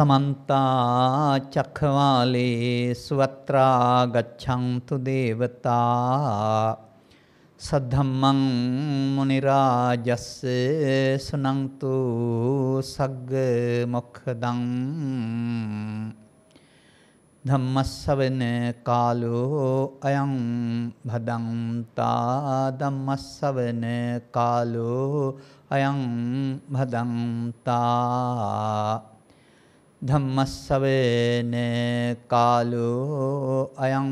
සමන්තා චක්ඛවාලේ සුවත්‍රා ගච්ඡන්තු දේවතා සද්ධම්මං මුනි රාජස්ස සුනන්තු සග්ග මොක්ඛදං ධම්මස්සවන කාලෝ අයං භදන්තා ධම්මස්සවන කාලෝ අයං භදන්තා ධම්මස්සවන කාලෝ අයං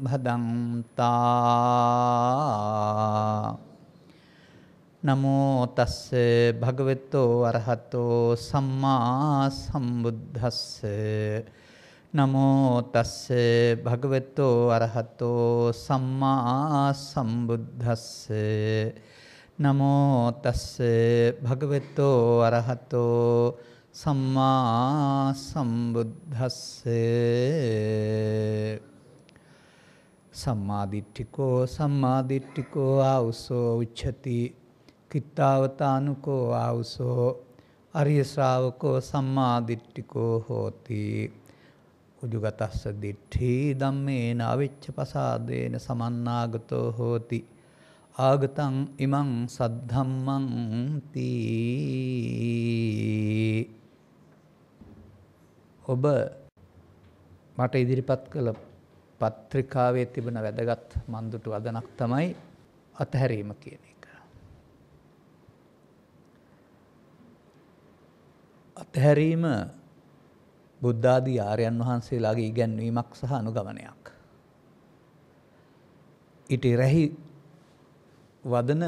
භදන්තා නමෝ තස්ස භගවතෝ අරහතෝ සම්මා සම්බුද්දස්ස නමෝ තස්ස භගවතෝ අරහතෝ සම්මා සම්බුද්දස්ස නමෝ තස්ස භගවතෝ අරහතෝ සම්මා සම්බුද්දස්ස සම්මාදිට්ඨිකෝ සම්මාදිට්ඨිකෝ ආවුසෝ උච්චති කිත්තාවතානුකෝ ආවුසෝ අරිය ශ්‍රාවකෝ සම්මාදිට්ඨිකෝ හෝති. උජුගතස්ස දිට්ඨි ධම්මේන අවිච්ඡ පසාදේන සමන්නාගතෝ හෝති. ආගතං ඉමං සද්ධම්මං තී ඔබ මට ඉදිරිපත් කළ පත්‍රිකාවේ තිබෙන වැදගත් මන්දුටු අදනක් තමයි අතහැරීම කියන එක. අතහැරීම බුද්ධාදී ආර්යයන් වහන්සේලාගේ ඉගැන්වීමක් සහ අනුගමනයක්. ඊට රැහි වදන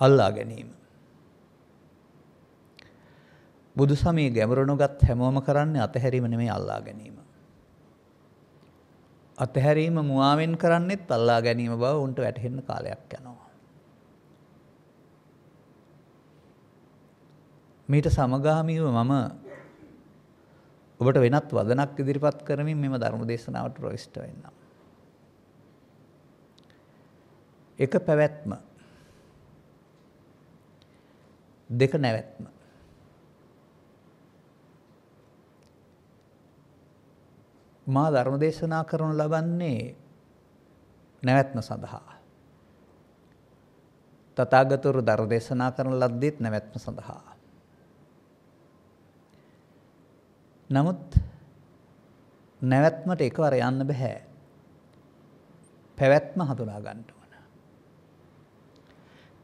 අල්ලා ගැනීම. බුදු සමයේ ගැඹුරුණුගත් හැමෝම කරන්නේ අතහැරීම නෙමෙයි අල්ලා ගැනීම. අතහැරීම මුවාවෙන් කරන්නෙත් අල්ලා ගැනීම බව උන්ට වැටහෙන්න කාලයක් යනවා. මීට සමගාමීව මම ඔබට වෙනත් වදනක් ඉදිරිපත් කරමින් මෙම ධර්ම දේශනාවට ප්‍රවිෂ්ඨ වෙන්නම්. එක පැවැත්ම දෙක නැවැත්ම මා ධර්ම දේශනා කරනු ලබන්නේ නැවැත්ම සඳහා. තථාගතවරු ධර්ම දේශනා කරන ලද්දේත් නැවැත්ම සඳහා. නමුත් නැවැත්මට එකවර යන්න බෑ. පැවැත්ම හඳුනා ගන්න ඕන.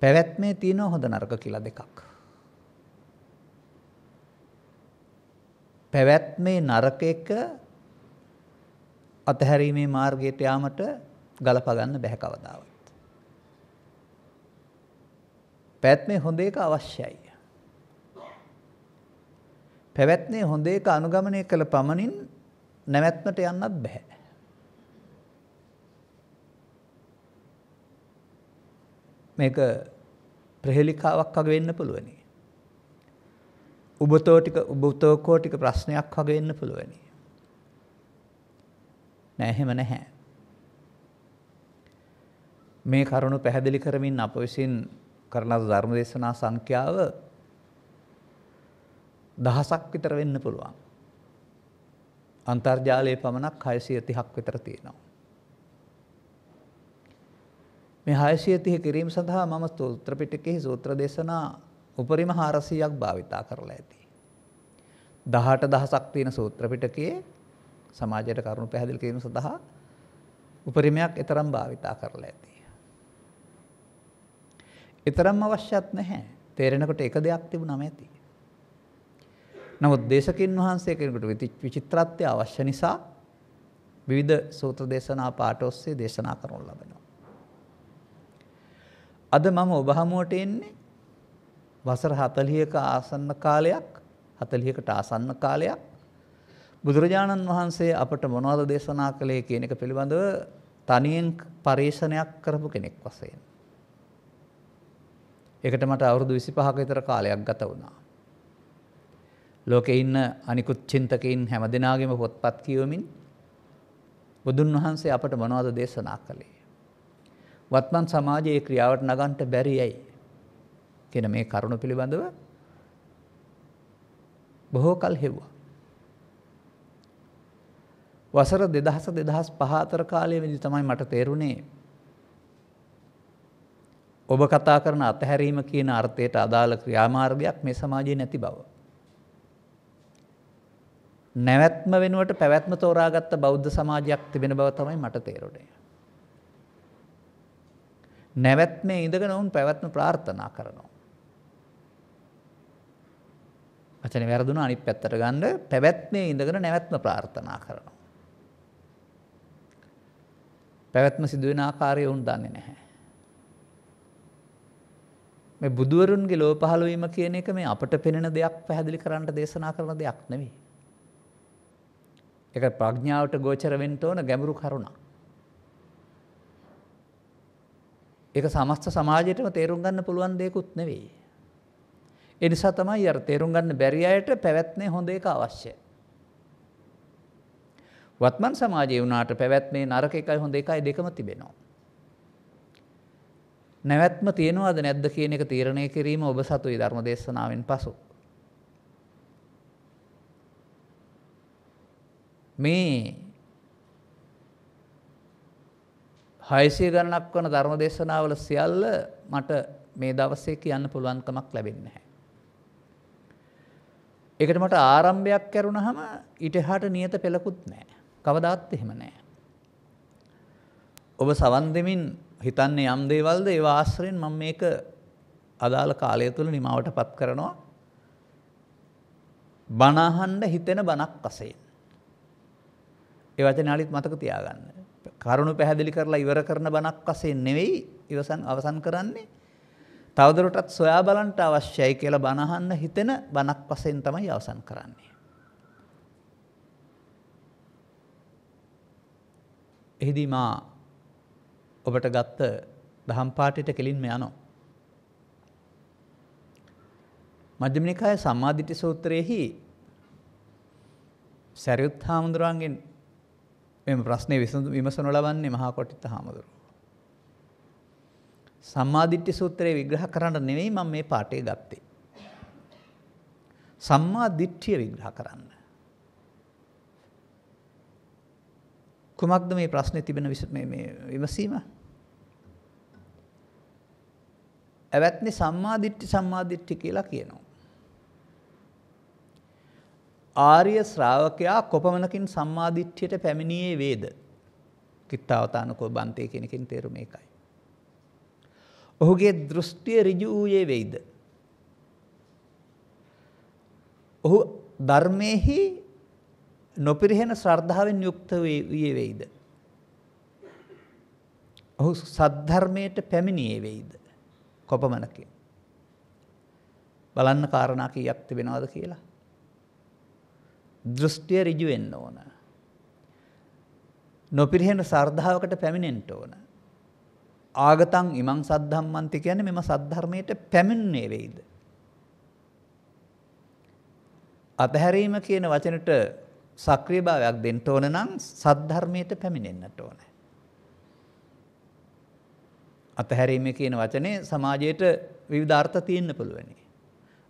පැවැත්මේ තියෙන හොඳ නරක කියලා දෙකක්. පැවැත්මේ නරක එක අතහැරීමේ මාර්ගයට යාමට ගලපා ගන්න බැහැ කවදාවත්. පැවැත්මේ හොඳ එක අවශ්‍යයි. පැවැත්මේ හොඳ එක අනුගමනය කළ පමණින් නැවැත්මට යන්නත් බැහැ. මේක ප්‍රහෙලිකාවක් වගේ වෙන්න පුළුවනි. උබතෝ ටික උබතෝකෝ ටික ප්‍රශ්නයක් වගේ වෙන්න පුළුවනි. නෑ එහෙම නැහැ. මේ කරුණු පැහැදිලි කරමින් අප විසින් කරන ධර්ම දේශනා සංඛ්‍යාව දහසක් විතර වෙන්න පුළුවන්. අන්තර්ජාලයේ පමණක් 630ක් විතර තියෙනවා. මේ 630 කිරීම සඳහා මම සූත්‍ර පිටකයේ සූත්‍ර දේශනා උපරිම 400ක් භාවිතා කරලා ඇති. 18 දහසක් තියෙන සූත්‍ර පිටකයේ සමාජයට කරුණු පැහැදිලි කිරීම සඳහා උපරිමයක් ඊතරම් භාවිතා කරලා ඇති. ඊතරම් අවශ්‍යත් නැහැ. තේරෙනකොට එක දෙයක් තිබුණාම ඇති. නමුත් දේශකින් වහන්සේ කෙනෙකුට විචිත්‍රත්වය අවශ්‍ය නිසා විවිධ සූත්‍ර දේශනා පාඨ ඔස්සේ දේශනා කරනු ලබනවා. අද මම ඔබ හමුවට එන්නේ වසර 40ක ආසන්න කාලයක් 40කට ආසන්න කාලයක් බුදුරජාණන් වහන්සේ අපට මොනවද දේශනා කළේ කියන එක පිළිබඳව තනියෙන් පරීක්ෂණයක් කරපු කෙනෙක් වශයෙන්. ඒකට මට අවුරුදු 25ක විතර කාලයක් ගත වුණා. ලෝකේ ඉන්න අනිකුත් චින්තකයින් හැමදෙනාගේම පොත්පත් කියවමින් බුදුන් වහන්සේ අපට මොනවද දේශනා කළේ? වත්මන් සමාජයේ ක්‍රියාවට නගන්න බැරි ඇයි? කියන මේ කරුණ පිළිබඳව බොහෝ කල් හෙව්වා. වසර 2000 2005 අතර කාලයේදී තමයි මට තේරුණේ ඔබ කතා කරන අතහැරීම කියන අර්ථයට අදාළ ක්‍රියාමාර්ගයක් මේ සමාජයේ නැති බව. නැවැත්ම වෙනුවට පැවැත්ම තෝරාගත්ත බෞද්ධ සමාජයක් තිබෙන බව තමයි මට තේරුණේ. නැවැත්මේ ඉඳගෙන ඔවුන් පැවැත්ම ප්‍රාර්ථනා කරනවා. වචනේ වැරදුනා අනිත් පැත්තට ගන්න පැවැත්මේ ඉඳගෙන නැවැත්ම ප්‍රාර්ථනා කරනවා. පැවැත්ම සිදුවෙන ආකාරය වුන් දන්නේ නැහැ. මේ බුදුවරුන්ගේ ලෝ පහළ වීම කියන එක මේ අපට පෙනෙන දෙයක් පැහැදිලි කරන්න දේශනා කරන දෙයක් නෙවෙයි. ඒක ප්‍රඥාවට ගෝචර වෙන්න ඕන ගැඹුරු කරුණක්. ඒක සමස්ත සමාජයටම තේරුම් ගන්න පුළුවන් දෙයක්ුත් නෙවෙයි. ඒ නිසා තමයි අර තේරුම් ගන්න බැරි අයට පැවැත්මේ හොඳ එක අවශ්‍යයි. වත්මන් සමාජයේ වුණාට පැවැත්මේ නරක එකයි හොඳ එකයි දෙකම තිබෙනවා. නැවැත්ම තියෙනවද නැද්ද කියන එක තීරණය කිරීම ඔබ සතුයි ධර්ම දේශනාවෙන් පසු. මේ හයසිය ගණනක් වන ධර්ම දේශනාවල සියල්ල මට මේ දවසේ කියන්න පුළුවන්කමක් ලැබෙන්නේ නැහැ. ඒකට මට ආරම්භයක් කරුණාම ඊට එහාට නියත පෙළකුත් නැහැ. කවදාත් එහෙම නැහැ. ඔබ සවන් දෙමින් හිතන්නේ යම් දේවල්ද ඒ ආශ්‍රයෙන් මම මේක අදාළ කාලය තුළ නිමාවට පත් කරනවා. බණහන්න හිතෙන බණක් වශයෙන්. ඒ වචනේ අලිත් මතක තියාගන්න. කරුණු පැහැදිලි කරලා ඉවර කරන බණක් වශයෙන් නෙවෙයි ඉවසන් අවසන් කරන්නේ. තවදුරටත් සොයා බලන්න අවශ්‍යයි කියලා බණහන්න හිතෙන බණක් වශයෙන් තමයි අවසන් කරන්නේ. එහිදී මා ඔබට ගත්ත දහම් පාටට කෙලින්ම යනවා. මධ්‍යම නිකාය සම්මාදිට්ඨි සූත්‍රයේහි සරියුත් හාමුදුරුවන්ගෙන් මෙම ප්‍රශ්නේ විමසනු ලබන්නේ මහා කොටිත්ත හාමුදුරුවෝ. සම්මාදිට්ඨි සූත්‍රය විග්‍රහ කරන්න නෙවෙයි මම මේ පාඩේ ගත්තේ. සම්මා දිට්ඨිය විග්‍රහ කරන්න. කුමක්ද මේ ප්‍රශ්නේ තිබෙන විමසීම? ඇවැත්නි සම්මාදිට්ඨි සම්මාදිට්ඨි කියලා කියනවා. ආර්ය ශ්‍රාවකයා කොපමණකින් සම්මාදිට්ඨියට පැමිණියේ වේද? කිත්තාවතානකෝ බන්තේ කියන එකෙන් තේරුම ඒකයි. ඔහුගේ දෘෂ්ටිය ඍජු වූයේ වෙයිද? ඔහු ධර්මයේහි නොපිරිහෙන ශ්‍රද්ධාවෙන් යුක්ත වී වෙයිද? ඔහු සද්ධර්මයට පැමිණියේ වෙයිද? කොපමණකින්? බලන්න කාරණා කීයක් තිබෙනවද කියලා. දෘෂ්ටිය ඍජු වෙන්න ඕන. නොපිරිහෙන ශ්‍රද්ධාවකට පැමිණෙන්න ඕන. ආගතං ඉමං සද්ධම්මන්ති කියන්නේ මෙම සද්ධර්මයට පැමිණෙන්නේ වෙයිද? අතහැරීම කියන වචනට සක්‍රීයභාවයක් දෙන්න ඕන නම් සද්ධර්මයට පැමිණෙන්නට ඕනේ. අතහැරීම කියන වචනේ සමාජයට විවිධ අර්ථ තියෙන්න පුළුවනි.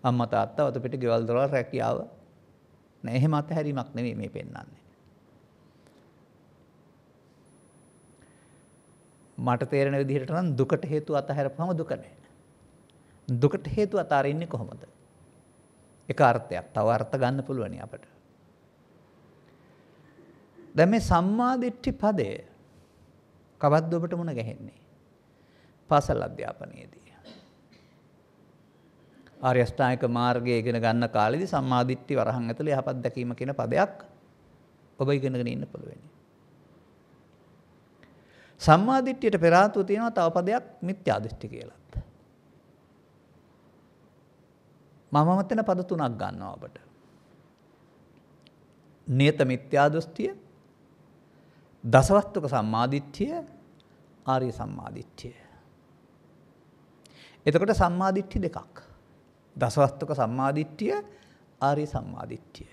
අම්මා තාත්තා වත පිට ගෙවල් දොරවල් රැකියාව නෑ එහෙම අතහැරීමක් නෙවෙයි මේ පෙන්වන්නේ. මට තේරෙන විදිහට නම් දුකට හේතු අතහැරපුවම දුක නෑ. දුකට හේතු අතාරින්නේ කොහොමද? එක අර්ථයක්. තව අර්ථ ගන්න පුළුවනි අපට. දැන් මේ සම්මාදිට්ඨි පදය කවද්ද ඔබට මුණ ගැහෙන්නේ? පාසල් අධ්‍යාපනයේදී. ආර්ය අෂ්ටාංගික මාර්ගය ඉගෙන ගන්න කාලෙදී සම්මාදිට්ඨි වරහන් ඇතුළේ යහපත් දැකීම කියන පදයක් ඔබ ඉගෙනගෙන ඉන්න පුළුවන්. සම්මාදිට්ඨියට පෙර ආතුව තියෙනවා තව පදයක් මිත්‍යා දෘෂ්ටි කියලාත්. මම මතන පද තුනක් ගන්නවා ඔබට. නියත මිත්‍යා දෘෂ්ටිය දසවස්තුක සම්මාදිට්ඨිය ආර්ය සම්මාදිට්ඨිය. එතකොට සම්මාදිට්ඨි දෙකක්. දසවස්තුක සම්මාදිට්ඨිය ආර්ය සම්මාදිට්ඨිය.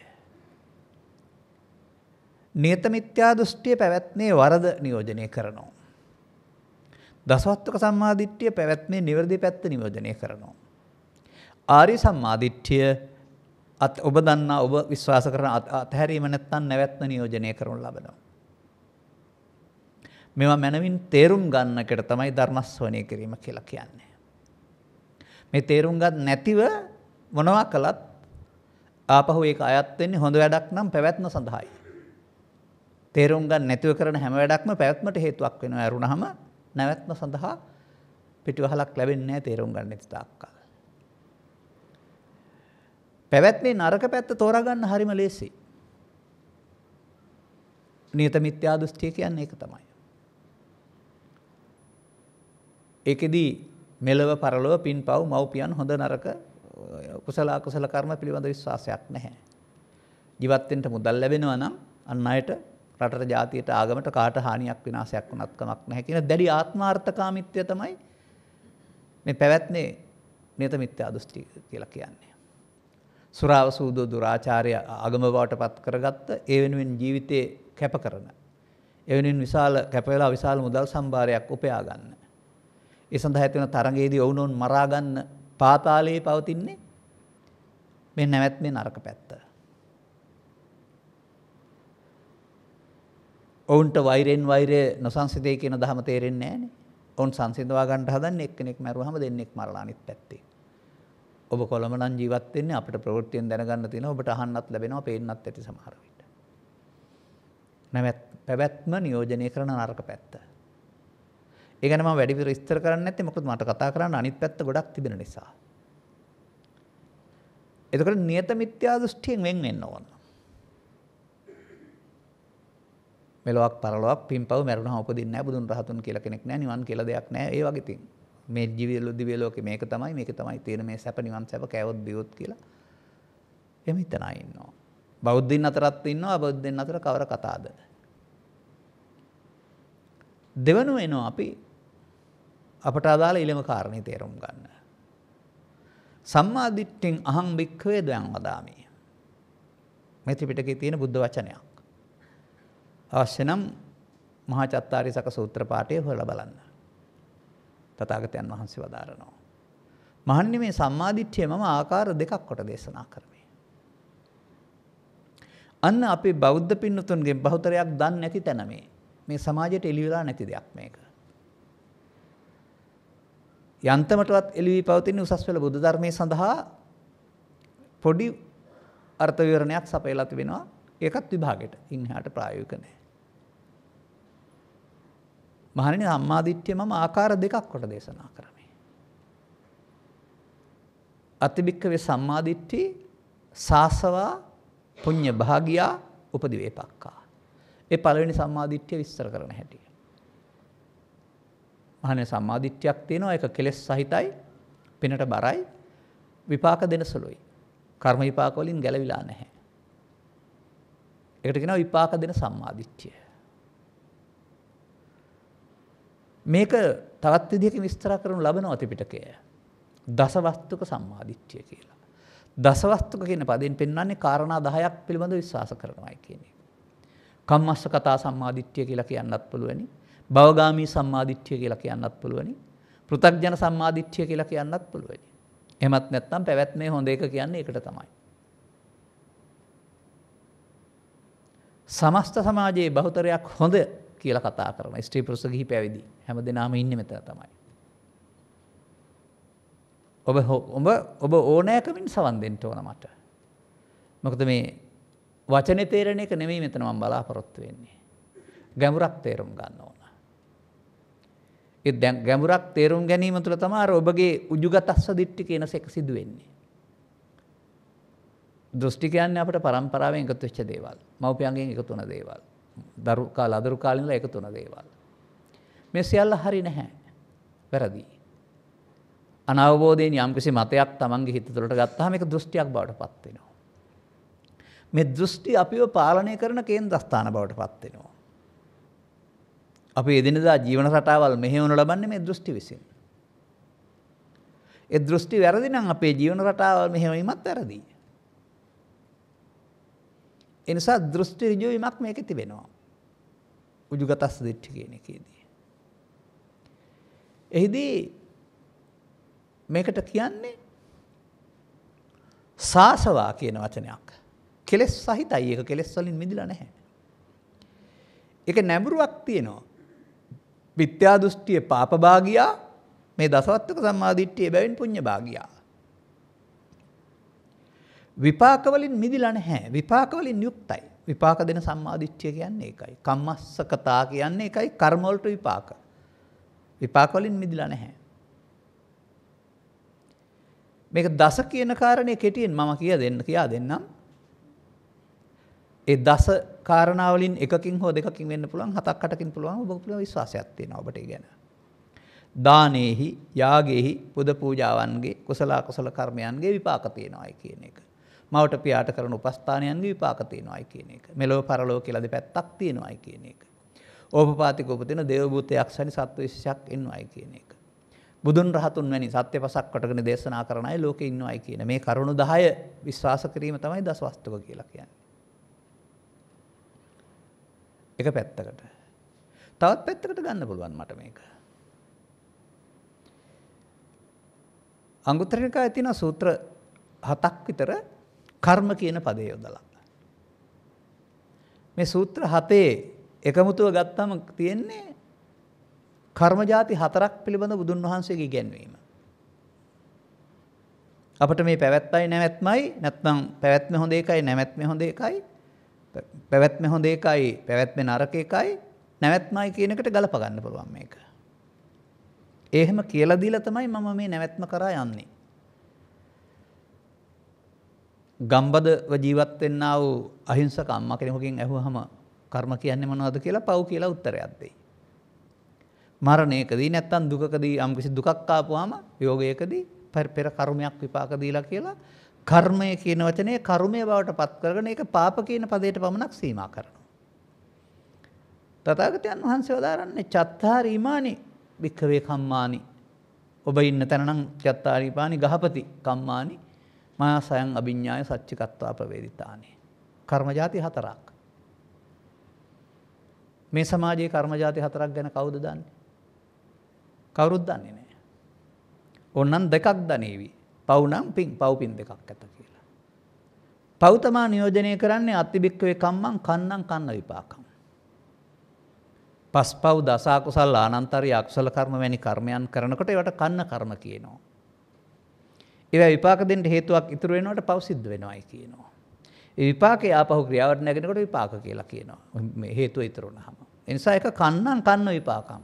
නියත මිත්‍යා දෘෂ්ටිය පැවැත්මේ වරද නියෝජනය කරනවා. දසවස්තුක සම්මාදිට්ඨිය පැවැත්මේ නිවැරදි පැත්ත නියෝජනය කරනවා. ආර්ය සම්මාදිට්ඨිය අත් ඔබ දන්නා ඔබ විශ්වාස කරන අතහැරීම නැත්තම් නැවැත්ම නියෝජනය කරනු ලබනවා. මේවා මනවින් තේරුම් ගන්න එකට තමයි ධර්ම ශ්‍රවණය කිරීම කියලා කියන්නේ. මේ තේරුම් ගන්න නැතිව මොනවා කළත් ආපහු ඒක අයත් වෙන්නේ හොඳ වැඩක් නම් පැවැත්ම සඳහායි. තේරුම් ගන්න නැතිව කරන හැම වැඩක්ම පැවැත්මට හේතුවක් වෙනවා. ඇරුණාම නැවැත්ම සඳහා පිටිවහලක් ලැබෙන්නේ නැහැ තේරුම් ගන්න නැති තාක්කල්. පැවැත්මේ නරක පැත්ත තෝරාගන්න හරිම ලේසි. නියත මිත්‍යා දෘෂ්ටිය කියන්නේ ඒක තමයි. ඒකෙදී මෙලව පරලොව පින්පව් මව්පියන් හොඳ නරක කුසල අකුසල කර්ම පිළිබඳ විශ්වාසයක් නැහැ. ජීවත් වෙන්න මුදල් ලැබෙනවා නම් අන් අයට රටට ජාතියට ආගමට කාට හානියක් විනාශයක් වුණත් කමක් නැහැ කියන දැඩි ආත්මාර්ථකාමීත්වය තමයි මේ පැවැත්නේ නියත මිත්‍යා දෘෂ්ටි කියලා කියන්නේ. සුරාව සූදෝ දුරාචාරය ආගම බවට පත් කරගත්ත ඒ වෙනුවෙන් ජීවිතේ කැප කරන. ඒ වෙනුවෙන් විශාල කැප වෙලා විශාල මුදල් සම්භාරයක් උපයා ගන්න. ඒ සඳහා ඇති වෙන තරඟයේදී වුණොන් මරා ගන්න පාතාලයේ පවතින්නේ මේ නැවැත්මේ නරක පැත්ත. ඔවුන්ට වෛරෙන් වෛරය නොසංසිතේ කියන දහම තේරෙන්නේ නැහනේ. ඔවුන් සංසිඳවා ගන්න හදන්නේ එක්කෙනෙක් මැරුවහම දෙන්නෙක් මරලා අනිත් පැත්තේ. ඔබ කොළඹ නම් ජීවත් වෙන්නේ අපිට ප්‍රවෘත්තියෙන් දැනගන්න තියෙනවා ඔබට අහන්නත් ලැබෙනවා පේන්නත් ඇති සමහර විට. නැවැත් පැවැත්ම නියෝජනය කරන නරක පැත්ත. ඒ ගැන මම වැඩිපුර විස්තර කරන්නේ නැත්තේ මොකද මට කතා කරන්න අනිත් පැත්ත ගොඩක් තිබෙන නිසා. එතකොට නියත මිත්‍යා දෘෂ්ටියෙන් වෙන් වෙන්න ඕන. මෙලොවක් පරලොවක් පින්පව් මරුණා උපදින්නේ නැහැ බුදුන් රහතුන් කියලා කෙනෙක් නැහැ නිවන් කියලා දෙයක් නැහැ ඒ වගේ තින්. මේ ජීවිත දිව්‍ය ලෝකේ මේක තමයි මේක තමයි තියෙන මේ සැප නිවන් සැප කෑවොත් බියොත් කියලා. එහෙම හිතන අය ඉන්නවා. බෞද්ධින් අතරත් ඉන්නවා අබෞද්ධින් අතර කවර කතාද? දෙවනුව එනවා අපි අපට අදාළ ඊළම කාරණේ තේරුම් ගන්න. සම්මා දිට්ඨින් අහං භික්ඛවේ දයන් වදාමි. මේ ත්‍රිපිටකයේ තියෙන බුද්ධ වචනයක්. අවශ්‍ය නම් මහා චත්තාරීසක සූත්‍ර පාඨය හොයලා බලන්න. තථාගතයන් වහන්සේ වදාරනවා. මහන්නේ මේ සම්මාදිට්ඨිය මම ආකාර දෙකක් කොට දේශනා කරමි. අන්න අපේ බෞද්ධ පින්නතුන්ගෙන් බහුතරයක් දන්නේ නැති තැන මේ. මේ සමාජයට එළි වෙලා නැති දෙයක් මේක. යන්තමටවත් එළි වී පවතින උසස් පෙළ බුදු ධර්මයේ සඳහා පොඩි අර්ථ විවරණයක් සපයලා තිබෙනවා. ඒකත් විභාගෙට. ඉන් එහාට ප්‍රායෝගික නැහැ. මහණෙනි සම්මාදිට්ඨිය මම ආකාර දෙකක් කොට දේශනා කරමි. අතිබික්කවේ සම්මාදිට්ඨි සාසවා පුඤ්ඤ භාගියා උපදිවේපක්කා. ඒ පළවෙනි සම්මාදිට්ඨිය විස්තර කරන හැටි. මහණෙනි සම්මාදිට්ඨියක් තියෙනවා ඒක කෙලෙස් සහිතයි, පිනට බරයි, විපාක දෙන සුළුයි. කර්ම විපාක වලින් ගැලවිලා නැහැ. ඒකට කියනවා විපාක දෙන සම්මාදිට්ඨිය. මේක තවත් විදිහකින් විස්තර කරනු ලබනවා ත්‍රිපිටකය. දසවස්තුක සම්මාදිට්ඨිය කියලා. දසවස්තුක කියන පදයෙන් පෙන්වන්නේ කාරණා 10ක් පිළිබඳ විශ්වාස කරනවායි කියන්නේ. කම්මස්ස කතා සම්මාදිට්ඨිය කියලා කියන්නත් පුළුවනි. භවගාමී සම්මාදිට්ඨිය කියලා කියන්නත් පුළුවනි. පෘථග්ජන සම්මාදිට්ඨිය කියලා කියන්නත් පුළුවනි. එහෙමත් නැත්නම් පැවැත්මේ හොඳ එක කියන්නේ ඒකට තමයි. සමස්ත සමාජයේ බහුතරයක් හොඳ කියලා කතා කරනවා. ස්ත්‍රී පුරුෂ ගිහි පැවිදි හැම දෙනාම ඉන්නේ මෙතන තමයි. ඔබ ඔබ ඔබ ඕනෑකමින් සවන් දෙන්න ඕන මට. මොකද මේ වචනේ තේරෙන එක නෙමෙයි මෙතන මම බලාපොරොත්තු වෙන්නේ. ගැඹුරක් තේරුම් ගන්න ඕන. ඒ දැන් ගැඹුරක් තේරුම් ගැනීම තුළ තමයි අර ඔබගේ උජුගතස්ස දිට්ඨි කියන සෙක සිදු වෙන්නේ. දෘෂ්ටි කියන්නේ අපිට પરම්පරාවෙන් එකතු වෙච්ච දේවල්. මව්පියන්ගෙන් එකතු වුණ දේවල්. දරු කාල අදරු කාලේ ඉඳලා එකතු වුණ දේවල්. මේ සියල්ල හරි නැහැ. වැරදි. අනවබෝධයෙන් යම්කිසි මතයක් Tamange හිත තුළට ගත්තාම ඒක දෘෂ්ටියක් බවට පත් වෙනවා. මේ දෘෂ්ටි අපිව පාලනය කරන කේන්ද්‍රස්ථාන බවට පත් වෙනවා. අපි එදිනදා ජීවන රටාවල් මෙහෙවනු ලබන්නේ මේ දෘෂ්ටි විසින්. ඒ දෘෂ්ටි වැරදි නම් අපේ ජීවන රටාවල් මෙහෙවීමත් වැරදියි. ඒ නිසා දෘෂ්ටි ඍජු වීමක් මේකේ තිබෙනවා. උජුගතස් දිට්ඨි කියන එකේදී. එහිදී මේකට කියන්නේ සාසවා කියන වචනයක්. කෙලෙස් සහිතයි ඒක කෙලෙස් වලින් මිදිලා නැහැ. ඒක නැඹුරුවක් තියෙනවා. විත්‍යා දෘෂ්ටියේ පාපභාගියා මේ දසවත්තක සම්මාදිට්ඨිය බැවින් පුඤ්ඤ භාගියා. විපාක වලින් මිදිලා නැහැ. විපාක වලින් යුක්තයි. විපාක දෙන සම්මාදිට්ඨිය කියන්නේ ඒකයි. කම්මස්සකතා කියන්නේ ඒකයි කර්ම වලට විපාක. විපාක වලින් මිදිලා නැහැ. මේක දස කියන කාරණේ කෙටියෙන් මම කියා දෙන්න කියා දෙන්නම්. ඒ දස කාරණාවලින් එකකින් හෝ දෙකකින් වෙන්න පුළුවන් හතක් අටකින් පුළුවන් ඔබ පුළුවන් විශ්වාසයක් තියෙනවා ඔබට ඒ ගැන. දානේහි යාගෙහි පුද පූජාවන්ගේ කුසල කුසල කර්මයන්ගේ විපාක තියෙනවායි කියන එක. මවට පියාට කරන උපස්ථානයන්ගේ විපාක තියෙනවායි කියන එක. මෙලොව පරලොව කියලා දෙපැත්තක් තියෙනවායි කියන එක. ඕපපාතික උපදින දේව භූතයක් සනි සත්ව විශේෂයක් ඉන්නවායි කියන එක. බුදුන් රහතුන් වැනි සත්‍ය පසක් කොටගෙන දේශනා කරන අය ලෝකේ ඉන්නවායි කියන මේ කරුණු 10 විශ්වාස කිරීම තමයි දසවස්තුක කියලා කියන්නේ. එක පැත්තකට. තවත් පැත්තකට ගන්න පුළුවන් මට මේක. අංගුත්තර නිකායේ තියෙන සූත්‍ර හතක් විතර කර්ම කියන පදේ යොදලා. මේ සූත්‍ර හතේ එකමුතුව ගත්තම තියෙන්නේ කර්ම જાති හතරක් පිළිබඳ බුදුන් වහන්සේගේ ඉගැන්වීම. අපිට මේ පැවැත්මයි නැවැත්මයි නැත්නම් පැවැත්ම හොඳ එකයි නැවැත්ම හොඳ එකයි පැවැත්ම හොඳ එකයි පැවැත්ම නරක එකයි නැවැත්මයි කියන එකට ගලප ගන්න පුළුවන් මේක. එහෙම කියලා දීලා තමයි මම මේ නැවැත්ම කරා යන්නේ. ගම්බදව ජීවත් වෙන්නා වූ අහිංසක අම්මා කෙනෙකුගෙන් ඇහුවහම කර්ම කියන්නේ මොනවද කියලා පව් කියලා උත්තරයක් දෙයි. මරණයකදී නැත්තම් දුකකදී යම් කිසි දුකක් ආපුවාම යෝගයකදී පෙර කර්මයක් විපාක දීලා කියලා කර්මය කියන වචනේ කර්මය බවට පත් කරගෙන ඒක පාප කියන පදයට පමණක් සීමා කරනවා. තථාගතයන් වහන්සේ වදාරන්නේ චත්තාරි ඉමානි වික්ඛවේ කම්මානි. ඔබ ඉන්න තැන නම් චත්තාරි ඉමානි ගහපති කම්මානි මාසයන් අභිඥාය සච්චිකත්වා ප්‍රවේදිතානි. කර්ම જાති හතරක්. මේ සමාජයේ කර්ම જાති හතරක් ගැන කවුද දන්නේ? කවුරුත් දන්නේ නැහැ. ඕන්නම් දෙකක් දනේවි. පව් නම් පින් පව් පින් දෙකක් ඇත කියලා. පව් තමා නියෝජනය කරන්නේ අතිබික්කවේ කම්මං කන්නම් කන්න විපාකම්. පස්පව් දසා කුසල් ආනන්තරී අකුසල කර්ම වැනි කර්මයන් කරනකොට ඒවට කන්න කර්ම කියනවා. ඒවා විපාක දෙන්න හේතුවක් ඉතුරු වෙනකොට පව් සිද්ධ වෙනවායි කියනවා. ඒ විපාකේ ආපහු ක්‍රියාවට නැගෙනකොට විපාක කියලා කියනවා. මේ හේතුව ඉතුරු වුණාම. ඒ නිසා ඒක කන්නම් කන්න විපාකම්.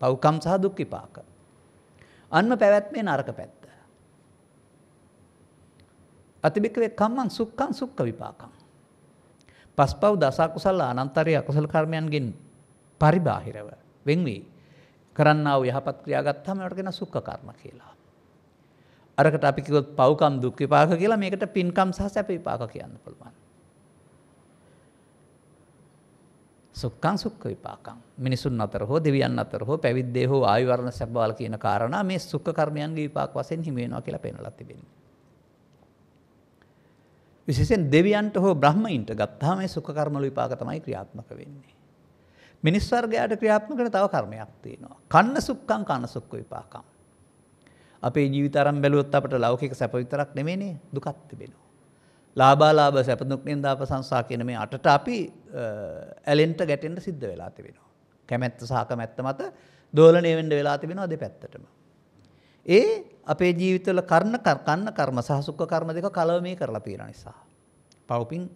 පව්කම් සහ දුක් විපාක. අන්න පැවැත්මේ නරක පැත්ත. අතිබික්කවේ කම්මං සුක්ඛං සුක්ඛ විපාකං. පස්පව් දස අකුසල අනන්තරී අකුසල කර්මයන්ගෙන් පරිබාහිරව වෙන් වී කරන්නා වූ යහපත් ක්‍රියා ගත්තාම ඒකට කියන සුක්ඛ කර්ම කියලා. අරකට අපි කිව්වොත් පව්කම් දුක් විපාක කියලා මේකට පින්කම් සහ සැප විපාක කියන්න පුළුවන්. සුක්ඛං සුක්ඛ විපාකං මිනිසුන් අතර හෝ දෙවියන් අතර හෝ පැවිද්දේ හෝ ආයු වර්ණ සැපවල කියන කාරණා මේ සුක්ඛ කර්මයන්ගේ විපාක වශයෙන් හිමි වෙනවා කියලා පෙන්වලා තිබෙනවා. විශේෂයෙන් දෙවියන්ට හෝ බ්‍රහ්මයින්ට ගත්තාම මේ සුඛ කර්ම වල විපාක තමයි ක්‍රියාත්මක වෙන්නේ. මිනිස් වර්ගයාට ක්‍රියාත්මක වෙන තව කර්මයක් තියෙනවා. කන්න සුක්ඛං කන්න සුක්ඛ විපාකං. අපේ ජීවිත ආරම්භ බැලුවොත් අපිට ලෞකික සැප විතරක් නෙමෙයිනේ දුකක් තිබෙනවා. ලාභාලාභ සැප දුක් නින්දා ප්‍රශංසා කියන මේ අටට අපි ඇලෙන්ට ගැටෙන්න සිද්ධ වෙලා තිබෙනවා. කැමැත්ත සහ කැමැත්ත මත දෝලණය වෙන්න වෙලා තිබෙනවා දෙපැත්තටම. ඒ අපේ ජීවිතවල කර්ණ කන්න කර්ම සහ සුඛ කර්ම දෙක කලවමේ කරලා තියෙන නිසා. පව්පින්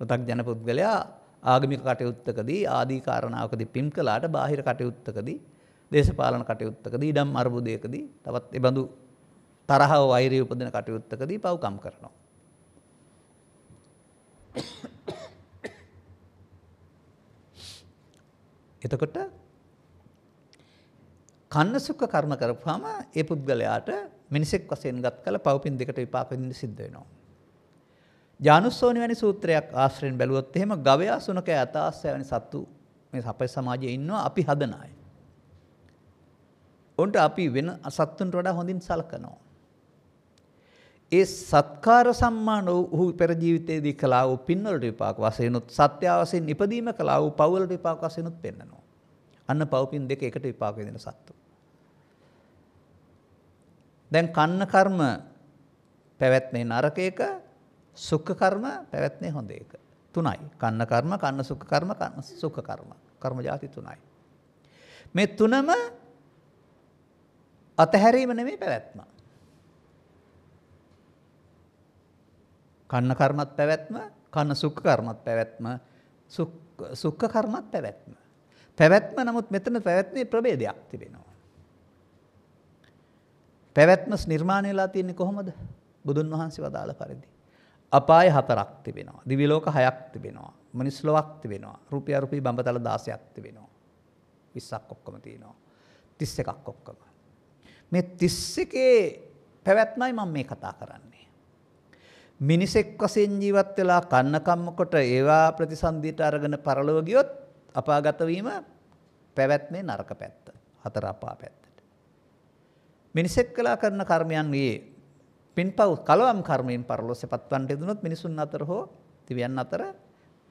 පෘථග්ජන පුද්ගලයා ආගමික කටයුත්තකදී ආදී කාරණාවකදී පින් කළාට බාහිර කටයුත්තකදී දේශපාලන කටයුත්තකදී ඉඩම් අර්බුදයකදී තවත් එබඳු තරහව වෛරය උපදින කටයුත්තකදී පව්කම් කරනවා. එතකොට කන්න සුඛ කර්ම කරපුවාම ඒ පුද්ගලයාට මිනිසෙක් වශයෙන් ගත් කල පවපින් දෙකට විපාක දෙන්න සිද්ධ වෙනවා. ජානුස්සෝනි වැනි සූත්‍රයක් ආශ්‍රයෙන් බැලුවොත් එහෙම ගවයා සුනකයා අතාස්සය වැනි සත්තු මේ අපේ සමාජයේ ඉන්නවා අපි හදන අය. උන්ට අපි වෙන සත්තුන්ට වඩා හොඳින් සලකනවා. ඒ සත්කාර සම්මාන ඔහු පෙර ජීවිතයේදී කළා වූ පින්වලට විපාක වශයෙන් උත් සත්‍ය වශයෙන් ඉපදීම කළා වූ පව්වලට විපාක වශයෙන් උත් පෙන්නනවා. අන්න පව්පින් දෙක එකට විපාක දෙන සත්තු. දැන් කන්න කර්ම පැවැත්මේ නරක එක, සුඛ කර්ම පැවැත්මේ හොඳ එක. තුනයි. කන්න කර්ම, කන්න සුඛ කර්ම, කන්න සුඛ කර්ම. කර්ම જાති තුනයි. මේ තුනම අතහැරීම නෙමෙයි පැවැත්ම. කන්න කර්මත් පැවැත්ම, කන්න සුඛ කර්මත් පැවැත්ම, සුඛ කර්මත් පැවැත්ම. පැවැත්ම නමුත් මෙතන පැවැත්මේ ප්‍රභේදයක් තිබෙනවා. පැවැත්ම නිර්මාණය වෙලා තියෙන්නේ කොහොමද? බුදුන් වහන්සේ වදාළ පරිදි. අපාය හතරක් තිබෙනවා. දිව්‍ය ලෝක හයක් තිබෙනවා. මිනිස් ලෝකක් තිබෙනවා. රුපිය රුපිය බඹතල 16ක් තිබෙනවා. 20ක් ඔක්කොම තියෙනවා. 31ක් ඔක්කොම. මේ 31 පැවැත්මයි මම මේ කතා කරන්නේ. මිනිසෙක් වශයෙන් ජීවත් වෙලා කන්න කම්ම කොට ඒවා ප්‍රතිසන්දියට අරගෙන පරලොව ගියොත් අපාගත වීම පැවැත්මේ නරක පැත්ත. හතර අපා පැත්තට. මිනිසෙක් කළා කරන කර්මයන්ගේ පින්පව් කලවම් කර්මයෙන් පරලොස්සේ පත්වන්නට යෙදුනොත් මිනිසුන් අතර හෝ දිව්‍යයන් අතර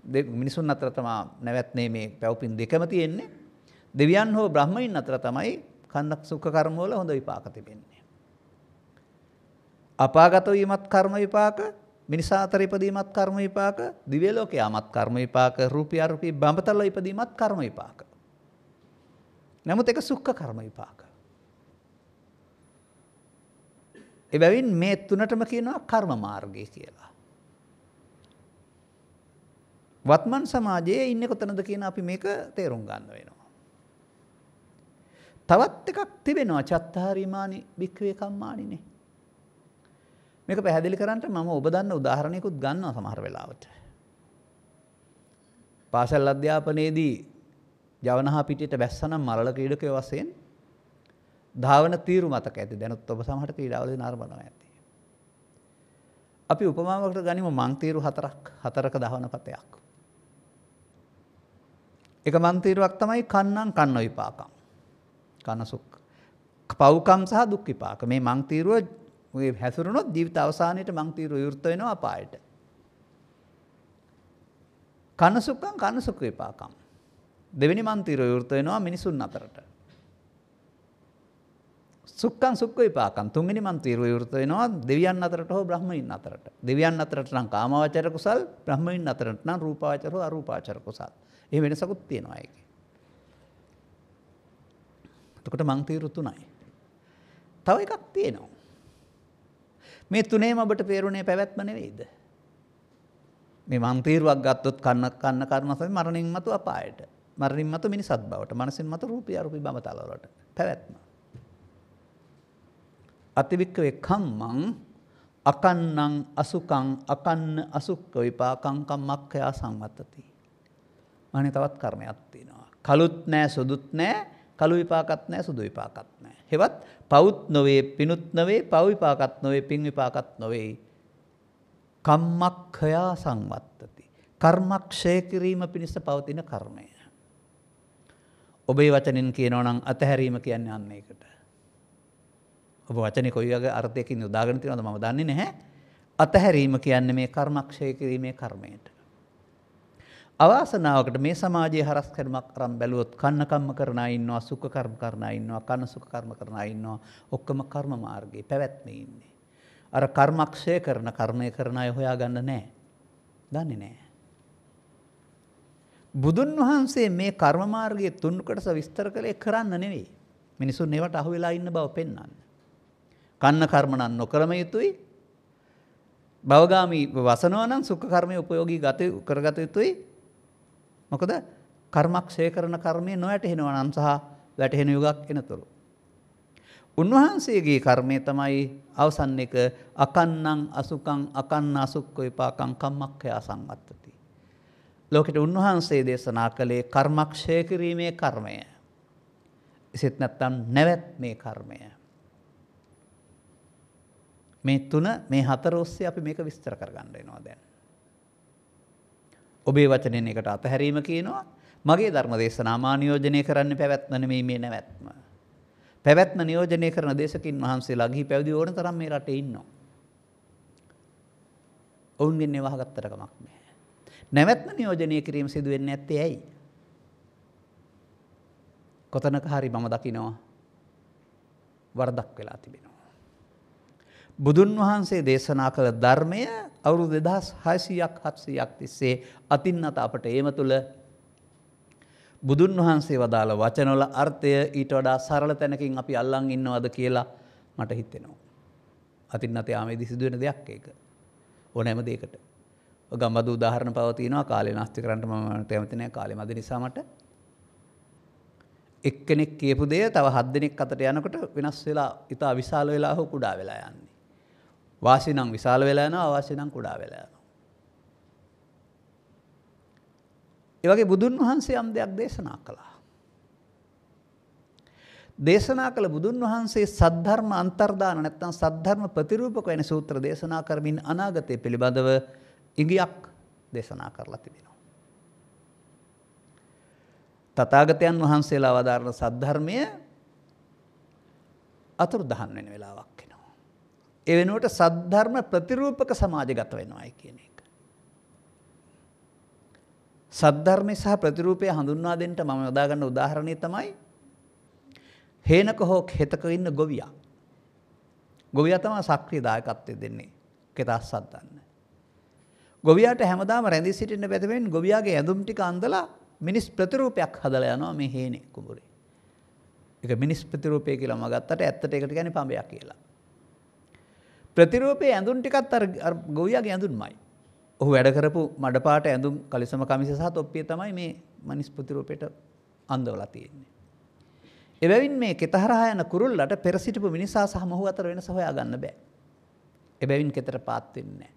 මිනිසුන් අතර තමා නැවැත්නේ මේ පැව්පින් දෙකම තියෙන්නේ. දෙවියන් හෝ බ්‍රහ්මයින් අතර තමයි කන්නක් සුඛ කර්ම වල හොඳ විපාක තිබෙන්නේ. අපාගත වීමත් කර්ම විපාක, මිනිසා අතර ඉපදීමත් කර්ම විපාක, දිව්‍ය ලෝකේ යාමත් කර්ම විපාක, රූපී අරූපී බඹතල ඉපදීමත් කර්ම විපාක. නමුත් ඒක සුඛ කර්ම විපාක. එබැවින් මේ තුනටම කියනවා කර්ම මාර්ගය කියලා. වත්මන් සමාජයේ ඉන්නේ කොතනද කියන අපි මේක තේරුම් ගන්න වෙනවා. තවත් එකක් තිබෙනවා චත්තාරීමානි භික්ඛවේ කම්මානිනේ. මේක පැහැදිලි කරන්න මම ඔබ දන්න උදාහරණයකුත් ගන්නවා සමහර වෙලාවට. පාසල් අධ්‍යාපනයේදී ජවනහා පිටියට බැස්සනම් මරල ක්‍රීඩකයෝ වශයෙන් ධාවන තීරු මතක ඇති. දැනුත් ඔබ සමහර ක්‍රීඩාවලදී නරඹනවා ඇති. අපි උපමාවකට ගනිමු මං තීරු හතරක් හතරක ධාවන පතයක්. එක මං තීරුවක් තමයි කන්නම් කන්න විපාකම්. කන සුක්. පව්කම් සහ දුක් විපාක. මේ මං තීරුව ඔය හැසිරුණොත් ජීවිත අවසානයේට මං තීරුව විවෘත වෙනවා අපායට. කන සුක්කම් කන සුක් විපාකම්. දෙවෙනි මං තීරුව විවෘත වෙනවා මිනිසුන් අතරට. සුක්කං සුක්ඛ විපාකං තුන්වෙනි මන් තීරුව විවෘත වෙනවා දෙවියන් අතරට හෝ බ්‍රහ්මයින් අතරට. දෙවියන් අතරට නම් කාමාවචර කුසල්, බ්‍රහ්මයින් අතරට නම් රූපාවචර හෝ අරූපාවචර කුසල්. එහෙම වෙනසකුත් තියෙනවා ඒකේ. එතකොට මං තීරු තුනයි. තව එකක් තියෙනවා. මේ තුනේම ඔබට පේරුණේ පැවැත්ම නෙවෙයිද? මේ මං තීරුවක් ගත්තොත් කන්න කන්න කර්මසෙන් මරණින් මතු අපායට. මරණින් මතු මිනිසත් බවට, මනසින් මතු රූපී අරූපී බඹතල වලට. පැවැත්ම. අතිවික්කවේ කම්මං අකන්නං අසුකං අකන්න අසුක්ක විපාකං කම්මක්ඛයා සංවත්තති. අනේ තවත් කර්මයක් තියෙනවා. කලුත් නෑ සුදුත් නෑ කළු විපාකත් නෑ සුදු විපාකත් නෑ. හෙවත් පවුත් නොවේ පිනුත් නොවේ පව් විපාකත් නොවේ පින් විපාකත් නොවේ. කම්මක්ඛයා සංවත්තති. කර්මක්ෂය කිරීම පිණිස පවතින කර්මය. ඔබේ වචනින් කියනවා නම් අතහැරීම කියන්නේ අන්න ඒකට. ඔබ වචනේ කොයි වගේ අර්ථයකින් යොදාගෙන තියෙනවද මම දන්නේ නැහැ. අතහැරීම කියන්නේ මේ කර්මක්ෂය කිරීමේ කර්මයට. අවාසනාවකට මේ සමාජයේ හරස් කර්මක් අරන් බැලුවොත් කන්න කම්ම කරන අය ඉන්නවා සුඛ කර්ම කරන අය ඉන්නවා කන සුඛ කර්ම කරන අය ඉන්නවා ඔක්කොම කර්ම මාර්ගයේ පැවැත්මේ ඉන්නේ. අර කර්මක්ෂය කරන කර්මය කරන අය හොයාගන්න නැහැ. දන්නේ නැහැ. බුදුන් වහන්සේ මේ කර්ම මාර්ගයේ තුන් කොටස විස්තර කළේ කරන්න නෙවෙයි. මිනිසුන් ඒවට අහු වෙලා ඉන්න බව පෙන්වන්න. කන්න කර්ම නම් නොකරම යුතුයි. භවගාමී වසනවා නම් සුඛ කර්මයේ උපයෝගී ගත කරගත යුතුයි. මොකද කර්මක්ෂය කරන කර්මය නොවැටහෙනවා නම් සහ වැටහෙන යුගක් එනතුරු. උන්වහන්සේගේ කර්මය තමයි අවසන් එක අකන්නං අසුකං අකන්න අසුක්ඛ විපාකං කම්මක්ඛය සංවත්තති. ලෝකෙට උන්වහන්සේ දේශනා කළේ කර්මක්ෂය කිරීමේ කර්මය. එසෙත් නැත්තම් නැවැත් මේ කර්මය. මේ තුන මේ හතර ඔස්සේ අපි මේක විස්තර කරගන්න වෙනවා දැන්. ඔබේ වචනෙන් එකට අතහැරීම කියනවා. මගේ ධර්ම දේශනා මා නියෝජනය කරන්න පැවැත්ම නෙමෙයි මේ නැවැත්ම. පැවැත්ම නියෝජනය කරන දේශකින් වහන්සේලා ගිහි පැවිදි ඕන තරම් මේ රටේ ඉන්නවා. ඔවුන්ගෙන් ඒව අහගත්තට කමක් නැහැ. නැවැත්ම නියෝජනය කිරීම සිදු වෙන්නේ නැත්තේ ඇයි? කොතනක හරි මම දකිනවා වරදක් වෙලා තිබෙනවා. බුදුන් වහන්සේ දේශනා කළ ධර්මය අවුරුදු 2600ක් 700ක් තිස්සේ අතින් අත අපට ඒම තුල බුදුන් වහන්සේ වදාළ වචනවල අර්ථය ඊට වඩා සරල තැනකින් අපි අල්ලන් ඉන්නවද කියලා මට හිතෙනවා. අතින් අත යාමේදී සිදුවෙන දෙයක් ඒක. ඕනෑම දෙයකට. ගම්බදු උදාහරණ පවතිනවා කාලේ නාස්ති කරන්න මම කැමති නැහැ කාලේ මදි නිසා මට. එක්කෙනෙක් කියපු දේ තව හත් දෙනෙක් අතට යනකොට වෙනස් වෙලා ඉතා විශාල වෙලා හෝ කුඩා වෙලා යන්නේ. වාසි නම් විශාල වෙලා යනවා අවාසි නම් කුඩා වෙලා යනවා. ඒ වගේ බුදුන් වහන්සේ යම් දෙයක් දේශනා කළා. දේශනා කළ බුදුන් වහන්සේ සද්ධර්ම අන්තර්දාන නැත්නම් සද්ධර්ම ප්‍රතිරූපක වෙන සූත්‍ර දේශනා කරමින් අනාගතය පිළිබඳව ඉඟියක් දේශනා කරලා තිබෙනවා. තථාගතයන් වහන්සේලා වදාරන සද්ධර්මය අතුරුදහන් වෙන වෙලාවක් එනවා. ඒ වෙනුවට සද්ධර්ම ප්‍රතිරූපක සමාජගත වෙනවායි කියන එක. සද්ධර්මය සහ ප්‍රතිරූපය හඳුන්වා දෙන්න මම යොදාගන්න උදාහරණය තමයි හේනක හෝ හෙතක ඉන්න ගොවියා. ගොවියා තමයි සක්‍රීය දායකත්වය දෙන්නේ. කෙතස් සද්දන්න. ගොවියාට හැමදාම රැඳී සිටින්න බැතවෙන් ගොවියාගේ ඇඳුම් ටික අඳලා මිනිස් ප්‍රතිරූපයක් හදලා යනවා මේ හේනේ කුඹුරේ. ඒක මිනිස් ප්‍රතිරූපය කියලා මම ගත්තට ඇත්තට ඒකට කියන්නේ පඹයක් කියලා. ප්‍රතිරූපයේ ඇඳුම් ටිකත් අර ගොවියාගේ ඇඳුම්මයි. ඔහු වැඩ කරපු මඩපාට ඇඳුම් කලිසම කමිස සහ තොප්පිය තමයි මේ මිනිස් ප්‍රතිරූපයට අඳවලා තියෙන්නේ. එබැවින් මේ කෙතහරහා යන කුරුල්ලට පෙර සිටපු මිනිසා සහ මොහු අතර වෙනස හොයා ගන්න බෑ. එබැවින් කෙතට පාත් වෙන්නේ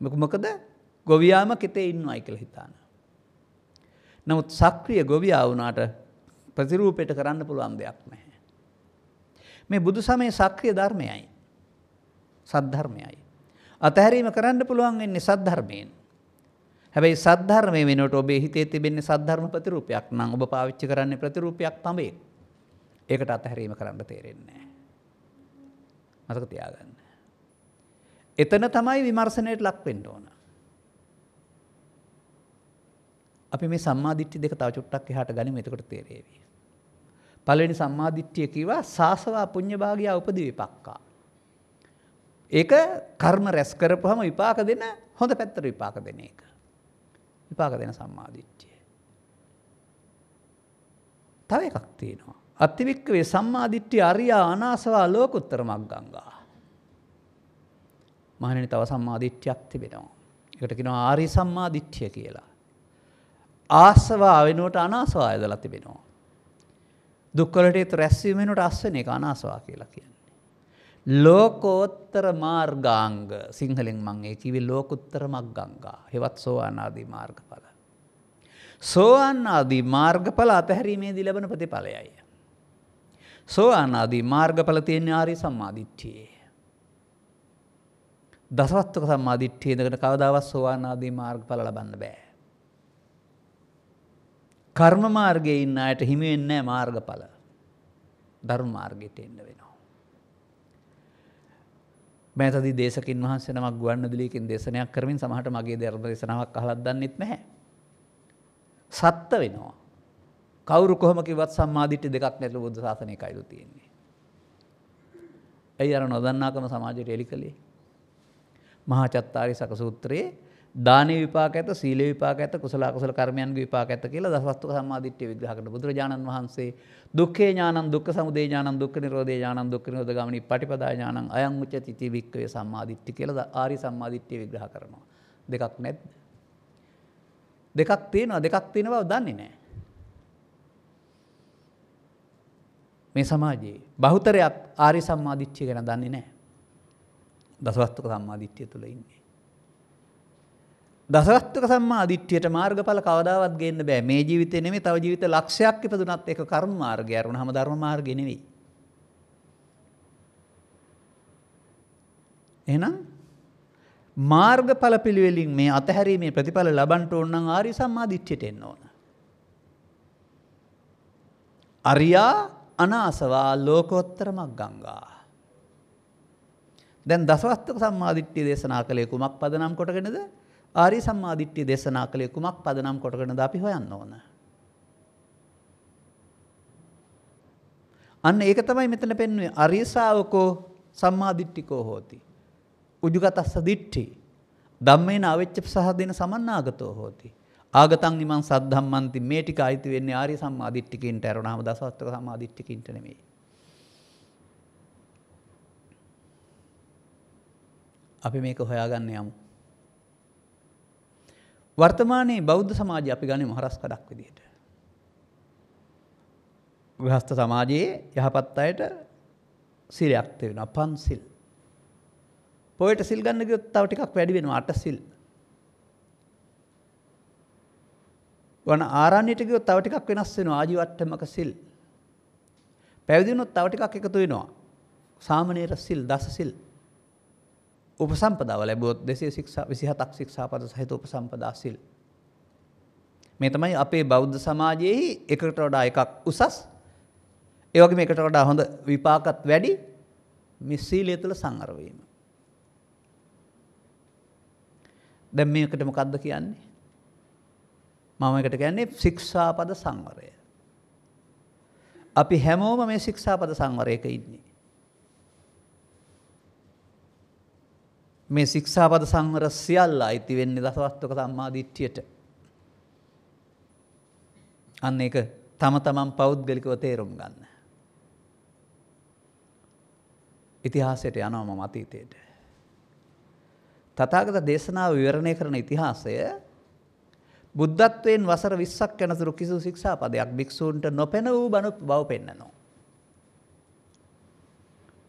නැහැ. මොකද ගොවියාම කෙතේ ඉන්නවයි කියලා හිතාන. නමුත් සක්‍රිය ගොවියා වුණාට ප්‍රතිරූපයට කරන්න පුළුවන් දෙයක් නැහැ. මේ බුදු සමයේ සක්‍රිය ධර්මයයි. සද්ධර්මයයි. අතහැරීම කරන්න පුළුවන් වෙන්නේ සද්ධර්මයෙන්. හැබැයි සද්ධර්මයේ වෙනකොට ඔබේ හිතේ තිබෙන්නේ සද්ධර්ම ප්‍රතිරූපයක් නම් ඔබ පාවිච්චි කරන්නේ ප්‍රතිරූපයක් තමයි. ඒකට අතහැරීම කරන්න තේරෙන්නේ නැහැ. මතක තියාගන්න. එතන තමයි විමර්ශනයට ලක් වෙන්න ඕන. අපි මේ සම්මාදිට්ඨි දෙක තව චුට්ටක් එහාට ගනිමු එතකොට තේරෙවි. පළවෙනි සම්මාදිට්ඨිය කිව්වා සාසවා පුඤ්ඤ භාගියා උපදි විපක්කා. ඒක කර්ම රැස් කරපුවම විපාක දෙන හොඳ පැත්තට විපාක දෙන එක. විපාක දෙන සම්මාදිට්ඨිය. තව එකක් තියෙනවා. අත්තිවික්කවේ සම්මාදිට්ඨිය අරියා අනාසවා ලෝකුත්තර මග්ගංගා. මහණෙනි තව සම්මාදිට්ඨියක් තිබෙනවා. ඒකට කියනවා ආරි සම්මාදිට්ඨිය කියලා. ආසවා වෙනුවට අනාසවා ඇදලා තිබෙනවා. දුක්වලට ඒත් රැස්වීම වෙනුවට අස්වෙන එක අනාසවා කියලා කියන්නේ. ලෝකෝත්තර මාර්ගාංග සිංහලෙන් මං ඒ කිව්වේ ලෝකුත්තර මග්ගංගා. හෙවත් සෝවාන් ආදී මාර්ගඵල. සෝවාන් ආදී මාර්ගඵල අතහැරීමේදී ලැබෙන ප්‍රතිඵලයයි. සෝවාන් ආදී මාර්ගඵල තියෙන ආර්ය සම්මාදිට්ඨියේ. දසවස්තුක සම්මාදිට්ඨියේ ඉඳගෙන කවදාවත් සෝවාන් ආදී මාර්ගඵල ලබන්න බෑ. කර්ම මාර්ගයේ ඉන්න අයට හිමි වෙන්නේ නැහැ මාර්ගඵල. ධර්ම මාර්ගයට එන්න වෙනවා. මෑතදී දේශකින් වහන්සේ නමක් ගුවන්විදුලියකින් දේශනයක් කරමින් සමහරට මගේ ධර්ම දේශනාවක් අහලත් දන්නෙත් නැහැ. සත්ත වෙනවා. කවුරු කොහොම කිව්වත් සම්මාදිට්ඨි දෙකක් නැතුව බුද්ධ ශාසනයකයිලු තියෙන්නේ. ඇයි අර නොදන්නාකම සමාජයට එලි කළේ? මහා චත්තාරි සක සූත්‍රයේ දානේ විපාක ඇත සීලේ විපාක ඇත කුසල අකුසල කර්මයන්ගේ විපාක ඇත කියලා දසවස්තුක සම්මාදිට්ඨිය විග්‍රහ කරන බුදුරජාණන් වහන්සේ දුක්ඛේ ඥානං දුක්ඛ සමුදය ඥානං දුක්ඛ නිරෝධේ ඥානං දුක්ඛ නිරෝධ ගාමිනී පටිපදා ඥානං අයං උච්චති ති වික්ඛවේ සම්මාදිට්ඨි කියලා ආරි සම්මාදිට්ඨිය විග්‍රහ කරනවා. දෙකක් නැද්ද? දෙකක් තියෙනවා. දෙකක් තියෙන බව දන්නේ නැහැ. මේ සමාජයේ බහුතරයක් ආරි සම්මාදිට්ඨිය ගැන දන්නේ නැහැ. දසවස්තුක සම්මාදිට්ඨිය තුල ඉන්නේ. දසවස්තුක සම්මා දිට්ඨියට මාර්ගඵල කවදාවත් ගේන්න බෑ. මේ ජීවිතේ නෙමෙයි තව ජීවිත ලක්ෂයක් ඉපදුනත් ඒක කර්ම මාර්ගය අරුණාම ධර්ම මාර්ගය නෙවෙයි. එහෙනම් මාර්ගඵල පිළිවෙලින් මේ අතහැරීමේ ප්‍රතිඵල ලබන්න ඕන නම් ආර්ය සම්මා දිට්ඨියට එන්න ඕන. අරියා අනාසවා ලෝකෝත්තර මග්ගංගා. දැන් දසවස්තුක සම්මා දිට්ඨිය දේශනා කළේ කුමක් පදනම් කොටගෙනද? ආරි සම්මාදිට්ඨිය දේශනා කළේ කුමක් පදනම් කොටගෙනද අපි හොයන්න ඕන. අන්න ඒක තමයි මෙතන පෙන්වන්නේ අරිය ශාවකෝ සම්මාදිට්ඨිකෝ හෝති. උජුගතස්ස දිට්ඨි. ධම්මේන අවෙච්ච සහදින සමන්නාගතෝ හෝති. ආගතං නිමං සද්ධම්මන්ති මේ ටික අයිති වෙන්නේ ආර්ය සම්මාදිට්ඨිකින්ට අරුණාම දසවස්තක සම්මාදිට්ඨිකින්ට නෙමෙයි. අපි මේක හොයාගන්න යමු. වර්තමානයේ බෞද්ධ සමාජය අපි ගනිමු හරස් කඩක් විදිහට. ගෘහස්ත සමාජයේ යහපත් අයට සිලයක් තියෙනවා පන්සිල්. පොයට සිල් ගන්න ගියොත් තව ටිකක් වැඩි වෙනවා අට සිල්. වන ආරණ්‍යයට ගියොත් තව ටිකක් වෙනස් වෙනවා ආජීවට්ටමක සිල්. පැවිදි වුණොත් තව ටිකක් එකතු වෙනවා. සාමණේර සිල් දස සිල්. උපසම්පදාව ලැබුවොත් 227ක් ශික්ෂාපද සහිත උපසම්පදා සිල්. මේ තමයි අපේ බෞද්ධ සමාජයේ එකට වඩා එකක් උසස් ඒ වගේම එකට වඩා හොඳ විපාකත් වැඩි මේ සීලය තුළ සංවර වීම. දැන් මේකට මොකද්ද කියන්නේ? මම එකට කියන්නේ ශික්ෂාපද සංවරය. අපි හැමෝම මේ ශික්ෂාපද සංවරයක ඉන්නේ. මේ ශික්ෂාපද සංවර සියල්ල අයිති වෙන්නේ දසවස්තුක සම්මා දිට්ඨියට. අන්න ඒක තම තමන් පෞද්ගලිකව තේරුම් ගන්න. ඉතිහාසයට යනවා මම අතීතයට. තථාගත දේශනාව විවරණය කරන ඉතිහාසය බුද්ධත්වයෙන් වසර 20ක් යනතුරු කිසිදු ශික්ෂාපදයක් භික්ෂූන්ට නොපෙන වූ බණු බව පෙන්නනවා.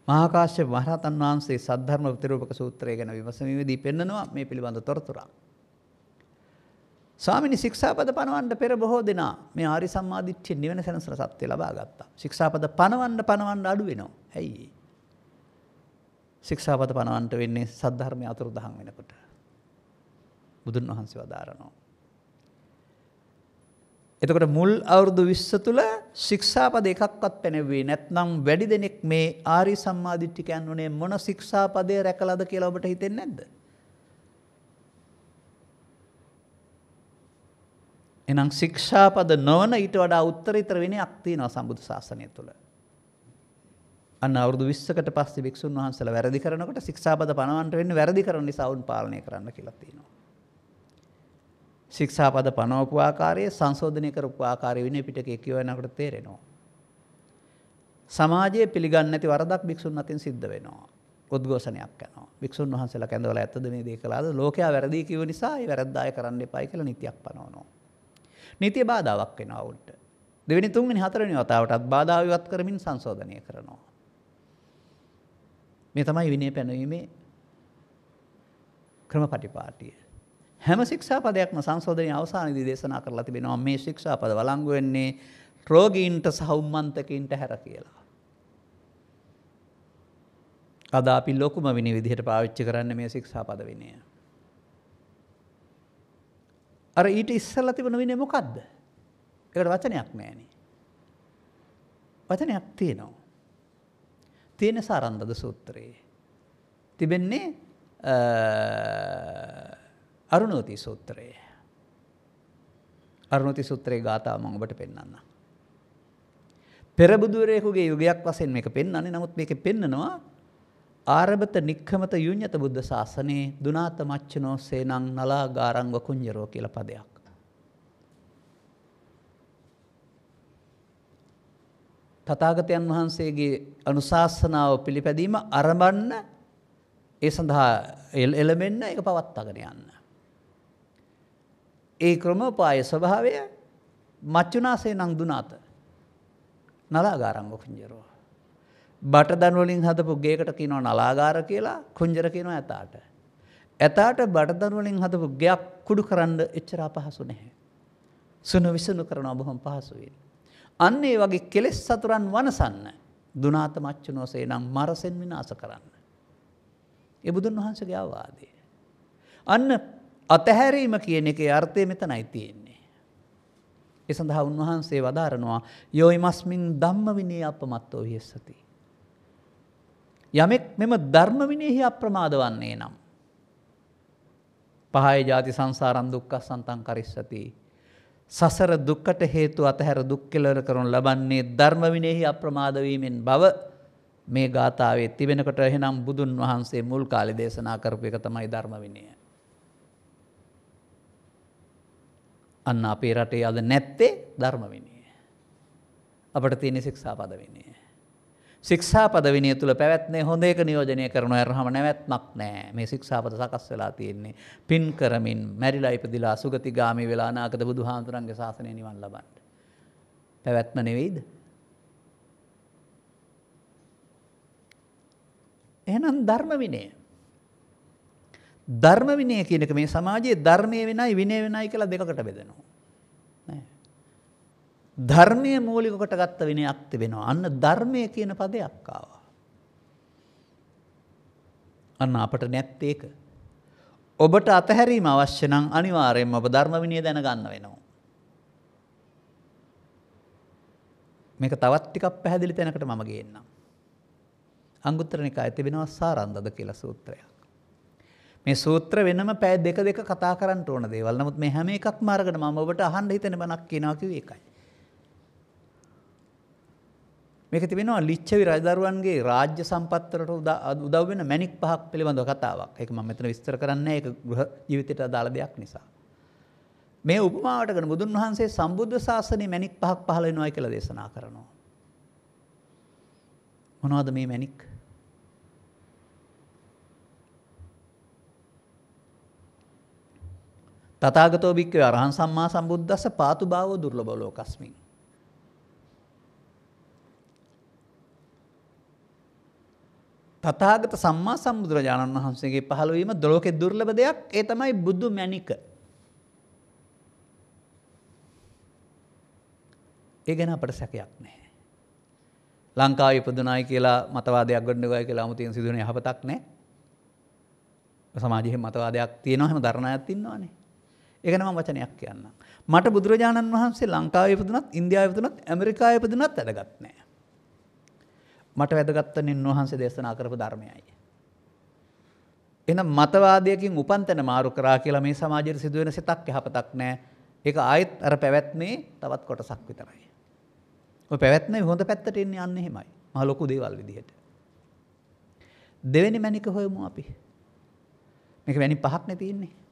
මහා කාශ්‍යප මහරහතන් වහන්සේ සද්ධර්ම ප්‍රතිරූපක සූත්‍රය ගැන විමසීමේදී පෙන්නනවා මේ පිළිබඳ තොරතුරක්. ස්වාමිනී ශික්ෂාපද පනවන්න පෙර බොහෝ දෙනා මේ ආරි සම්මාදිට්ඨිය නිවන සැනසෙන සත්‍ය ලබා ගත්තා. ශික්ෂාපද පනවන්න පනවන්න අඩු වෙනවා. ඇයි? ශික්ෂාපද පනවන්ට වෙන්නේ සද්ධර්මය අතුරුදහන් වෙනකොට. බුදුන් වහන්සේ වදාරනවා. එතකොට මුල් අවුරුදු 20 තුල ශික්ෂාපද එකක්වත් පැනෙව්වේ නැත්නම් වැඩි දෙනෙක් මේ ආරි සම්මාදිට්ඨිකයන් උනේ මොන ශික්ෂාපදේ රැකලාද කියලා ඔබට හිතෙන්නේ නැද්ද? එහෙනම් ශික්ෂාපද නොවන ඊට වඩා උත්තරීතර විනයක් තියෙනවා සම්බුදු ශාසනය තුල. අන්න අවුරුදු 20කට පස්සේ වික්ෂුන් වහන්සේලා වැරදි කරනකොට ශික්ෂාපද පනවන්න වෙන්නේ වැරදි කරන නිසා වුන් පාලනය කරන්න කියලා තියෙනවා. ශික්ෂාපද පනවපු ආකාරයේ සංශෝධනය කරපු ආකාරය විනය පිටකයේ කියවනකොට තේරෙනවා. සමාජයේ පිළිගන්නේ නැති වරදක් භික්ෂුන් අතින් සිද්ධ වෙනවා. උද්ඝෝෂණයක් යනවා. භික්ෂුන් වහන්සේලා කැඳවලා ඇත්තද මේ දේ කළාද? ලෝකයා වැරදි කිව්ව නිසා ඒ වැරද්දාය කරන්න එපායි කියලා නීතියක් පනවනවා. නීතිය බාධාවක් වෙනවා උන්ට. දෙවෙනි තුන්වෙනි හතරවෙනි වතාවටත් බාධා ඉවත් කරමින් සංශෝධනය කරනවා. මේ තමයි විනය පැනවීමේ ක්‍රමපටිපාටිය. හැම ශික්ෂාපදයක්ම සංශෝධනයේ අවසානයේදී දේශනා කරලා තිබෙනවා මේ ශික්ෂාපද වළංගු වෙන්නේ රෝගීන්ට සහ උම්මන්තකීන්ට හැර කියලා. අද අපි ලොකුම විනය විදිහට පාවිච්චි කරන්නේ මේ ශික්ෂාපද විනය. අර ඊට ඉස්සෙල්ලා තිබුණ විනය මොකද්ද? ඒකට වචනයක් නැහැනේ. වචනයක් තියෙනවා. තියෙන සාරන්දද සූත්‍රයේ. තිබෙන්නේ අරුණෝති සූත්‍රයේ. අරුණෝති සූත්‍රයේ ගාථාව මම ඔබට පෙන්වන්නම්. පෙරබුදුවරයෙකුගේ යුගයක් වශයෙන් මේක පෙන්වන්නේ නමුත් මේකේ පෙන්නනවා ආරබත නික්ඛමත යුඤ්ඤත බුද්ධ ශාසනේ දුනාත මච්චනෝ සේනං නලාගාරං වකුඤ්ජරෝ කියලා පදයක්. තථාගතයන් වහන්සේගේ අනුශාසනාව පිළිපැදීම අරඹන්න ඒ සඳහා එළමෙන්න ඒක පවත්වාගෙන යන්න. ඒ ක්‍රමෝපාය ස්වභාවය මච්චුනාසේ නං දුනාත නලාගාරංග කුංජරෝ. බටදන් වලින් හදපු ගේකට කියනවා නලාගාර කියලා කුංජර කියනවා ඇතාට. ඇතාට බටදන් වලින් හදපු ගයක් කුඩු කරන්න එච්චර අපහසු නැහැ. සුණු විසුණු කරනවා බොහොම පහසුවෙන්. අන්න ඒ වගේ කෙලෙස් සතුරන් වනසන්න දුනාත මච්චුනෝසේ නම් මරසෙන් විනාශ කරන්න. ඒ බුදුන් වහන්සේගේ අවවාදය. අන්න අතහැරීම කියන එකේ අර්ථය මෙතනයි තියෙන්නේ. ඒ සඳහා උන්වහන්සේ වදාරනවා යෝයිමස්මින් ධම්ම විනය අපමත්තෝ විහෙස්සති. යමෙක් මෙම ධර්ම විනයෙහි අප්‍රමාද වන්නේ නම් පහය ජාති සංසාරන් දුක්ඛ සන්තං කරිස්සති සසර දුක්කට හේතු අතහැර දුක් කෙලවර කරනු ලබන්නේ ධර්ම විනයෙහි අප්‍රමාද වීමෙන් බව මේ ගාථාවේ තිබෙනකොට එහෙනම් බුදුන් වහන්සේ මුල් කාලේ දේශනා කරපු එක තමයි ධර්ම විනය. අන්න අපේ රටේ අද නැත්තේ ධර්ම විනය. අපට තියෙන ශික්ෂාපද විනය. ශික්ෂාපද විනය තුළ පැවැත්නේ හොඳ එක නියෝජනය කරන ඇරහම නැවැත්මක් නෑ මේ ශික්ෂාපද සකස් වෙලා තියෙන්නේ පින් කරමින් මැරිලා ඉපදිලා සුගතිගාමි වෙලා නාකද බුදු හාමුදුරන්ගේ ශාසනය නිවන් ලබන්ට. පැවැත්ම නෙවෙයිද. එහෙනම් ධර්ම විනය. ධර්ම විනය කියනක මේ සමාජයේ ධර්මය වෙනයි විනය වෙනයි කියලා දෙකකට බෙදෙනවා. ධර්මය මූලික කොට ගත්ත විනයක් තිබෙනවා. අන්න ධර්මය කියන පදයක් ආවා. අන්න අපට නැත්තේ ඒක. ඔබට අතහැරීම අවශ්‍ය නම් අනිවාර්යයෙන්ම ඔබ ධර්ම විනය දැනගන්න වෙනවා. මේක තවත් ටිකක් පැහැදිලි තැනකට මම ගේන්නම්. අංගුත්තර නිකායේ තිබෙනවා සාරන්දද කියලා සූත්‍රයක්. මේ සූත්‍ර වෙනම පැය දෙක දෙක කතා කරන්න ඕන දේවල්. නමුත් මේ හැම එකක්ම අරගෙන මම ඔබට අහන්න හිතෙන බණක් කියනවා කිව්වේ ඒකයි. මේක තිබෙනවා ලිච්ඡවි රජදරුවන්ගේ රාජ්‍ය සම්පත්වලට උදව් වෙන මැණික් පහක් පිළිබඳව කතාවක්. ඒක මම මෙතන විස්තර කරන්නේ නැහැ. ඒක ගෘහ ජීවිතයට අදාළ දෙයක් නිසා. මේ උපමාවට කරන බුදුන් වහන්සේ සම්බුද්ධ ශාසනයේ මැණික් පහක් පහළ වෙනවා කියලා දේශනා කරනවා. මොනවද මේ මැණික්? තථාගතෝ භික්ඛවේ අරහං සම්මා සම්බුද්දස්ස පාතු භාවෝ දුර්ලභ ලෝකස්මින්. තථාගත සම්මා සම්බුදුරජාණන් වහන්සේගේ පහළවීම දොලෝකෙ දුර්ලභ දෙයක් ඒ තමයි බුදු මැණික. ඒ ගැන අපට සැකයක් නැහැ. ලංකාවේ ඉපදුනායි කියලා මතවාදයක් ගොඩනගායි කියලා 아무තින් සිදුවෙන යහපතක් නැහැ. සමාජයේ මතවාදයක් තියෙනවා හැම දරණයක් ඉන්නවනේ. ඒක නම් වචනයක් කියන්නම්. මට බුදුරජාණන් වහන්සේ ලංකාවේ ඉපදුනත් ඉන්දියාවේ ඉපදුනත් ඇමරිකාවේ ඉපදුනත් වැදගත් නැහැ. මට වැදගත් වෙන උන්වහන්සේ දේශනා කරපු ධර්මයයි. එහෙනම් මතවාදයකින් උපන් තැන මාරු කරා කියලා මේ සමාජයේ සිදුවෙන සිතක් යහපතක් නැහැ. ඒක ආයෙත් අර පැවැත්මේ තවත් කොටසක් විතරයි. ඔය පැවැත්මේ හොඳ පැත්තට එන්නේ යන්නේ එහෙමයි. මහ ලොකු දේවල් විදිහට. දෙවෙනි මණික හොයමු අපි. මේක වැනි පහක් නේ තියෙන්නේ.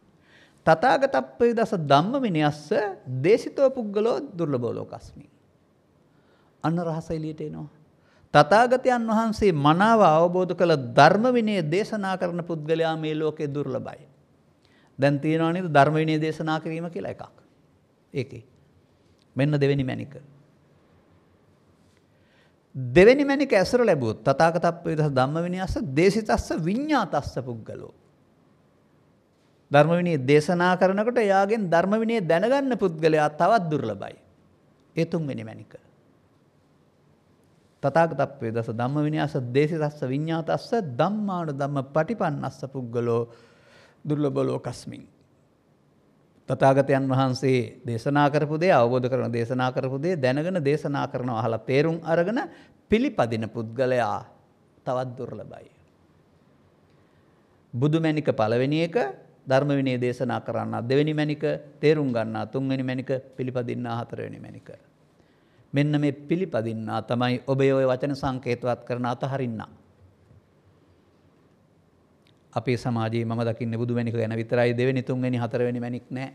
තථාගතප්පේ දස ධම්ම විනයස්ස දේශිතෝ පුද්ගලෝ දුර්ලභෝ ලෝකස්මි. අන්න රහස එළියට එනවා. තථාගතයන් වහන්සේ මනාව අවබෝධ කළ ධර්ම විනය දේශනා කරන පුද්ගලයා මේ ලෝකේ දුර්ලභයි. දැන් තියෙනවා නේද ධර්ම විනය දේශනා කිරීම කියලා එකක්. ඒකේ. මෙන්න දෙවෙනි මැනික. දෙවෙනි මැනික ඇසුර ලැබුවොත් තථාගතප්පේ දස ධම්ම විනයස්ස දේශිතස්ස විඤ්ඤාතස්ස පුද්ගලෝ ධර්ම විනය දේශනා කරනකොට එයාගෙන් ධර්ම විනය දැනගන්න පුද්ගලයා තවත් දුර්ලභයි. ඒ තුන්වෙනි මැනික. තථාගතප්පේ දස ධම්ම විනයස දේශිතස්ස විඤ්ඤාතස්ස ධම්මාන ධම්ම පටිපන්නස්ස පුද්ගලෝ දුර්ලභ ලෝකස්මින්. තථාගතයන් වහන්සේ දේශනා කරපු දේ අවබෝධ කරන දේශනා කරපු දේ දැනගෙන දේශනා කරනවා අහලා තේරුම් අරගෙන පිළිපදින පුද්ගලයා තවත් දුර්ලභයි. බුදුමැණික පළවෙනි එක ධර්ම විනය දේශනා කරන්න දෙවෙනි මැනික තේරුම් ගන්නා තුන්වෙනි මැනික පිළිපදින්නා හතරවෙනි මැනික. මෙන්න මේ පිළිපදින්නා තමයි ඔබේ ඔය වචන සංකේතවත් කරන අතහරින්න. අපේ සමාජයේ මම දකින්නේ බුදු මැනික ගැන විතරයි දෙවෙනි තුන්වෙනි හතරවෙනි මැනික් නෑ.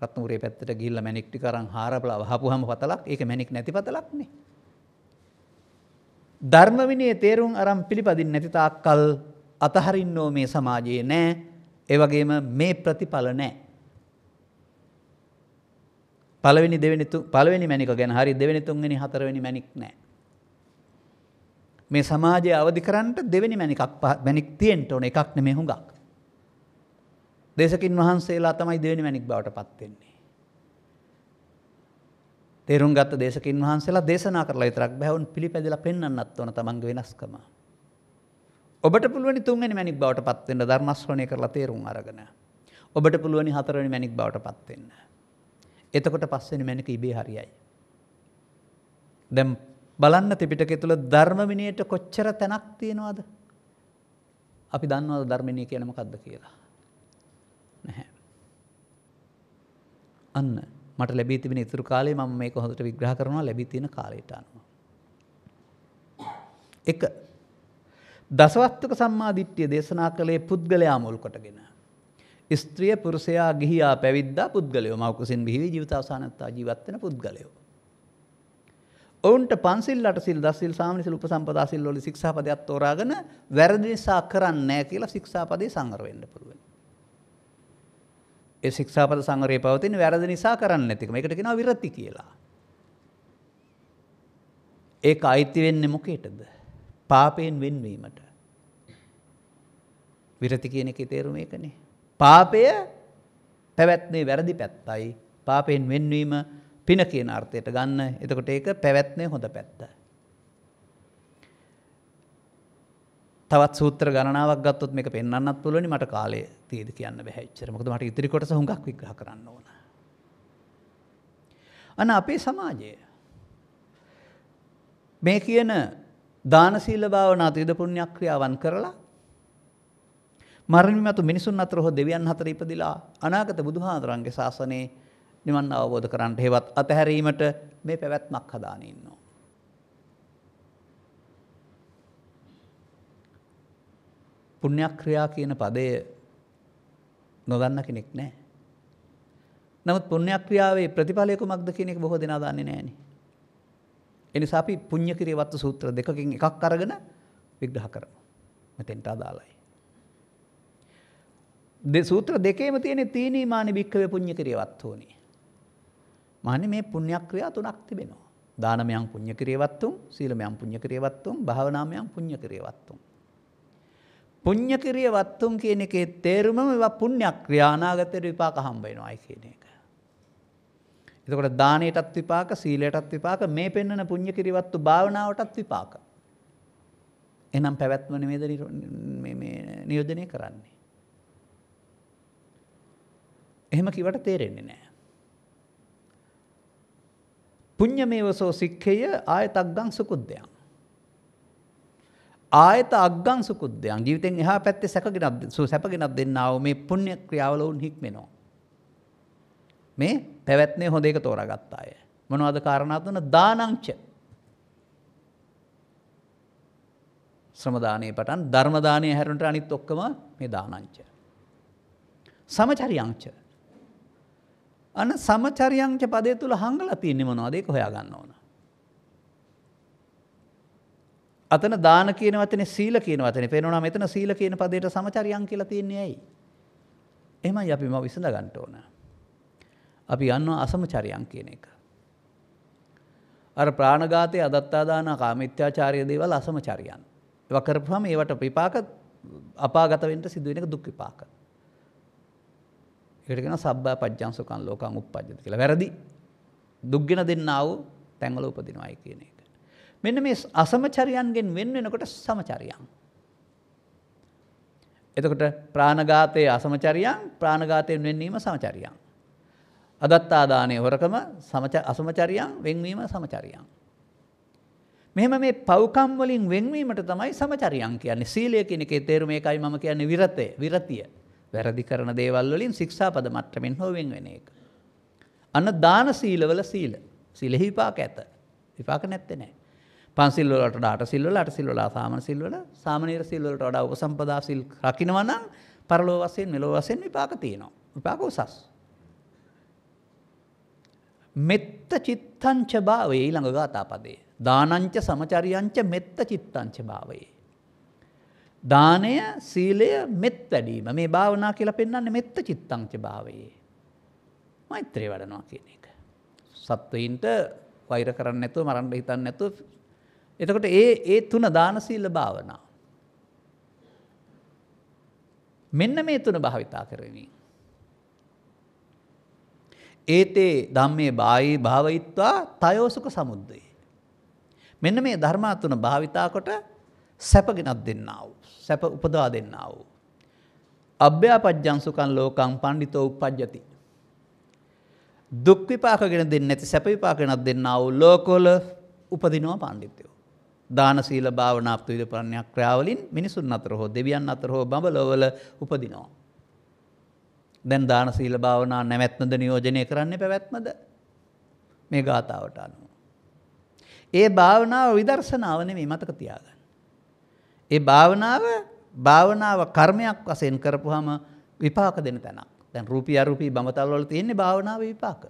රත්නපුරේ පැත්තට ගිහිල්ලා මැනික් ටික අරන් හාරපලා වහපුවම පතලක් ඒක මැනික් නැති පතලක්නේ. ධර්ම විනය තේරුම් අරන් පිළිපදින්න නැති තාක්කල් අතහරින්නෝ මේ සමාජයේ නෑ ඒ වගේම මේ ප්‍රතිඵල නැහැ. පළවෙනි දෙවෙනි පළවෙනි මැනික ගැන හරි දෙවෙනි තුන්වෙනි හතරවෙනි මැනික් නැහැ. මේ සමාජය අවදි කරන්නට දෙවෙනි මැනිකක් මැනික් තියෙන්න ඕන එකක් නෙමෙයි හුඟක්. දේශකින් වහන්සේලා තමයි දෙවෙනි මැනික් බවට පත් වෙන්නේ. තේරුම් ගත්ත දේශකින් වහන්සේලා දේශනා කරලා විතරක් බෑ වුන් පිළිපැදලා පෙන්වන්නත් ඕන තමන්ගේ වෙනස්කම. ඔබට පුළුවනි තුන්වැනි මැනික් බවට පත් වෙන්න ධර්මශ්‍රවණය කරලා තේරුම් අරගෙන. ඔබට පුළුවනි හතරවෙනි මැනික් බවට පත් වෙන්න. එතකොට පස්වෙනි මැනික ඉබේ හරියයි. දැන් බලන්න ත්‍රිපිටකය තුල ධර්ම විනයට කොච්චර තැනක් තියෙනවද? අපි දන්නවද ධර්ම විනය කියන්නේ මොකද්ද කියලා? නැහැ. අන්න මට ලැබී තිබෙන ඉතුරු කාලේ මම මේක හොඳට විග්‍රහ කරනවා ලැබී තියෙන කාලයට අනුව. 1 දසවත්තක සම්මාධිට්්‍යය දේශනා කළේ පුද්ගලයා මුල් කොටගෙන. ස්ත්‍රිය පුරුෂයා ගිහියා පැවිද්ද පුද්ගලයෝ මවකුසින් බිහි ජීවිතාසානත්තා ජීවත්වන පුද්ගලයෝ. ඔවුන්ට පන්සිල්ලට සිල් දස්සිල් සාමිසිල් උපසම්පදාසිල් ලොලි ශික්ෂාපදයක් තෝරාගෙන වැරදිනිසා කරන්නෑ කියලා ශික්ෂාපදය සංගරවෙන්න පුළුවන්. ඒ ශික්ෂාපද සංගරය පවතින වැරදි නිසා කරන්න ඇතිකම එකට කෙන විරති කියලා. ඒ අයිති වෙන්නේ මොකේටද. පාපයෙන් වෙන්වීමට. විරති කියන එකේ තේරුම ඒකනේ. පාපය පැවැත්මේ වැරදි පැත්තයි. පාපයෙන් වෙන්වීම පින කියන අර්ථයට ගන්න. එතකොට ඒක පැවැත්මේ හොඳ පැත්ත. තවත් සූත්‍ර ගණනාවක් ගත්තොත් මේක පෙන්වන්නත් පුළුවනි මට කාලය තියෙද කියන්න බෑ එච්චර. මොකද මට ඉතිරි කොටස හුඟක් විග්‍රහ කරන්න ඕන. අන්න අපේ සමාජය මේ කියන දාන සීල භාවනා ත්‍රිද පුණ්‍ය ක්‍රියාවන් කරලා මරණින් මතු මිනිසුන් අතර හෝ දෙවියන් අතර ඉපදිලා අනාගත බුදුහාඳුරන්ගේ ශාසනයේ නිවන් අවබෝධ කරන්නට හේවත් අතහැරීමට මේ පැවැත්මක් හදාන ඉන්නවා. පුණ්‍යක්‍රියා කියන පදය නොදන්න කෙනෙක් නැහැ. නමුත් පුණ්‍යක්‍රියාවේ ප්‍රතිඵලය කුමක්ද කියන එක බොහෝ දෙනා දන්නේ නැහෙනි. ඒ නිසා අපි පුණ්‍ය කිරියවත්තු සූත්‍ර දෙකකින් එකක් අරගෙන විග්‍රහ කරමු. මෙතෙන්ට අදාළයි. දෙ සූත්‍ර දෙකේම තියෙන තීනී මානි භික්කවේ පුණ්‍ය කිරියවත්තුනේ. මාන්නේ මේ පුණ්‍යක්‍රියා තුනක් තිබෙනවා. දානමයන් පුණ්‍ය කිරියවත්තුම්, සීලමයන් පුණ්‍ය කිරියවත්තුම්, භාවනාමයන් පුණ්‍ය කිරියවත්තුම්. පුණ්‍ය කිරියවත්තුම් කියන එකේ තේරුමම ඒවා පුණ්‍යක්‍රියා අනාගතේ විපාක හම්බ වෙනවායි කියන එක. එතකොට දානයටත් විපාක, සීලයටත් විපාක, මේ පෙන්වන පුණ්‍ය කිරියවත්තු භාවනාවටත් විපාක. එහෙනම් පැවැත්ම නෙමෙයිද මේ මේ නියෝජනය කරන්නේ. එහෙම කිව්වට තේරෙන්නේ නැහැ. පුඤ්ඤමේවසෝ සික්ඛය ආයත අග්ගං සුකුද්දයන්. ආයත අග්ගං සුකුද්දයන් ජීවිතෙන් එහා පැත්තේ සැකගෙනක් සැපගෙනක් දෙන්නා වූ මේ පුණ්‍ය ක්‍රියාවල උන් හික්මෙනවා. මේ පැවැත්නේ හොඳ එක තෝරාගත්ත අය. මොනවද කාරණා තුන දානංච. ශ්‍රම දානේ පටන් ධර්ම දානේ හැරුණට අනිත් ඔක්කොම මේ දානංච. සමචරියංච අන්න සමචරියංච පදය තුළ හංගලා තියෙන්නේ මොනවද ඒක හොයාගන්න ඕන. අතන දාන කියන වචනේ සීල කියන වචනේ පේනවා මෙතන සීල කියන පදයට සමචරියං කියලා තියෙන්නේ ඇයි? එහෙමයි අපි මම විසඳ ගන්න ඕන. අපි යනවා අසමචරියං කියන එක. අර ප්‍රාණඝාතයේ අදත්තා දාන කාමිත්‍යාචාරය දේවල් අසමචරියන්. ඒවා කරපුවාම ඒවට විපාක අපාගත වෙන්න සිදු වෙන එක දුක් විපාක. ඒකට කියනවා සබ්බා පජ්ජංසුකං ලෝකං උප්පජ්ජති කියලා. වැරදි දුක්ගෙන දෙන්නා වූ තැන්වල උපදිනවායි කියන එක. මෙන්න මේ අසමචරියන්ගෙන් වෙන් වෙනකොට සමචරියන්. එතකොට ප්‍රාණඝාතයේ අසමචරියන් ප්‍රාණඝාතයෙන් වෙන්වීම සමචරියන්. අදත්තාදානයේ හොරකම අසමචරියන් වෙන්වීම සමචරියන්. මෙහෙම මේ පව්කම් වලින් වෙන්වීමට තමයි සමචරියන් කියන්නේ. සීලය කියන එකේ තේරුම ඒකයි මම කියන්නේ විරතය, විරතිය. වැරදි කරන දේවල් වලින් ශික්ෂාපද මට්ටමින් හෝ වෙන් වෙන එක. අන්න දාන සීලවල සීල. සීලෙහි විපාක ඇත. විපාක නැත්තේ නෑ. පන්සිල් වලට වඩා අට සිල් වල අට සිල් වල සාමන සිල් වල සාමනීර සිල් වලට වඩා උපසම්පදා සිල් රකින්නවා නම් පරලෝ වශයෙන් මෙලෝ වශයෙන් විපාක තියෙනවා. විපාක උසස්. මෙත්ත චිත්තංච භාවයේ ඊළඟ ගාථා පදේ. දානංච සමචරියංච මෙත්ත චිත්තංච භාවයේ. දානය සීලය මෙත් වැඩීම මේ භාවනා කියලා පෙන්වන්නේ මෙත්ත චිත්තංච භාවයේ. මෛත්‍රිය වඩනවා කියන එක. සත්වයින්ට වෛර කරන්න නැතුව මරන්න හිතන්න නැතුව එතකොට ඒ ඒ තුන දාන සීල භාවනා. මෙන්න මේ තුන භාවිතා කරමින් ඒතේ ධම්මේ බායි භාවයිත්වා තයෝසුක සමුද්දේ. මෙන්න මේ ධර්මා තුන භාවිතා කොට සැපගෙනත් දෙන්නා වූ. සැප උපදවා දෙන්නා වූ. අභ්‍යාපජ්ජංසුකන් ලෝකං පණ්ඩිතෝ උපජ්ජති. දුක් විපාකගෙන දෙන්නේ නැති සැප විපාකගෙනත් දෙන්නා වූ ලෝකවල උපදිනවා පණ්ඩිතයෝ. දාන සීල භාවනා අප්තුවිද ප්‍රඥා ක්‍රියාවලින් මිනිසුන් අතර හෝ දෙවියන් අතර හෝ බඹලොවල උපදිනවා. දැන් දාන සීල භාවනා නැවැත්මද නියෝජනය කරන්නේ පැවැත්මද මේ ගාථාවට අනුව. ඒ භාවනාව විදර්ශනාව නෙමෙයි මතක තියාගන්න. ඒ භාවනාව භාවනාව කර්මයක් වශයෙන් කරපුවාම විපාක දෙන තැනක්. දැන් රූපී අරූපී බඹතල් වල තියෙන්නේ භාවනාවේ විපාක.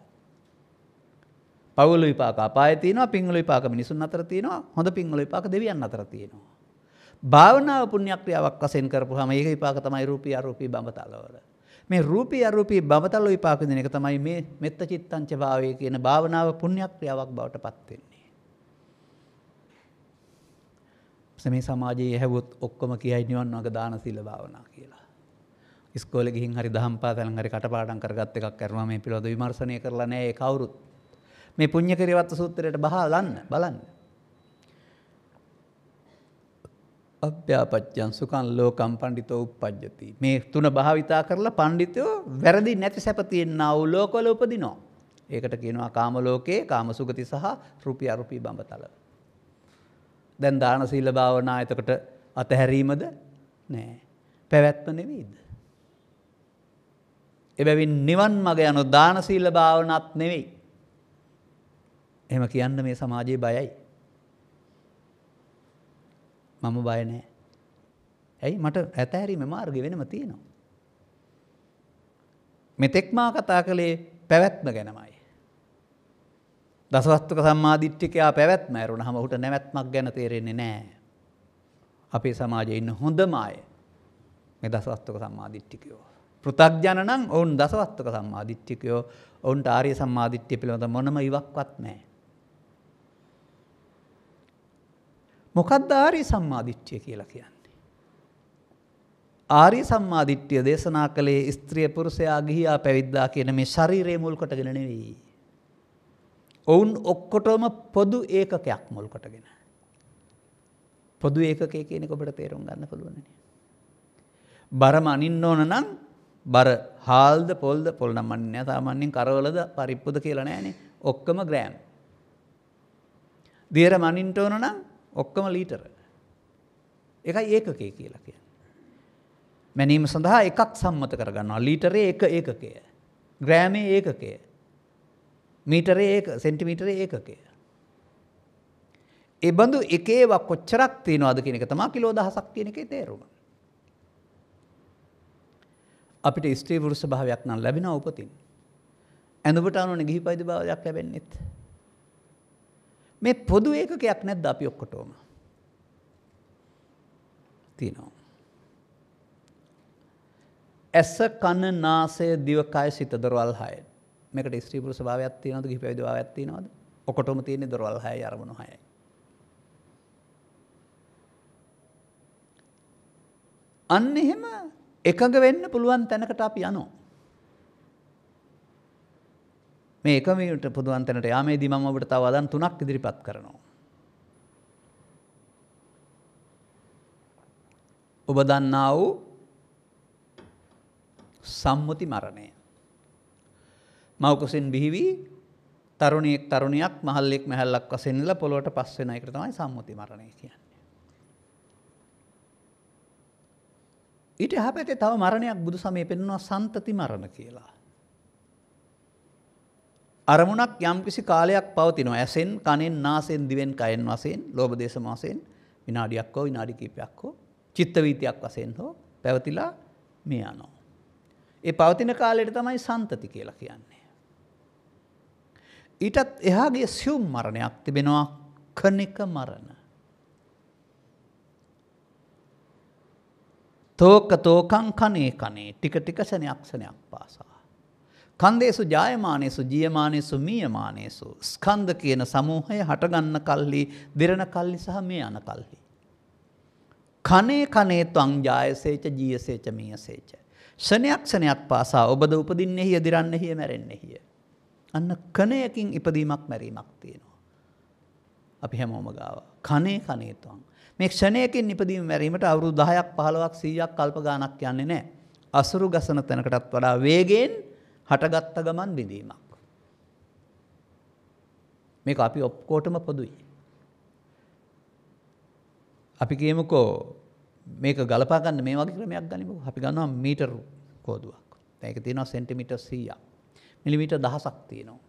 පවුල විපාක අපායේ තියෙනවා, පින්වල විපාක මිනිසුන් අතර තියෙනවා, හොඳ පින්වල විපාක දෙවියන් අතර තියෙනවා. භාවනාව පුණ්‍යක්‍රියාවක් වශයෙන් කරපුවාම ඒක විපාක තමයි රූපී අරූපී බඹතල වල. මේ රූපී අරූපී බඹතල විපාක දෙන එක තමයි මේ මෙත්ත චිත්තංච භාවය කියන භාවනාව පුණ්‍යක්‍රියාවක් බවට පත් වෙන්නේ. මේ සමාජයේ ඇහැවොත් ඔක්කොම කියයි නිවන් මාර්ග දාන සීල භාවනා කියලා. ඉස්කෝලේ ගිහින් හරි දහම් පාසලෙන් හරි කටපාඩම් කරගත් එකක් කරනවා මේ පිළිබඳ විමර්ශනය කරලා නැහැ ඒ කවුරුත්. මේ පුණ්‍ය කිරියවත්ත සූත්‍රයට බහලන්න බලන්න. අභ්‍යාපච්චයන් සුකන් ලෝකම් පණ්ඩිතෝ උප්පජ්ජති. මේ තුන භාවිතා කරලා පණ්ඩිතයෝ වැරදි නැති සැප තියෙනා වූ ලෝකවල උපදිනවා. ඒකට කියනවා කාම ලෝකේ කාම සුගති සහ රුපි අරුපි බඹතල. දැන් දාන සීල භාවනා එතකොට අතහැරීමද නෑ. පැවැත්ම නෙවෙයිද. එබැවින් නිවන් මග යනු දාන සීල භාවනාවක් නෙවෙයි. එහෙම කියන්න මේ සමාජයේ බයයි. මම බය නෑ. ඇයි මට ඇතහැරීම මාර්ගය වෙනම තියෙනවා. මෙතෙක් මා කතා කළේ පැවැත්ම ගැනමයි. දසවස්තුක සම්මාදිට්ඨිකයා පැවැත්ම ඇරුණාම ඔහුට නැවැත්මක් ගැන තේරෙන්නේ නැහැ. අපේ සමාජයේ ඉන්න හොඳම අය මේ දසවස්තුක සම්මාදිට්ඨිකයෝ. පෘථග්ජන නම් ඔවුන් දසවස්තුක සම්මාදිට්ඨිකයෝ ඔවුන්ට ආර්ය සම්මාදිට්ඨිය පිළිබඳ මොනම ඉවක්වත් නැහැ. මොකක්ද ආර්ය සම්මාදිට්ඨිය කියලා කියන්නේ? ආර්ය සම්මාදිට්ඨිය දේශනා කළේ ස්ත්‍රිය පුරුෂයා ගිහියා පැවිද්දා කියන මේ ශරීරය මුල් කොටගෙන නෙවෙයි. ඔවුන් ඔක්කොටම පොදු ඒකකයක් මුල් කොටගෙන. පොදු ඒකකය කියන එක ඔබට තේරුම් ගන්න පුළුවන්නේ. බරම අනින්න ඕන නම් බර හාල්ද පොල්ද පොල් නම් අන්නේ නැහැ සාමාන්‍යයෙන් කරවලද පරිප්පුද කියලා නැහැනේ. ඔක්කොම ග්‍රෑම්. දියර මනින්න ඕන නම් ඔක්කොම ලීටර. ඒකයි ඒකකය කියලා කියන්නේ. මැනීම සඳහා එකක් සම්මත කරගන්නවා. ලීටරේ එක ඒකකය. ග්‍රෑමේ ඒකකය. මීටරේ ඒක සෙන්ටිමීටරේ ඒකකය. ඒ බඳු එක ඒවා කොච්චරක් තියෙනවද කියන එක තමයි කිලෝ දහසක් කියන එකේ තේරුම. අපිට ස්ත්‍රී පුරුෂ භාවයක් නම් ලැබෙනවා උපතින්. ඇඳුමට අනුවනේ ගිහි පයිද භාවයක් ලැබෙන්නෙත්. මේ පොදු ඒකකයක් නැද්ද අපි ඔක්කොටම? තියෙනවා. ඇස කන නාසය දිවකය සිත දොරවල් හය. මේකට ස්ත්‍රී පුරුෂ භාවයක් තියෙනවද ගිහි පැවිදි භාවයක් තියෙනවද? ඔකොටම තියෙන්නේ දොරවල් හයයි අරමුණු හයයි. අන්න එහෙම එකඟ වෙන්න පුළුවන් තැනකට අපි යනවා. මේ එකමට පුදුවන් තැනට යාමේදී මම ඔබට තව අදන් තුනක් ඉදිරිපත් කරනවා. ඔබ දන්නා වූ සම්මුති මරණය. මවකුසින් බිහිවී තරුණියෙක් තරුණයක් මහල්ලෙක් මැහැල්ලක් වසෙන්ල පොළොවට පස් වෙන එකට තමයි සම්මුති මරණය කියන්නේ. ඊට එහා පැත්තේ තව මරණයක් බුදු සමයේ පෙන්වනවා සන්තති මරණ කියලා. අරමුණක් යම්කිසි කාලයක් පවතිනවා. ඇසෙන්, කනෙන්, නාසයෙන්, දිවෙන්, කයෙන් වශයෙන්, ලෝභ දේශ මාසයෙන් විනාඩියක් හෝ විනාඩි කිහිපයක් හෝ චිත්ත වීතියක් වශයෙන් හෝ පැවතිලා මේ යනවා. ඒ පවතින කාලයට තමයි සන්තති කියලා කියන්නේ. ඊටත් එහාගේ සියුම් මරණයක් තිබෙනවා කනික මරණ. තෝක තෝකං කනේ කනේ ටික ටික ශනයක් ශනයක් පාසා. කන්දේසු ජායමානයසු ජියමානයසු මීයමානයසු ස්කන්ධ කියන සමූහය හටගන්න කල්හි දෙරණ කල්ලි සහ මේ යන කල්හි. කනේ කනේ ත්වං ජායසේච ජීයසේච මීයසේච. ෂණයක් ෂණයක් පාසා ඔබද උපදින්නෙහිය දිරන්නෙහිය මැරෙන්නෙහිය. අන්න කනයකින් ඉපදීමක් මැරීමක් තියෙනවා. අපි හැමෝම ගාව. කනේ කනේ ත්වං. මේ ක්ෂණයකින් නිපදීම මැරීමට අවුරුදු 10ක් 15ක් 100ක් කල්ප ගානක් යන්නේ නැහැ. අසුරු ගසන තැනකටත් වඩා වේගයෙන් හටගත්ත ගමන් බිඳීමක්. මේක අපි ඔක්කොටම පොදුයි. අපි කියමුකෝ මේක ගලපා ගන්න මේ වගේ ක්‍රමයක් ගනිමුකෝ. අපි ගන්නවා මීටර කෝදුවක්. දැන් ඒක තියෙනවා සෙන්ටිමීටර් 100ක්. මිලිමීටර් දහසක් තියෙනවා.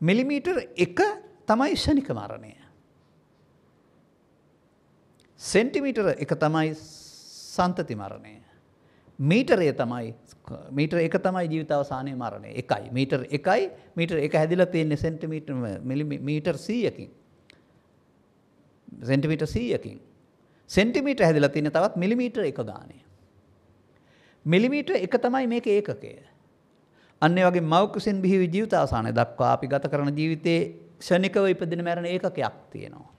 මිලිමීටර් 1 තමයි ෂණික මරණය. සෙන්ටිමීටර එක තමයි සන්තති මරණය. මීටරය තමයි මීටර එක තමයි ජීවිතාවසානය මරණය. එකයි. මීටර් එකයි මීටර් එක හැදිලා තියෙන්නේ සෙන්ටිමීටර් මීටර් සීයකින්. සෙන්ටිමීටර් සීයකින්. සෙන්ටිමීටර් හැදිලා තියෙන තවත් මිලිමීටර් එක ගානේ. මිලිමීටර් එක තමයි මේක ඒකකය. අන්න වගේ මවකුසින් බිහි ජීවිතාවසානය දක්වා අපි ගත කරන ජීවිතයේ ක්ෂණිකව ඉපදින මැරණ ඒකකයක් තියෙනවා.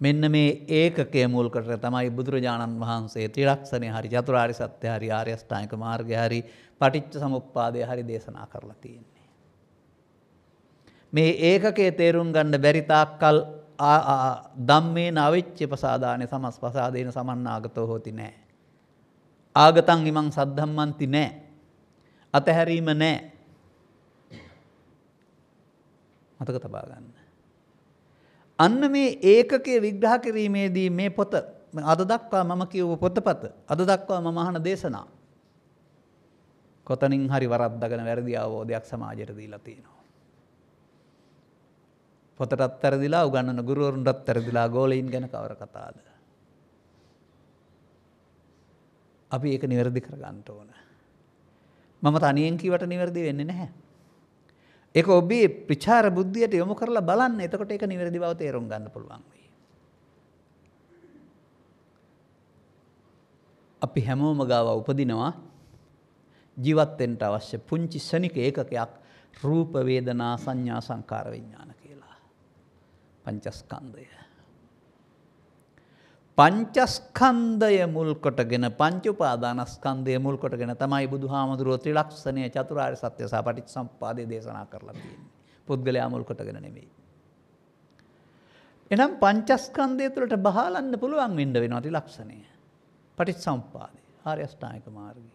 මෙන්න මේ ඒකකය මුල් කොට තමයි බුදුරජාණන් වහන්සේ ත්‍රිලක්ෂණය හරි චතුරාර්ය සත්‍ය හරි ආර්ය අෂ්ටාංගික මාර්ගය හරි පටිච්ච සමුප්පාදය හරි දේශනා කරලා තියෙන්නේ. මේ ඒකකයේ තේරුම් ගන්න බැරි තාක්කල් ධම්මේ නවිච්ච ප්‍රසාදානේ සමස් ප්‍රසාදේන සමන්නාගතෝ හොති නෑ. ආගතං ඉමං සද්ධම්මන්ති නෑ. අතහැරීම නෑ. මතක තබා ගන්න. අන්න මේ ඒකකය විග්‍රහ කිරීමේදී මේ පොත අද දක්වා මම කියවූ පොතපත අද දක්වා මම අහන දේශනා කොතනින් හරි වරද්දගෙන වැරදි අවබෝධයක් සමාජයට දීලා තියෙනවා. පොතටත් වැරදිලා උගන්නන ගුරුවරුන්ටත් වැරදිලා ගෝලයින් ගැන කවර කතාද. අපි ඒක නිවැරදි කරගන්න ඕන. මම තනියෙන් කිවට නිවැරදි වෙන්නේ නැහැ. ඒක ඔබේ ප්‍රචාර බුද්ධියට යොමු කරලා බලන්න එතකොට ඒක නිවැරදි බව තේරුම් ගන්න පුළුවන් වෙයි. අපි හැමෝම ගාව උපදිනවා ජීවත් වෙන්න අවශ්‍ය පුංචි ශනික ඒකකයක් රූප වේදනා සංඥා සංකාර විඥාන කියලා. පංචස්කන්ධය. පංචස්කන්ධය මුල් කොටගෙන පංච උපාදානස්කන්ධය මුල් කොටගෙන තමයි බුදුහාමුදුරුවෝ ත්‍රිලක්ෂණය චතුරාර්ය සත්‍ය සහ පටිච්චසමුප්පාදය දේශනා කරලා තියෙන්නේ. පුද්ගලයා මුල් කොටගෙන නෙමෙයි. එනම් පංචස්කන්ධය තුළට බහලන්න පුළුවන් වෙන්න වෙනවා ත්‍රිලක්ෂණය. පටිච්චසමුප්පාදය ආර්ය අෂ්ටාංගික මාර්ගය.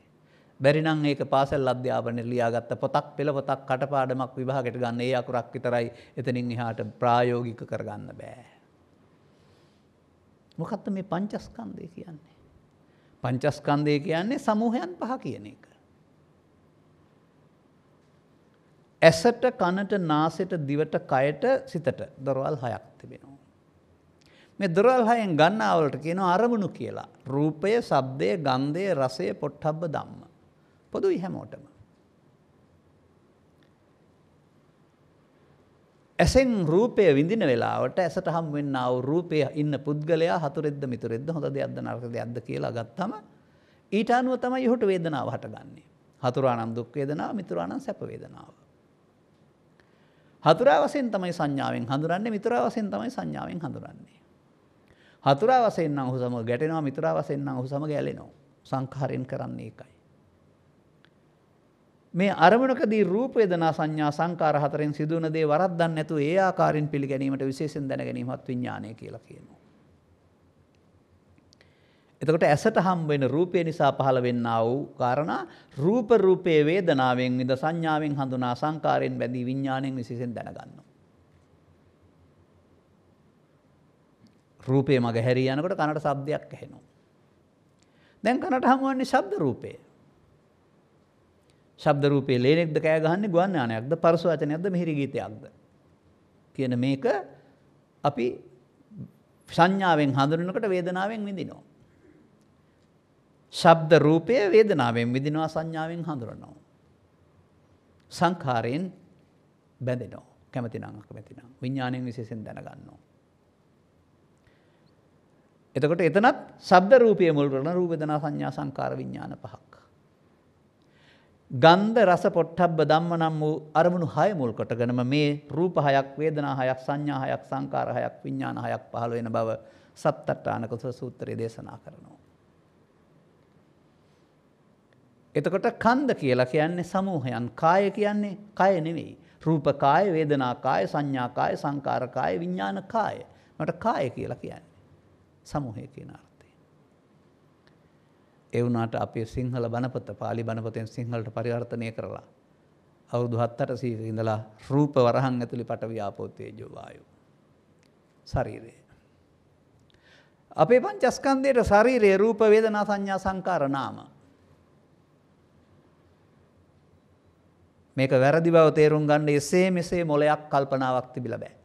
බැරි නම් ඒක පාසල් අධ්‍යාපනයේ ලියාගත්ත පොතක් පෙළ පොතක් කටපාඩමක් විභාගයට ගන්න ඒ අකුරක් විතරයි එතනින් එහාට ප්‍රායෝගික කරගන්න බෑ. මොකක්ද මේ පංචස්කන්ධය කියන්නේ. පංචස්කන්ධය කියන්නේ සමූහයන් පහ කියන එක. ඇසට කනට නාසෙට දිවට කයට සිතට දොරවල් හයක් තිබෙනවා. මේ දොරවල් හයෙන් ගන්නාවලට කියනවා අරමුණු කියලා. රූපය, ශබ්දය, ගන්ධය, රසය, පොට්ටබ්බ ධම්ම. පොදුයි හැමෝටම. ඇසෙන් රූපය විඳින වෙලාවට ඇසට හම් වෙන්න වූ රූපය ඉන්න පුද්ගලයා හතුරෙද්ද මිතුරෙද්ද හොඳ දෙයක්ද නරක දෙයක්ද කියලා ගත්තම ඊට අනුව තමයි ඔහුට වේදනාව හටගන්නේ. හතුරානම් දුක් වේදනාව මිතුරානම් සැප වේදනාව. හතුරා වශයෙන් තමයි සංඥාවෙන් හඳුනන්නේ මිතුරා වශයෙන් තමයි සංඥාවෙන් හඳුනන්නේ. හතුරා වශයෙන් නම් ඔහු සමග ගැටෙනවා මිතුරා වශයෙන් නම් ඔහු සමග ඇලෙනවා. සංඛාරයෙන් කරන්නේ ඒකයි. මේ අරමුණකදී රූප වේදනා සංඥා සංකාර හතරෙන් සිදුවන දේ වරද්දන්න නැතුව ඒ ආකාරයෙන් පිළිගැනීමට විශේෂයෙන් දැන ගැනීමත් විඥානය කියලා කියනවා. එතකොට ඇසට හම් වෙන රූපය නිසා පහළ වෙන්නා වූ කාරණා රූප රූපයේ වේදනාවෙන් විද සංඥාවෙන් හඳුනා සංකාරයෙන් බැඳී විඥාණයෙන් විශේෂයෙන් දැනගන්නවා. රූපේ මග හැරී යනකොට කනට ශබ්දයක් ඇහෙනවා. දැන් කනට හමුවන්නේ ශබ්ද රූපේ. ශබ්ද රූපයේ ලේනෙක්ද කෑ ගහන්නේ ගුවන් යානයක්ද පරස වචනයක්ද මිහිරි ගීතයක්ද කියන මේක අපි සංඥාවෙන් හඳුනනකොට වේදනාවෙන් විඳිනවා. ශබ්ද රූපය වේදනාවෙන් විඳිනවා සංඥාවෙන් හඳුනනවා. සංඛාරයෙන් බැඳෙනවා. කැමති නම් අකමැති නම් විඥාණයෙන් විශේෂයෙන් දැනගන්නවා. එතකොට එතනත් ශබ්ද රූපයේ මුල් කරන රූප වේදනා සංඥා සංකාර විඥාන පහක්. ගන්ධ රස පොට්ටබ්බ ධම්ම නම් වූ අරමුණු හය මුල් කොටගෙනම මේ රූප හයක් වේදනා හයක් සංඥා හයක් සංකාර හයක් විඥාන හයක් පහළ වෙන බව සත්තට්ඨාන කුසල සූත්‍රයේ දේශනා කරනවා. එතකොට කන්ද කියලා කියන්නේ සමූහයන් කාය කියන්නේ කය නෙවෙයි. රූප කාය වේදනා කාය සංඥා කාය සංකාර කාය විඥාන කාය. මට කාය කියලා කියන්නේ සමූහය කියන අර්ථය. ඒ වුණාට අපේ සිංහල බණපොත පාලි බණපොතෙන් සිංහලට පරිවර්තනය කරලා අවුරුදු 7-800 ඉඳලා රූප වරහන් ඇතුළේ පටවිය ආපෝ තේජෝ වායෝ. ශරීරය. අපේ පංචස්කන්ධයේ ශරීරයේ රූප වේදනා සංඥා සංකාර නාම. මේක වැරදි බව තේරුම් ගන්න එසේ මෙසේ මොලයක් කල්පනාවක් තිබිලා බෑ.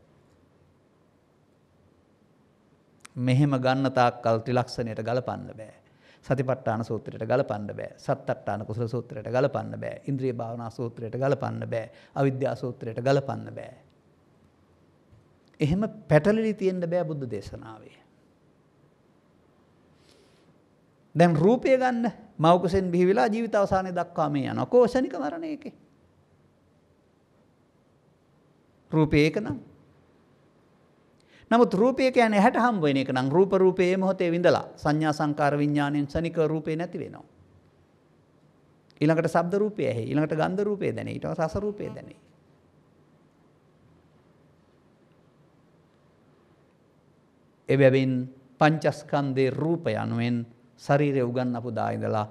මෙහෙම ගන්න තාක්කල් ත්‍රිලක්ෂණයට ගලපන්න බෑ. සතිපට්ඨාන සූත්‍රයට ගලපන්න බෑ. සත්තට්ඨාන කුසල සූත්‍රයට ගලපන්න බෑ. ඉන්ද්‍රිය භාවනා සූත්‍රයට ගලපන්න බෑ. අවිද්‍යා සූත්‍රයට ගලපන්න බෑ. එහෙම පැටලලි තියෙන්න බෑ බුද්ධ දේශනාවේ. දැන් රූපය ගන්න මවකුසෙන් බිහිවිලා ජීවිත අවසානය දක්වා මේ යනවා. කෝෂණික මරණය එකේ. රූපය ඒක නම් නමුත් රූපය කියන්නේ ඇහැට හම්බ වෙන එක නම් රූප රූපේ මේ මොහොතේ විඳලා සංඥා සංකාර විඥාණයෙන් ශනික රූපේ නැති වෙනවා. ඊළඟට ශබ්ද රූපය ඇහි ඊළඟට ගන්ධ රූපය දැනේ ඊට පස්සේ රස රූපය දැනේ. එබැවින් පංචස්කන්ධේ රූපය යනුවෙන් ශරීරය උගන්වපු දා ඉඳලා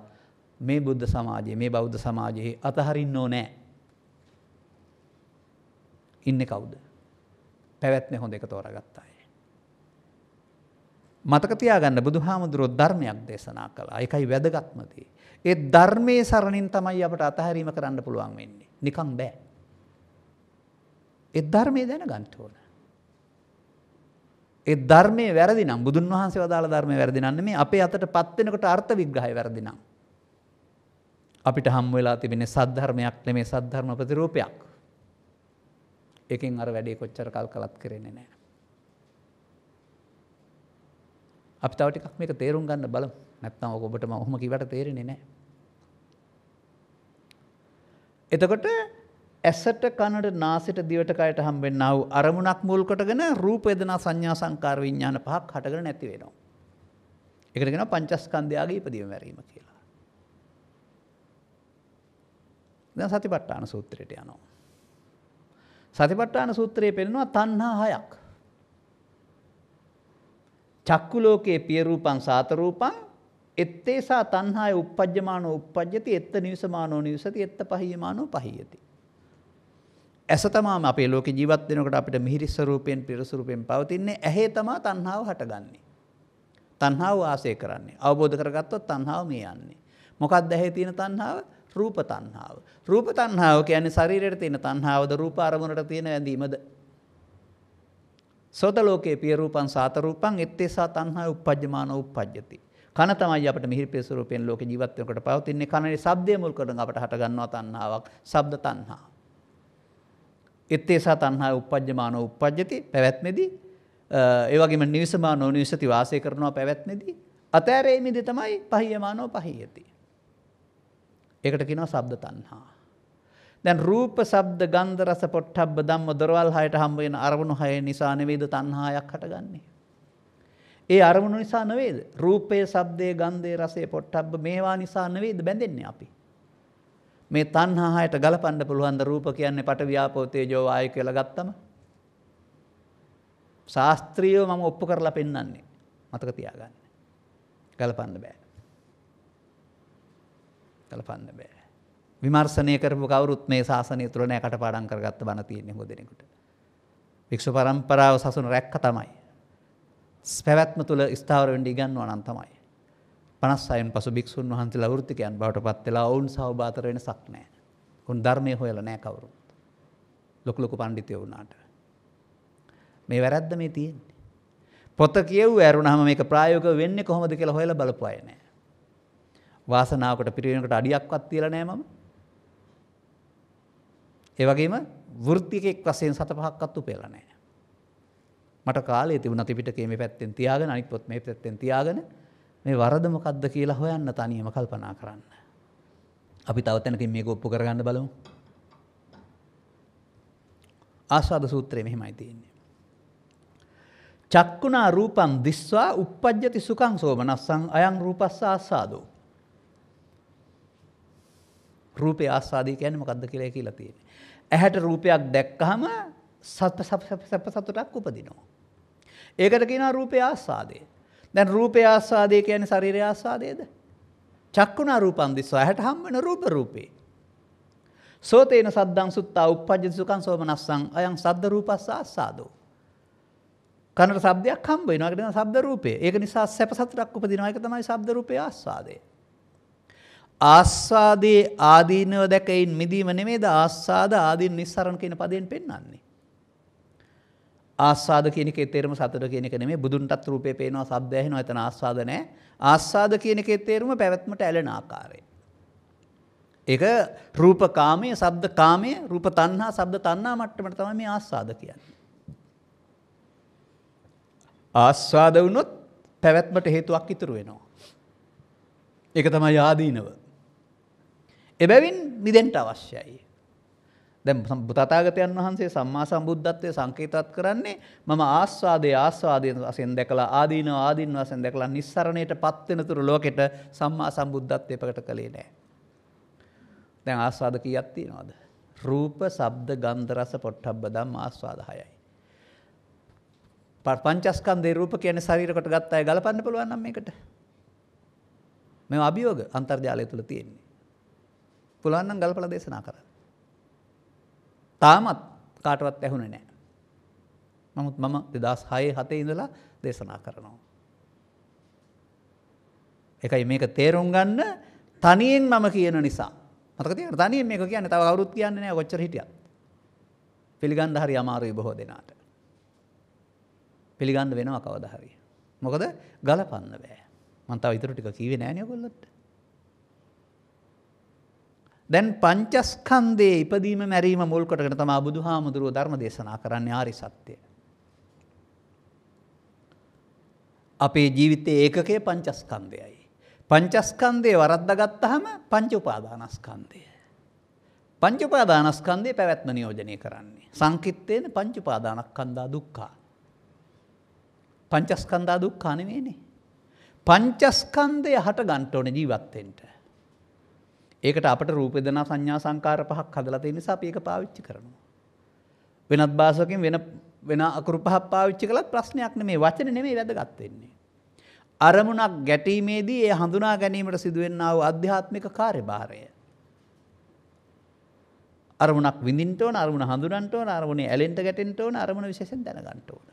මේ බුද්ධ සමාජයේ මේ බෞද්ධ සමාජයේ අතහරින්න ඕනේ. ඉන්නේ කවුද? පැවැත්ම හොඳ එක තෝරගත්තා අය. මතක තියාගන්න බුදුහාමුදුරුවෝ ධර්මයක් දේශනා කළා. ඒකයි වැදගත්ම දේ. ඒ ධර්මයේ සරණින් තමයි අපට අතහැරීම කරන්න පුළුවන් වෙන්නේ. නිකන් බෑ. ඒ ධර්මයේ දැනගන්න ඕන. ඒ ධර්මයේ වැරදි නම් බුදුන් වහන්සේ වදාළ ධර්මයේ වැරදි නම් නෙමෙයි අපේ අතටපත් වෙනකොට අර්ථ විග්‍රහය වැරදි නම් අපිට හම් වෙලා තිබෙන්නේ සද්ධර්මයක් නෙමෙයි සද්ධර්ම ප්‍රතිරූපයක්. එකෙන් අර වැඩේ කොච්චර කල් කලත් කරන්නේ නැහැ. අපි තව ටිකක් මේක තේරුම් ගන්න බලමු. නැත්නම් ඔක ඔබට මම ඔහොම කිව්වට තේරෙන්නේ නැහැ. එතකොට ඇසට කනට නාසයට දිවට කයට හම්බෙන්නා වූ අරමුණක් මුල් කොටගෙන රූප වේදනා සංඥා සංකාර විඥාන පහක් හටගෙන නැති වෙනවා. ඒකට කියනවා පංචස්කන්ධයගේ ඉදීම මැරීම කියලා. දැන් සතිපට්ඨාන සූත්‍රයට යනවා. සතිපට්ඨාන සූත්‍රයේ පෙන්වනවා තණ්හා හයක්. චක්කු ලෝකේ පිය රූපං සාත රූපං එත්තේසා තණ්හාය uppajjamaano uppajjati etta නිවසමානෝ නිවසති etta පහියමානෝ පහියති. ඇස තමාම අපේ ලෝකේ ජීවත් වෙනකොට අපිට මිහිරි ස්වරූපයෙන් පිර ස්වරූපයෙන් පවතින්නේ ඇහි තමා තණ්හාව හටගන්නේ. තණ්හාව වාසය කරන්නේ. අවබෝධ කරගත්තොත් තණ්හාව මේ යන්නේ. මොකක්ද ඇහි තියෙන තණ්හාව? රූප තණ්හාව. රූප තණ්හාව කියන්නේ ශරීරයට තියෙන තණ්හාවද රූප අරමුණට තියෙන ඇඳීමද? සෝත ලෝකේ පිය රූපං සාත රූපං එත්තේසා තණ්හාය uppajjamaන uppajjati. කන තමයි අපිට මිහිරි පිය ස්වරූපයෙන් ලෝකේ ජීවත් වෙනකොට පවතින්නේ කනේ ශබ්දයේ මුල් කරගෙන අපට හට ගන්නවා තණ්හාවක්. ශබ්ද තණ්හා. එත්තේසා තණ්හාය uppajjamaන uppajjati පැවැත්මේදී ඒ වගේම නිවිසමා නොනිවිසති වාසය කරනවා පැවැත්මේදී අතෑරීමේදී තමයි පහියමානෝ පහියති. ඒකට කියනවා ශබ්ද තණ්හා. දැන් රූප, ශබ්ද, ගන්ධ, රස, පොට්ටබ්බ ධම්ම දොරවල් හයට හම්බ වෙන අරමුණු හය නිසා නෙවෙයිද තණ්හාවක් හටගන්නේ. ඒ අරමුණු නිසා නෙවෙයිද? රූපය, ශබ්දය, ගන්ධය, රසය, පොට්ටබ්බ මේවා නිසා නෙවෙයිද බැඳෙන්නේ අපි. මේ තණ්හා හයට ගලපන්න පුළුවන් ද රූප කියන්නේ පට ව්‍යාපෝ තේජෝ වායු කියලා ගත්තම ශාස්ත්‍රීයව මම ඔප්පු කරලා පෙන්වන්නේ. මතක තියාගන්න. ගලපන්න බෑ. කලපන්න බෑ. විමර්ශනය කරපු කවුරුත් මේ ශාසනය තුළ නෑ කටපාඩම් කරගත්ත බණ තියෙන්නේ හොඳ දෙනෙකුට. වික්ෂු පරම්පරාව සසුන රැක්ක තමයි. පැවැත්ම තුළ ස්ථාවර වෙන්න ඉගන්වනවා නම් තමයි. 56න් පසු භික්ෂුන් වහන්සේලා වෘත්තිකයන් බවට පත් වෙලා ඔවුන් සහභාතර වෙනසක් නැහැ. උන් ධර්මයේ හොයලා නැහැ කවුරුත්. ලොකු ලොකු පඬිතුයෝ වුණාට. මේ වැරද්ද මේ තියෙන්නේ. පොත කියවුව ඇරුණාම මේක ප්‍රායෝගිකව වෙන්නේ කොහොමද කියලා හොයලා බලපු අය නැහැ. වාසනාවකට පිරිවෙනකට අඩියක්වත් තියලා නෑ මම. ඒ වගේම වෘත්තිකෙක් වශයෙන් සත පහක්වත් උපයලා නෑ. මට කාලේ තිබුණා ත්‍රිපිටකයේ මේ පැත්තෙන් තියාගෙන අනිත් පොත් මේ පැත්තෙන් තියාගෙන මේ වරද මොකද්ද කියලා හොයන්න තනියම කල්පනා කරන්න. අපි තව තැනකින් මේක ඔප්පු කරගන්න බලමු. ආස්වාද සූත්‍රයේ මෙහෙමයි තියෙන්නේ. චක්කුණා රූපං දිස්වා uppajjati සුඛං සෝමනස්සං අයං රූපස්ස ආස්වාදෝ රූපේ ආස්වාදය කියන්නේ මොකක්ද කියලා කියලා තියෙන්නේ. ඇහැට රූපයක් දැක්කහම සත්ප සැප සතුටක් උපදිනවා. ඒකට කියනවා රූපේ ආස්වාදය. දැන් රූපේ ආස්වාදය කියන්නේ ශරීරයේ ආස්වාදයේද? චක්කුණා රූපං දිස්වා ඇහැට හම් වෙන රූප රූපේ. සෝතේන සද්දං සුත්තා uppajjati සුඛං සෝමනස්සං අයං සද්ද රූපස්ස ආස්වාදෝ. කනට ශබ්දයක් හම්බ වෙනවා. ඒකට කියනවා ශබ්ද රූපේ. ඒක නිසා සැප සතුටක් උපදිනවා. ඒක තමයි ශබ්ද රූපේ ආස්වාදය. ආස්වාදයේ ආදීනව දැකයින් මිදීම නෙමේද ආස්වාද ආදීන් නිස්සරණ කියන පදයෙන් පෙන්වන්නේ. ආස්වාද කියන එකේ තේරුම සතුට කියන එක නෙමෙයි බුදුන්ටත් රූපේ පේනවා ශබ්ද ඇහෙනවා එතන ආස්වාද නැහැ. ආස්වාද කියන එකේ තේරුම පැවැත්මට ඇලෙන ආකාරය. ඒක රූපකාමයේ, ශබ්දකාමයේ, රූප තණ්හා, ශබ්ද තණ්හා මට්ටමට තමයි මේ ආස්වාද කියන්නේ. ආස්වාද වුණොත් පැවැත්මට හේතුවක් ඉතුරු වෙනවා. ඒක තමයි ආදීනව. එබැවින් මිදෙන්න අවශ්‍යයි. දැන් තථාගතයන් වහන්සේ සම්මා සම්බුද්ධත්වයේ සංකේතවත් කරන්නේ මම ආස්වාදයේ ආස්වාදයෙන් වශයෙන් දැකලා ආදීනව ආදීන වශයෙන් දැකලා නිස්සරණයටපත් වෙන තුරු ලෝකෙට සම්මා සම්බුද්ධත්වයේ ප්‍රකට කළේ නැහැ. දැන් ආස්වාද කීයක් තියෙනවද? රූප, ශබ්ද, ගන්ධ, රස, පොට්ටබ්බ ධම්ම ආස්වාද හයයි. පංචස්කන්ධේ රූප කියන්නේ ශරීර කොට ගත්ත අය ගලපන්න පුළුවන් නම් මේකට. මේවා අභියෝග අන්තර්ජාලය තුල තියෙන්නේ. පුළුවන් නම් ගලපලා දේශනා කරන්න. තාමත් කාටවත් ඇහුනේ නැහැ. නමුත් මම 2006 7 ඉඳලා දේශනා කරනවා. ඒකයි මේක තේරුම් ගන්න තනියෙන් මම කියන නිසා. මතක තියාගන්න තනියෙන් මේක කියන්නේ තව කවුරුත් කියන්නේ නැහැ කොච්චර හිටියත්. පිළිගන්න හරි අමාරුයි බොහෝ දෙනාට. පිළිගන්න වෙනවා කවදා හරි. මොකද ගලපන්න බෑ. මම තව ඊටු ටික කිව්වේ නෑනේ ඔයගොල්ලන්ට. දැන් පංචස්කන්ධයේ ඉපදීම මැරීම මුල් කොටගෙන තමයි බුදුහාමුදුරුවෝ ධර්ම දේශනා කරන්නේ ආරි සත්‍යය. අපේ ජීවිතයේ ඒකකයේ පංචස්කන්ධයයි. පංචස්කන්ධය වරද්දාගත්තාම පංච උපාදානස්කන්ධය. පංච උපාදානස්කන්ධය පැවැත්ම නියෝජනය කරන්නේ. සංකිට්ඨේන පංච උපාදානස්කන්ධා දුක්ඛා. පංචස්කන්ධා දුක්ඛා නෙවෙයිනේ. පංචස්කන්ධය හට ගන්න ඕනේ ජීවත් වෙන්න. ඒකට අපට රූප වේදනා සංඥා සංකාර පහක් හදලා තියෙන නිසා අපි ඒක පාවිච්චි කරනවා. වෙනත් භාෂාවකින් වෙන වෙන අකුරු පහක් පාවිච්චි කළත් ප්‍රශ්නයක් නෙමෙයි වචන නෙමෙයි වැදගත් වෙන්නේ. අරමුණක් ගැටීමේදී ඒ හඳුනා ගැනීමට සිදුවෙනා වූ ආධ්‍යාත්මික කාර්යභාරය. අරමුණක් විඳින්න ඕන අරමුණ හඳුනන්න ඕන අරමුණේ ඇලෙන්න ගැටෙන්න ඕන අරමුණ විශේෂයෙන් දැනගන්න ඕන.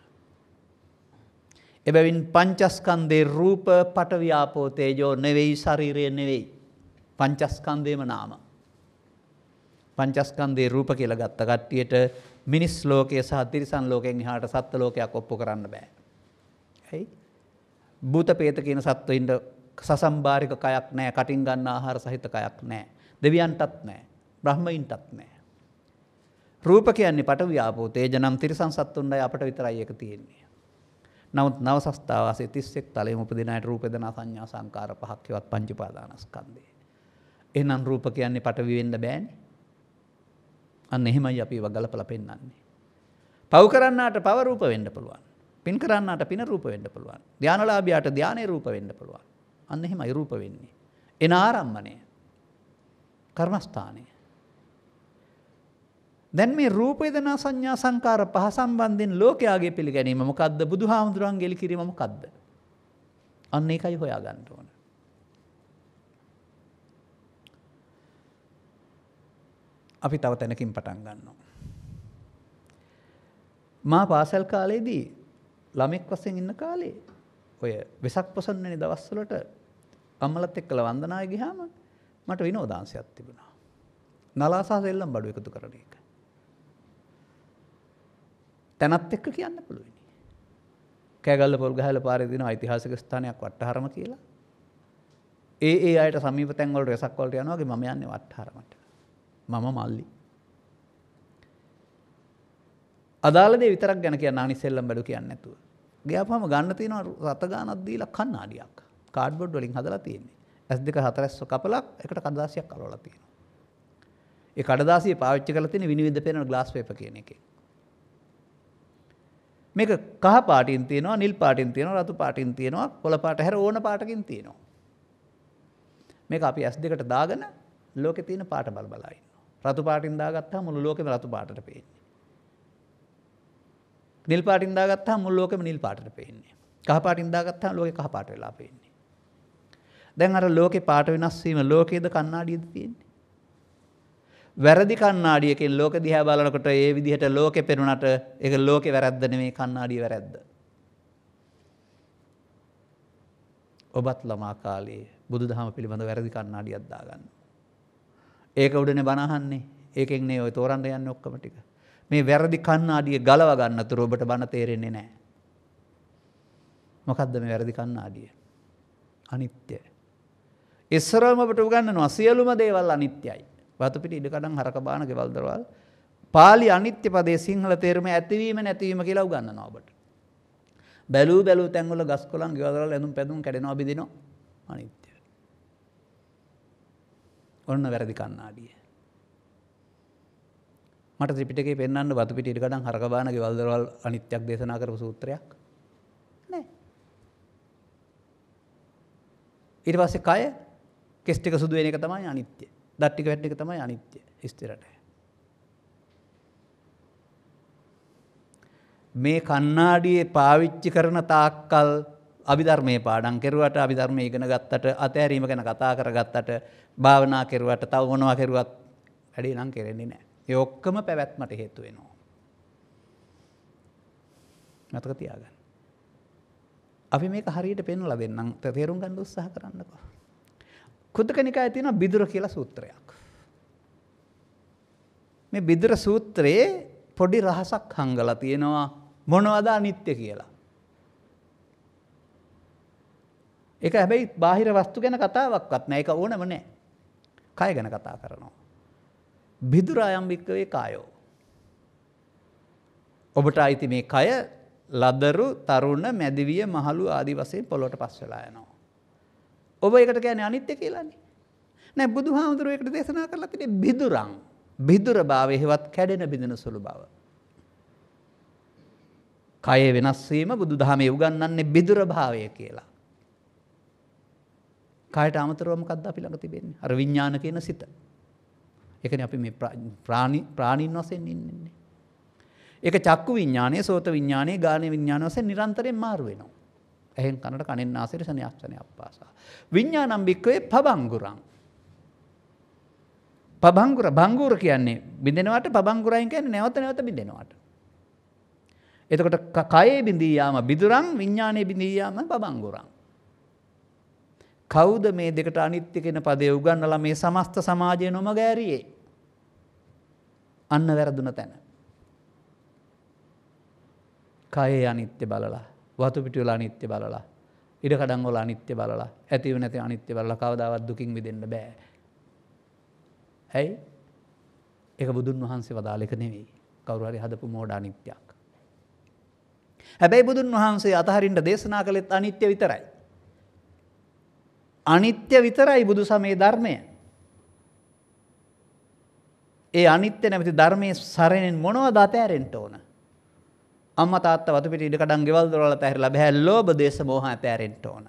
එබැවින් පංචස්කන්ධේ රූප පටවියාපෝ තේජෝ නෙවෙයි ශරීරය නෙවෙයි. පංචස්කන්ධයම නාම. පංචස්කන්ධේ රූප කියලා ගත්ත කට්ටියට මිනිස් ලෝකය සහ තිරිසන් ලෝකයෙන් එහාට සත්ත්ව ලෝකයක් ඔප්පු කරන්න බෑ. ඇයි? භූත ප්‍රේත කියන සත්වයින්ට සසම්බාරික කයක් නැහැ, කටින් ගන්න ආහාර සහිත කයක් නැහැ. දෙවියන්ටත් නැහැ. බ්‍රහ්මයින්ටත් නැහැ. රූප කියන්නේ පටවිය ආපෝ තේජනම් තිරිසන් සත්තුන්ඩයි අපට විතරයි ඒක තියෙන්නේ. නමුත් නවසස්ථාවාසයේ 31 තලයේම උපදින අයට රූප වේදනා සංඥා සංකාර පහක් ඒවත් පංච උපාදානස්කන්ධය. එහෙනම් රූප කියන්නේ පටවි වෙන්න බෑනේ. අන්න එහෙමයි අපි ඒව ගලපලා පෙන්වන්නේ. පව් කරන්නාට පව රූප වෙන්න පුළුවන්. පින් කරන්නාට පින රූප වෙන්න පුළුවන්. ධානලාභියාට ධානයේ රූප වෙන්න පුළුවන්. අන්න එහෙමයි රූප වෙන්නේ. එන ආරම්මණය. කර්මස්ථානය. දැන් මේ රූප වේදනා සංඥා සංකාර පහ සම්බන්ධයෙන් ලෝකයාගේ පිළිගැනීම මොකද්ද? බුදුහාමුදුරන්ගේ එලිකිරීම මොකද්ද? අන්න ඒකයි හොයාගන්න ඕන. අපි තව තැනකින් පටන් ගන්නවා. මා පාසල් කාලේදී ළමෙක් වශයෙන් ඉන්න කාලේ ඔය වෙසක් පොසොන් වෙනි දවස්වලට අම්මලත් එක්කලා වන්දනාවේ ගියාම මට විනෝදාංශයක් තිබුණා. නලාසා සෙල්ලම් බඩු එකතු කරන එක. තැනත් එක්ක කියන්න පුළුවනි. කෑගල්ල පොල් ගහල පාරේ දින ඓතිහාසික ස්ථානයක් වට්ටහරම කියලා. ඒ ඒ අයට සමීප තැන් වලට රසක් වලට යනවා වගේ මම යන්නේ වට්ටහරමට. මම මල්ලි. අදාළ දේ විතරක් ගැන කියන්න අනිත් සෙල්ලම් බඩු කියන්නේ නැතුව. ගියාපම ගන්න තියෙනවා රත ගානක් දීලා කණ්ණාඩියක්. කාඩ්බෝඩ් වලින් හදලා තියෙන්නේ. S2 හතරැස්ස කපලක් එකට කඩදාසියක් අලවලා තියෙනවා. ඒ කඩදාසිය පාවිච්චි කරලා තියෙන විනිවිද පේන ග්ලාස් පේපර් කියන එකේ. මේක කහ පාටින් තියෙනවා නිල් පාටින් තියෙනවා රතු පාටින් තියෙනවා කොළ පාට හැර ඕන පාටකින් තියෙනවා. මේක අපි S දෙකට දාගෙන ලෝකේ තියෙන පාට බල බලා ඉන්නවා. රතු පාටින් දාගත්තාම මුළු ලෝකෙම රතු පාටට පේන්නේ. නිල් පාටින් දාගත්තාම මුළු ලෝකෙම නිල් පාටට පේන්නේ. කහ පාටින් දාගත්තාම ලෝකේ කහ පාට වෙලා පේන්නේ. දැන් අර ලෝකේ පාට වෙනස් වීම ලෝකයේද කණ්ණාඩියද තියෙන්නේ? වැරදි කණ්ණාඩියකින් ලෝක දිහා බලනකොට ඒ විදිහට ලෝකෙ පෙනුනට ඒක ලෝකෙ වැරද්ද නෙමෙයි කණ්ණාඩිය වැරද්ද. ඔබත් ළමා කාලේ බුදුදහම පිළිබඳ වැරදි කණ්ණාඩියක් දාගන්න. ඒක උඩනේ බණ අහන්නේ. ඒකෙන් නේ ඔය තෝරන්න යන්නේ ඔක්කොම ටික. මේ වැරදි කන්නාඩිය ගලව ගන්නතුර ඔබට බණ තේරෙන්නේ නැහැ. මොකද්ද මේ වැරදි කන්නාඩිය? අනිත්‍යයි. ඉස්සරම ඔබට උගන්වනවා සියලුම දේවල් අනිත්‍යයි. වතුපිටි ඉඩකඩම් හරක බාන ගෙවල් දරවල් පාලි අනිත්‍ය පදේ සිංහල තේරුම ඇතිවීම නැතිවීම කියලා උගන්වනවා ඔබට. බැලූ බැලූ තැන්වල ගස් කොළන් ගෙවල් දරවල් ඇඳුම් පැදුම් කැඩෙනවා බිඳිනවා අනිත්‍ය. ඔන්න වැරදි කන්නාඩිය. මට ත්‍රිපිටකේ පෙන්වන්න වතුපිටි ඉඩකඩම් හරක බාන ගෙවල් දරවල් අනිත්‍යක් දේශනා කරපු සූත්‍රයක් නෑ. ඊට පස්සේ කය කෙස් ටික සුදු වෙන එක තමයි අනිත්‍ය. දත් ටික වැටෙන එක තමයි අනිත්‍ය. ස්ථිරට. මේ කණ්ණාඩියේ පාවිච්චි කරන තාක්කල් අභිධර්මයේ පාඩම් කෙරුවට අභිධර්මයේ ඉගෙන ගත්තට අතහැරීම ගැන කතා කරගත්තට භාවනා කෙරුවට තව මොනවා කෙරුවත් වැඩේ නම් කෙරෙන්නේ නැහැ. ඒ ඔක්කොම පැවැත්මට හේතු වෙනවා. මතක තියාගන්න. අපි මේක හරියට පෙන්වලා දෙන්නම්. තේරුම් ගන්න උත්සාහ කරන්නකෝ. කුද්දක නිකායේ තියෙන බිදුර කියලා සූත්‍රයක්. මේ බිදුර සූත්‍රයේ පොඩි රහසක් හංගලා තියෙනවා මොනවද අනිත්‍ය කියලා. ඒක හැබැයි බාහිර වස්තු ගැන කතාවක්වත් නෑ ඒක ඕනම නෑ. කය ගැන කතා කරනවා. බිදුරායම් භික්කවේ කායෝ. ඔබට අයිති මේ කය ලදරු තරුණ මැදිවිය මහලු ආදි වශයෙන් පොළොට පස් වෙලා යනවා. ඔබ ඒකට කියන්නේ අනිත්‍ය කියලානේ. නෑ බුදුහාමුදුරුවෝ ඒකට දේශනා කරලා තියෙන්නේ බිදුරන්. බිදුර භාවය හේවත් කැඩෙන බිඳෙන සුළු බව. කය වෙනස් වීම බුදුදහමේ උගන්වන්නේ බිදුර භාවය කියලා. කයට අමතරව මොකද්ද අපි ළඟ තිබෙන්නේ? අර විඥාන කියන සිත. ඒකනේ අපි මේ ප්‍රාණි ප්‍රාණීන් වශයෙන් ඉන්නේ. ඒක චක්කු විඥානය, සෝත විඥානය, ගාන විඥාන වශයෙන් නිරන්තරයෙන් මාරු වෙනවා. ඇහෙන් කනට කනෙන් නාසයට සනයක්ෂණය අප්පාසා. විඤ්ඥානම් භික්කවේ පබංගුරන්. පබංගුර බංගුර කියන්නේ බිඳෙනවට පබංගුරයින් කියන නැවත නැවත බිඳෙනවාට. එතකොට කයේ බිඳීයාම බිදුරන් විඤ්ඥානය බිඳීයාම පබංගුරන්. කෞද මේ දෙකට අනිත්‍ය කෙන පදය උගන්නල මේ සමස්ත සමාජය නොම ගෑරියේ. අන්න වැරදුන තැන. කයේ අනිත්‍ය බලලා වතු පිටිවල අනිත්‍ය බලලා ඉඩකඩම් වල අනිත්‍ය බලලා ඇතිව නැති අනිත්‍ය බලලා කවදාවත් දුකින් මිදෙන්න බෑ. ඇයි? ඒක බුදුන් වහන්සේ වදාළ එක නෙවෙයි. කවුරු හරි හදපු මෝඩ අනිත්‍යයක්. හැබැයි බුදුන් වහන්සේ අතහරින්න දේශනා කළෙත් අනිත්‍ය විතරයි. අනිත්‍ය විතරයි බුදු සමේ ධර්මය. ඒ අනිත්‍ය නැමති ධර්මයේ සරණෙන් මොනවද අතෑරෙන්න ඕන? අම්මා තාත්තා වතු පිටි ඉඩකඩම් ගෙවල් දොරවල් අතහැරලා බෑ ලෝභ දේශ මොහ අතහැරෙන්න ඕන.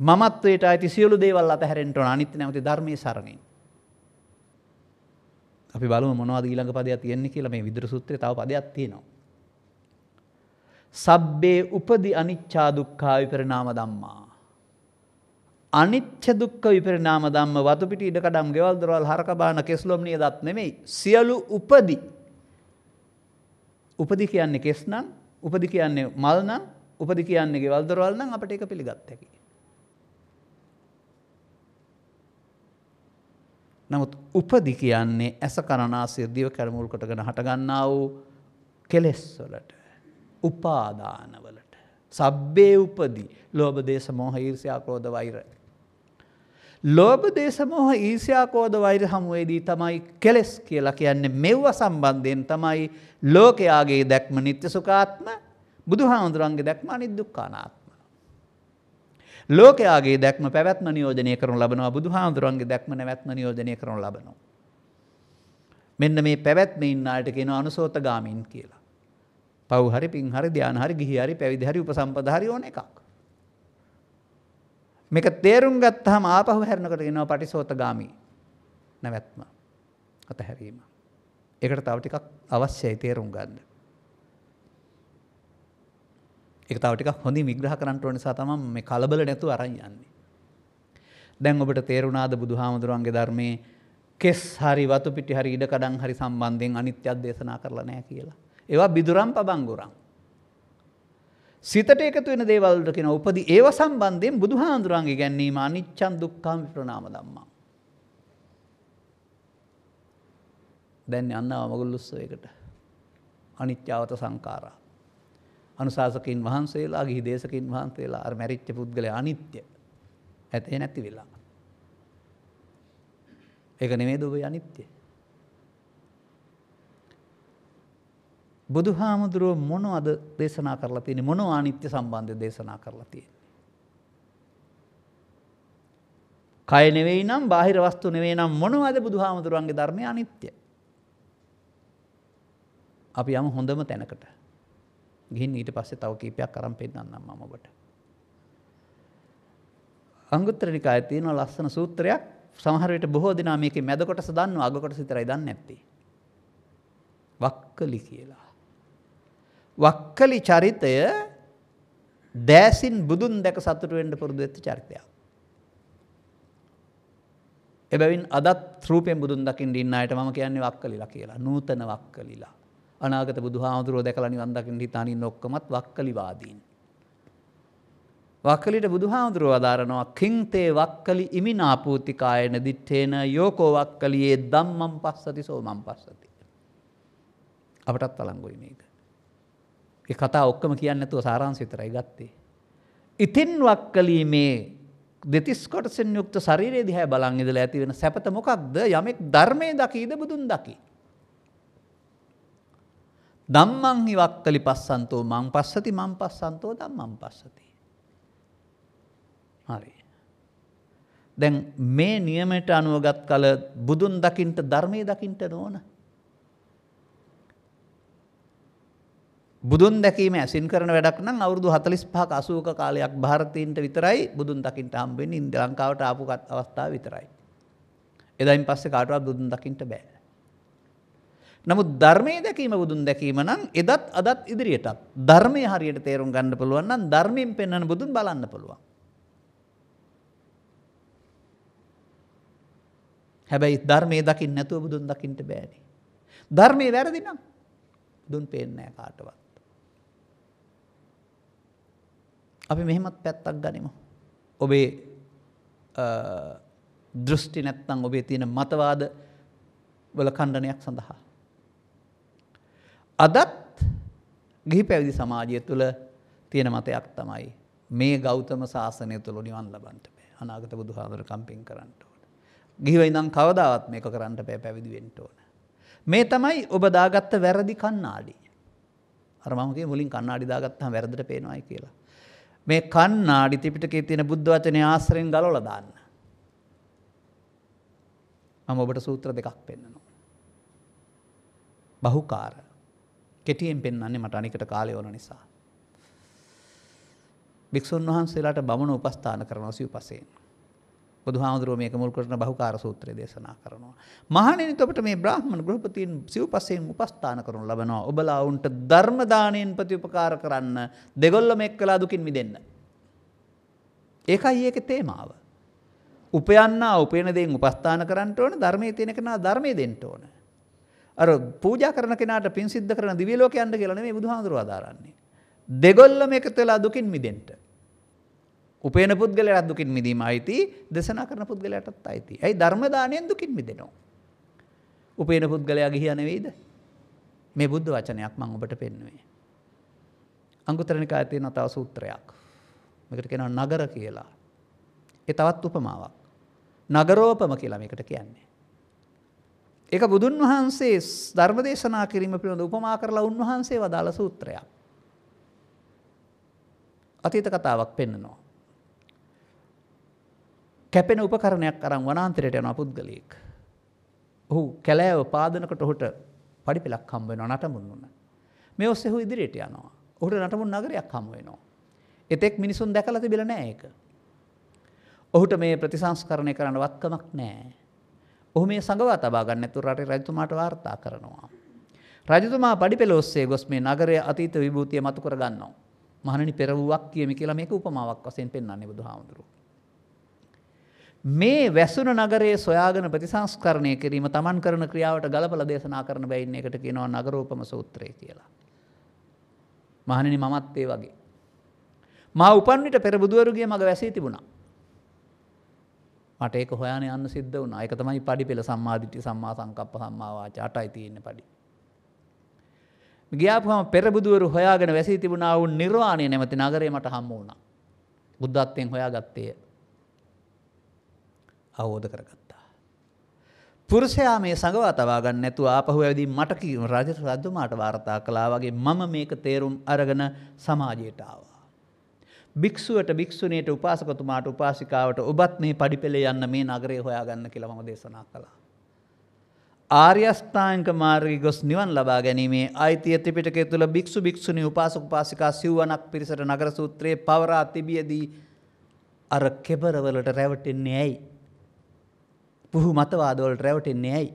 මමත්වයට අයිති සියලු දේවල් අතහැරෙන්න ඕන අනිත්‍ය නැමැති ධර්මයේ සරණින්. අපි බලමු මොනවද ඊළඟ පදයක් තියෙන්නේ කියලා මේ විදුර සූත්‍රයේ තව පදයක් තියෙනවා. සබ්බේ උපදි අනිච්චා දුක්ඛා විපරිණාම ධම්මා. අනිච්ච දුක්ඛ විපරිණාම ධම්ම වතු පිටි ඉඩකඩම් ගෙවල් දොරවල් හරක බාන කෙස්ලොම් නියදත් නෙමෙයි. සියලු උපදි. උපදි කියන්නේ කෙස් නම් උපදි කියන්නේ මල් නම් උපදි කියන්නේ ගෙවල් දොරවල් නම් අපිට ඒක පිළිගත් හැකියි. නමුත් උපදි කියන්නේ ඇස කරනාසය දිව කැරමුල් කොටගෙන හටගන්නා වූ කෙලෙස් වලට උපාදානවලට සබ්බේ උපදි. ලෝභ දේශ මොහ ඊර්ෂ්‍යා ක්‍රෝධ වෛර. ලෝභ දේශ මොහ ඊර්ෂ්‍යා ක්‍රෝධ වෛර හමුවේදී තමයි කෙලෙස් කියලා කියන්නේ මෙව්ව සම්බන්ධයෙන් තමයි ලෝකයාගේ දැක්ම නිත්‍ය සුඛාත්ම බුදුහාමුදුරන්ගේ දැක්ම අනිදුක්ඛානාත්ම ලෝකයාගේ දැක්ම පැවැත්ම නියෝජනය කරනු ලබනවා බුදුහාමුදුරන්ගේ දැක්ම නැවැත්ම නියෝජනය කරනු ලබනවා. මෙන්න මේ පැවැත්ම ඉන්න අයට කියනවා අනුසෝතගාමීන් කියලා. පව් හරි පින් හරි ධාන හරි ගිහි හරි පැවිදි හරි උපසම්පදා හරි ඕන එකක්. මේක තේරුම් ගත්තාම ආපහු හැරෙනකොට කියනවා පටිසෝතගාමි නැවැත්ම අතහැරීම. ඒකට තව ටිකක් අවශ්‍යයි තේරුම් ගන්න. ඒක තව ටිකක් හොඳින් විග්‍රහ කරන්න ඕන නිසා තමයි මේ කලබල නැතුව අරන් යන්නේ. දැන් ඔබට තේරුණාද බුදුහාමුදුරන්ගේ ධර්මයේ කෙස් හරි වතු පිටි හරි ඉඩකඩම් හරි සම්බන්ධයෙන් අනිත්‍යයක් දේශනා කරලා නැහැ කියලා. ඒවා බිදුරම් පබංගුරම්. සිතට එකතු වෙන දේවල්ට කෙන උපදි ඒව සම්බන්ධයෙන් බුදුහාන්දුරන්ගේ ගැන්නීම අනිච්චන් දුක්කාම ප්‍රනාම දම්මා. දැන් යන්නවා මගුල්ලුස්සවයකට අනිත්‍යාවත සංකාරා. අනුශාසකින් වහන්සේලා ගිහි දේශකින් වහන්සේලා අර මැරිච්ච පුද්ගලයා අනිත්‍ය. ඇතේ නැති වෙලා. ඒක නෙමෙයිද ඔබ අනිත්‍ය. බුදුහාමුදුරුව මොනවද දේශනා කරලා තියෙන්නේ මොනවා අනිත්‍ය සම්බන්ධය දේශනා කරලා තියෙන්නේ. කය නෙවෙයි නම් බාහිර වස්තු නෙවෙයි නම් මොනවද බුදුහාමුදුරුවන්ගේ ධර්මය අනිත්‍ය. අපි යමු හොඳම තැනකට. ගිහින් ඊට පස්සේ තව කීපයක් අරන් පෙන්නන්නම් මම ඔබට. අංගුත්තර නිකායේ තියෙන ලස්සන සූත්‍රයක් සමහර විට බොහෝ දෙනා මේකේ මැද කොටස දන්නවා අග කොටස විතරයි දන්නේ නැත්තේ. වක්කලි කියලා. වක්කලි චරිතය දෑසින් බුදුන් දැක සතුටු වෙන්න පුරුදු වෙච්ච චරිතයක්. එබැවින් අදත් රූපෙන් බුදුන් දකින්න ඉන්න අයට මම කියන්නේ වක්කලිලා කියලා. නූතන වක්කලිලා. අනාගත බුදුහාමුදුරුවෝ දැකලා නිවන් දකින්න හිතාන ඉන්න ඔක්කොමත් වක්කලිවාදීන්. වක්කලිට බුදුහාමුදුරුවෝ අදාරනවා කිංතේ වක්කලි ඉමිනාපූතිකායන දිත්තේන යෝකෝ වක්කලියේ ධම්මං පස්සති සෝමං පස්සති. අපටත් අලංගුයි මේක. ඒ කතා ඔක්කොම කියන්නේ නැතුව සාරාංශය විතරයි ගත්තේ. ඉතින් වක්කලීමේ දෙතිස් කොටසෙන් යුක්ත ශරීරය දිහා බලන් ඉඳලා ඇති වෙන සැපත මොකක්ද? යමෙක් ධර්මයේ දකීද බුදුන් දකී. ධම්මං හි වක්කලි පස්සන්තෝ මං පස්සති මං පස්සන්තෝ ධම්මං පස්සති. හරි. දැන් මේ නියමයට අනුවගත් කල බුදුන් දකින්ට ධර්මයේ දකින්ට නොන. බුදුන් දැකීම ඇසින් කරන වැඩක් නම් අවුරුදු 45ක 80ක කාලයක් ಭಾರತೀයන්ට විතරයි බුදුන් දකින්න හම්බ වෙන්නේ ඉන්දිය ලංකාවට ආපු අවස්ථාව විතරයි. එදායින් පස්සේ කාටවත් බුදුන් දකින්න බෑ. නමුත් ධර්මයේ දැකීම බුදුන් දැකීම නම් එදත් අදත් ඉදිරියටත් ධර්මයේ හරියට තේරුම් ගන්න පුළුවන් නම් ධර්මයෙන් පෙන්වන බුදුන් බලන්න පුළුවන්. හැබැයි ධර්මයේ දකින්න නැතුව බුදුන් දකින්න බෑනේ. ධර්මයේ වැරදි නම් බුදුන් පේන්නේ නැහැ කාටවත්. අපි මෙහෙමත් පැත්තක් ගනිමු. ඔබේ දෘෂ්ටි නැත්නම් ඔබේ තියෙන මතවාද වල ඛණ්ඩනයක් සඳහා. අදත් ගිහි පැවිදි සමාජය තුළ තියෙන මතයක් තමයි මේ ගෞතම ශාසනය තුළ නිවන් ලබන්ට බෑ අනාගත බුදු හාදර කම්පින් කරන්නට ඕන. ගිහිව ඉඳන් කවදාවත් මේක කරන්න පෑ පැවිදි වෙන්න ඕන. මේ තමයි ඔබ දාගත්ත වැරදි කන්නාඩි. අර මමගේ මුලින් කන්නාඩි දාගත්තම වැරදිට පේනවායි කියලා. මේ කන්නාඩි ත්‍රිපිටකයේ තියෙන බුද්ධ වචනේ ආශ්‍රයෙන් ගලවලා දාන්න. මම ඔබට සූත්‍ර දෙකක් පෙන්නනවා. බහුකාර කෙටියෙන් පෙන්වන්නේ මට අනිකට කාලය ඕන නිසා. භික්ෂුන් වහන්සේලාට බමුණු උපස්ථාන කරනවා සිව්පසයෙන්. බුදුහාමුදුරුවෝ මේක මුල් කරන බහුකාර සූත්‍රය දේශනා කරනවා. මහණෙනි ඔබට මේ බ්‍රාහ්මණ ගෘහපතීන් සිව්පසයෙන් උපස්ථාන කරනු ලබනවා. ඔබලා උන්ට ධර්ම දාණයෙන් ප්‍රතිඋපකාර කරන්න දෙගොල්ලම එක්කලා දුකින් මිදෙන්න. ඒකයි ඒකේ තේමාව. උපයන්නා උපයන දෙයින් උපස්ථාන කරන්න ඕන ධර්මයේ තියෙන කෙනා ධර්මයේ දෙන්න ඕන. අර පූජා කරන කෙනාට පින් සිද්ධ කරන දිව්‍ය ලෝකයට යන්න කියලා නෙමෙයි බුදුහාමුදුරුවෝ අදාරන්නේ. දෙගොල්ලම එකතු වෙලා දුකින් මිදෙන්න. උපේන පුද්ගලයාට දුකින් මිදීම අයිති, දේශනා කරන පුද්ගලයාටත් අයිති. ඇයි ධර්ම දාණයෙන් දුකින් මිදෙනවා. උපේන පුද්ගලයා ගිහියා නෙවෙයිද? මේ බුද්ධ වචනයක් මම ඔබට පෙන්වුවේ. අංගුත්තර නිකායේ තියෙන තව සූත්‍රයක්. මේකට කියනවා නගර කියලා. ඒ තවත් උපමාවක්. නගරෝපම කියලා මේකට කියන්නේ. ඒක බුදුන් වහන්සේ ධර්ම දේශනා කිරීම පිළිබඳ උපමා කරලා උන්වහන්සේ වදාළ සූත්‍රයක්. අතීත කතාවක් පෙන්නනවා. කැපෙන උපකරණයක් අරන් වනාන්තරයට යන පුද්ගලයෙක්. ඔහු කැලෑව පාදනකට ඔහුට පඩිපෙලක් හම්බ වෙනවා නටමුන් උන. මේ ඔස්සේ ඔහු ඉදිරියට යනවා. ඔහුට නටමුන් නගරයක් හම්බ වෙනවා. එතෙක් මිනිසුන් දැකලා තිබිලා නැහැ ඒක. ඔහුට මේ ප්‍රතිසංස්කරණය කරන්න වත්කමක් නැහැ. ඔහු මේ සඟවා තබා ගන්න නැතුව රටේ රජතුමාට වාර්තා කරනවා. රජතුමා පඩිපෙළ ඔස්සේ ගොස් මේ නගරයේ අතීත විභූතිය මතු කර ගන්නවා. මහණනි පෙරවුවක් කියමි කියලා මේක උපමාවක් වශයෙන් පෙන්වන්නේ බුදුහාමුදුරුවෝ. මේ වැසුණු නගරයේ සොයාගෙන ප්‍රතිසංස්කරණය කිරීම තමන් කරන ක්‍රියාවට ගලපලා දේශනා කරන බැවින් ඒකට කියනවා නගරෝපම සූත්‍රය කියලා. මහණනි මමත් ඒ වගේ. මා උපන් විට පෙර බුදුවරුගේ මග වැසී තිබුණා. මට ඒක හොයාන යන්න සිද්ධ වුණා. ඒක තමයි පඩි පෙළ සම්මාදිට්ඨි සම්මා සංකප්ප සම්මා වාචා අටයි තියෙන පඩි. ගියාපුවම පෙර බුදුවරු හොයාගෙන වැසී තිබුණා වූ නිර්වාණය නැමැති නගරේ මට හම්බ වුණා. බුද්ධත්වයෙන් හොයාගත්තේ. අවබෝධ කරගත්තා. පුරුෂයා මේ සංගවා තවා ගන්න නැතුව ආපහු ඇවිදින් මට කී රජ රජතුමාට වාර්තා කළා වගේ මම මේක තේරුම් අරගෙන සමාජයට ආවා. භික්ෂුවට භික්ෂුණීට උපාසකතුමාට උපාසිකාවට ඔබත් මේ පඩිපෙළේ යන්න මේ නගරේ හොයාගන්න කියලා මම දේශනා කළා. ආර්යෂ්ඨාංග මාර්ගයේ ගොස් නිවන් ලබා ගැනීමේ අයිතිය ත්‍රිපිටකය තුල භික්ෂු භික්ෂුණී උපාසක උපාසිකා සිව්වණක් පිරිසට නගර සූත්‍රයේ පවරා තිබියදී අර කෙබරවලට රැවටෙන්නේ ඇයි? පුහු මතවාද වලට රැවටෙන්නේ ඇයි?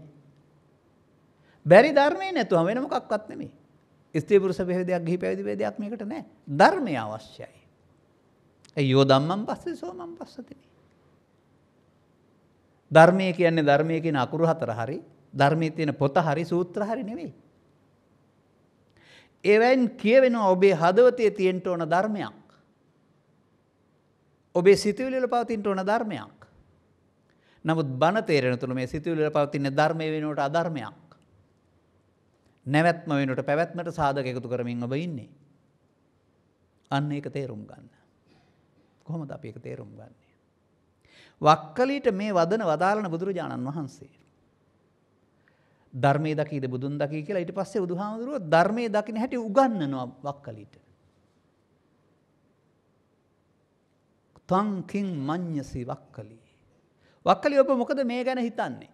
බැරි ධර්මයේ නැතුව වෙන මොකක්වත් නෙමෙයි. ස්ත්‍රී පුරුෂ භේදයක් ගිහි පැවිදි භේදයක් මේකට නැහැ. ධර්මය අවශ්‍යයි. අයෝ ධම්මං පස්සේ සෝමං පස්සතිනේ. ධර්මය කියන්නේ ධර්මය කියන අකුරු හතර හරි ධර්මයේ තියෙන පොත හරි සූත්‍ර හරි නෙවෙයි. ඒවෙන් කියවෙනවා ඔබේ හදවතේ තියෙන්න ඕන ධර්මයක්. ඔබේ සිතුවිලි වල පවතින්න ඕන ධර්මයක්. නමුත් බණ තේරෙන තුරු මේ සිතුවිලි වල පවතින ධර්මයේ වෙනුවට අධර්මයක්. නැවැත්ම වෙනුවට පැවැත්මට සාධක එකතු කරමින් ඔබ ඉන්නේ. අන්න ඒක තේරුම් ගන්න. කොහොමද අපි ඒක තේරුම් ගන්නේ? වක්කලීට මේ වදන වදාළන බුදුරජාණන් වහන්සේ. ධර්මයේ දකීද බුදුන් දකී කියලා ඊට පස්සේ බුදුහාමුදුරුවෝ ධර්මයේ දකින්න හැටි උගන්වනවා වක්කලීට. තංකින් මඤ්ඤසි වක්කලී. වක්කලී ඔබ මොකද මේ ගැන හිතන්නේ?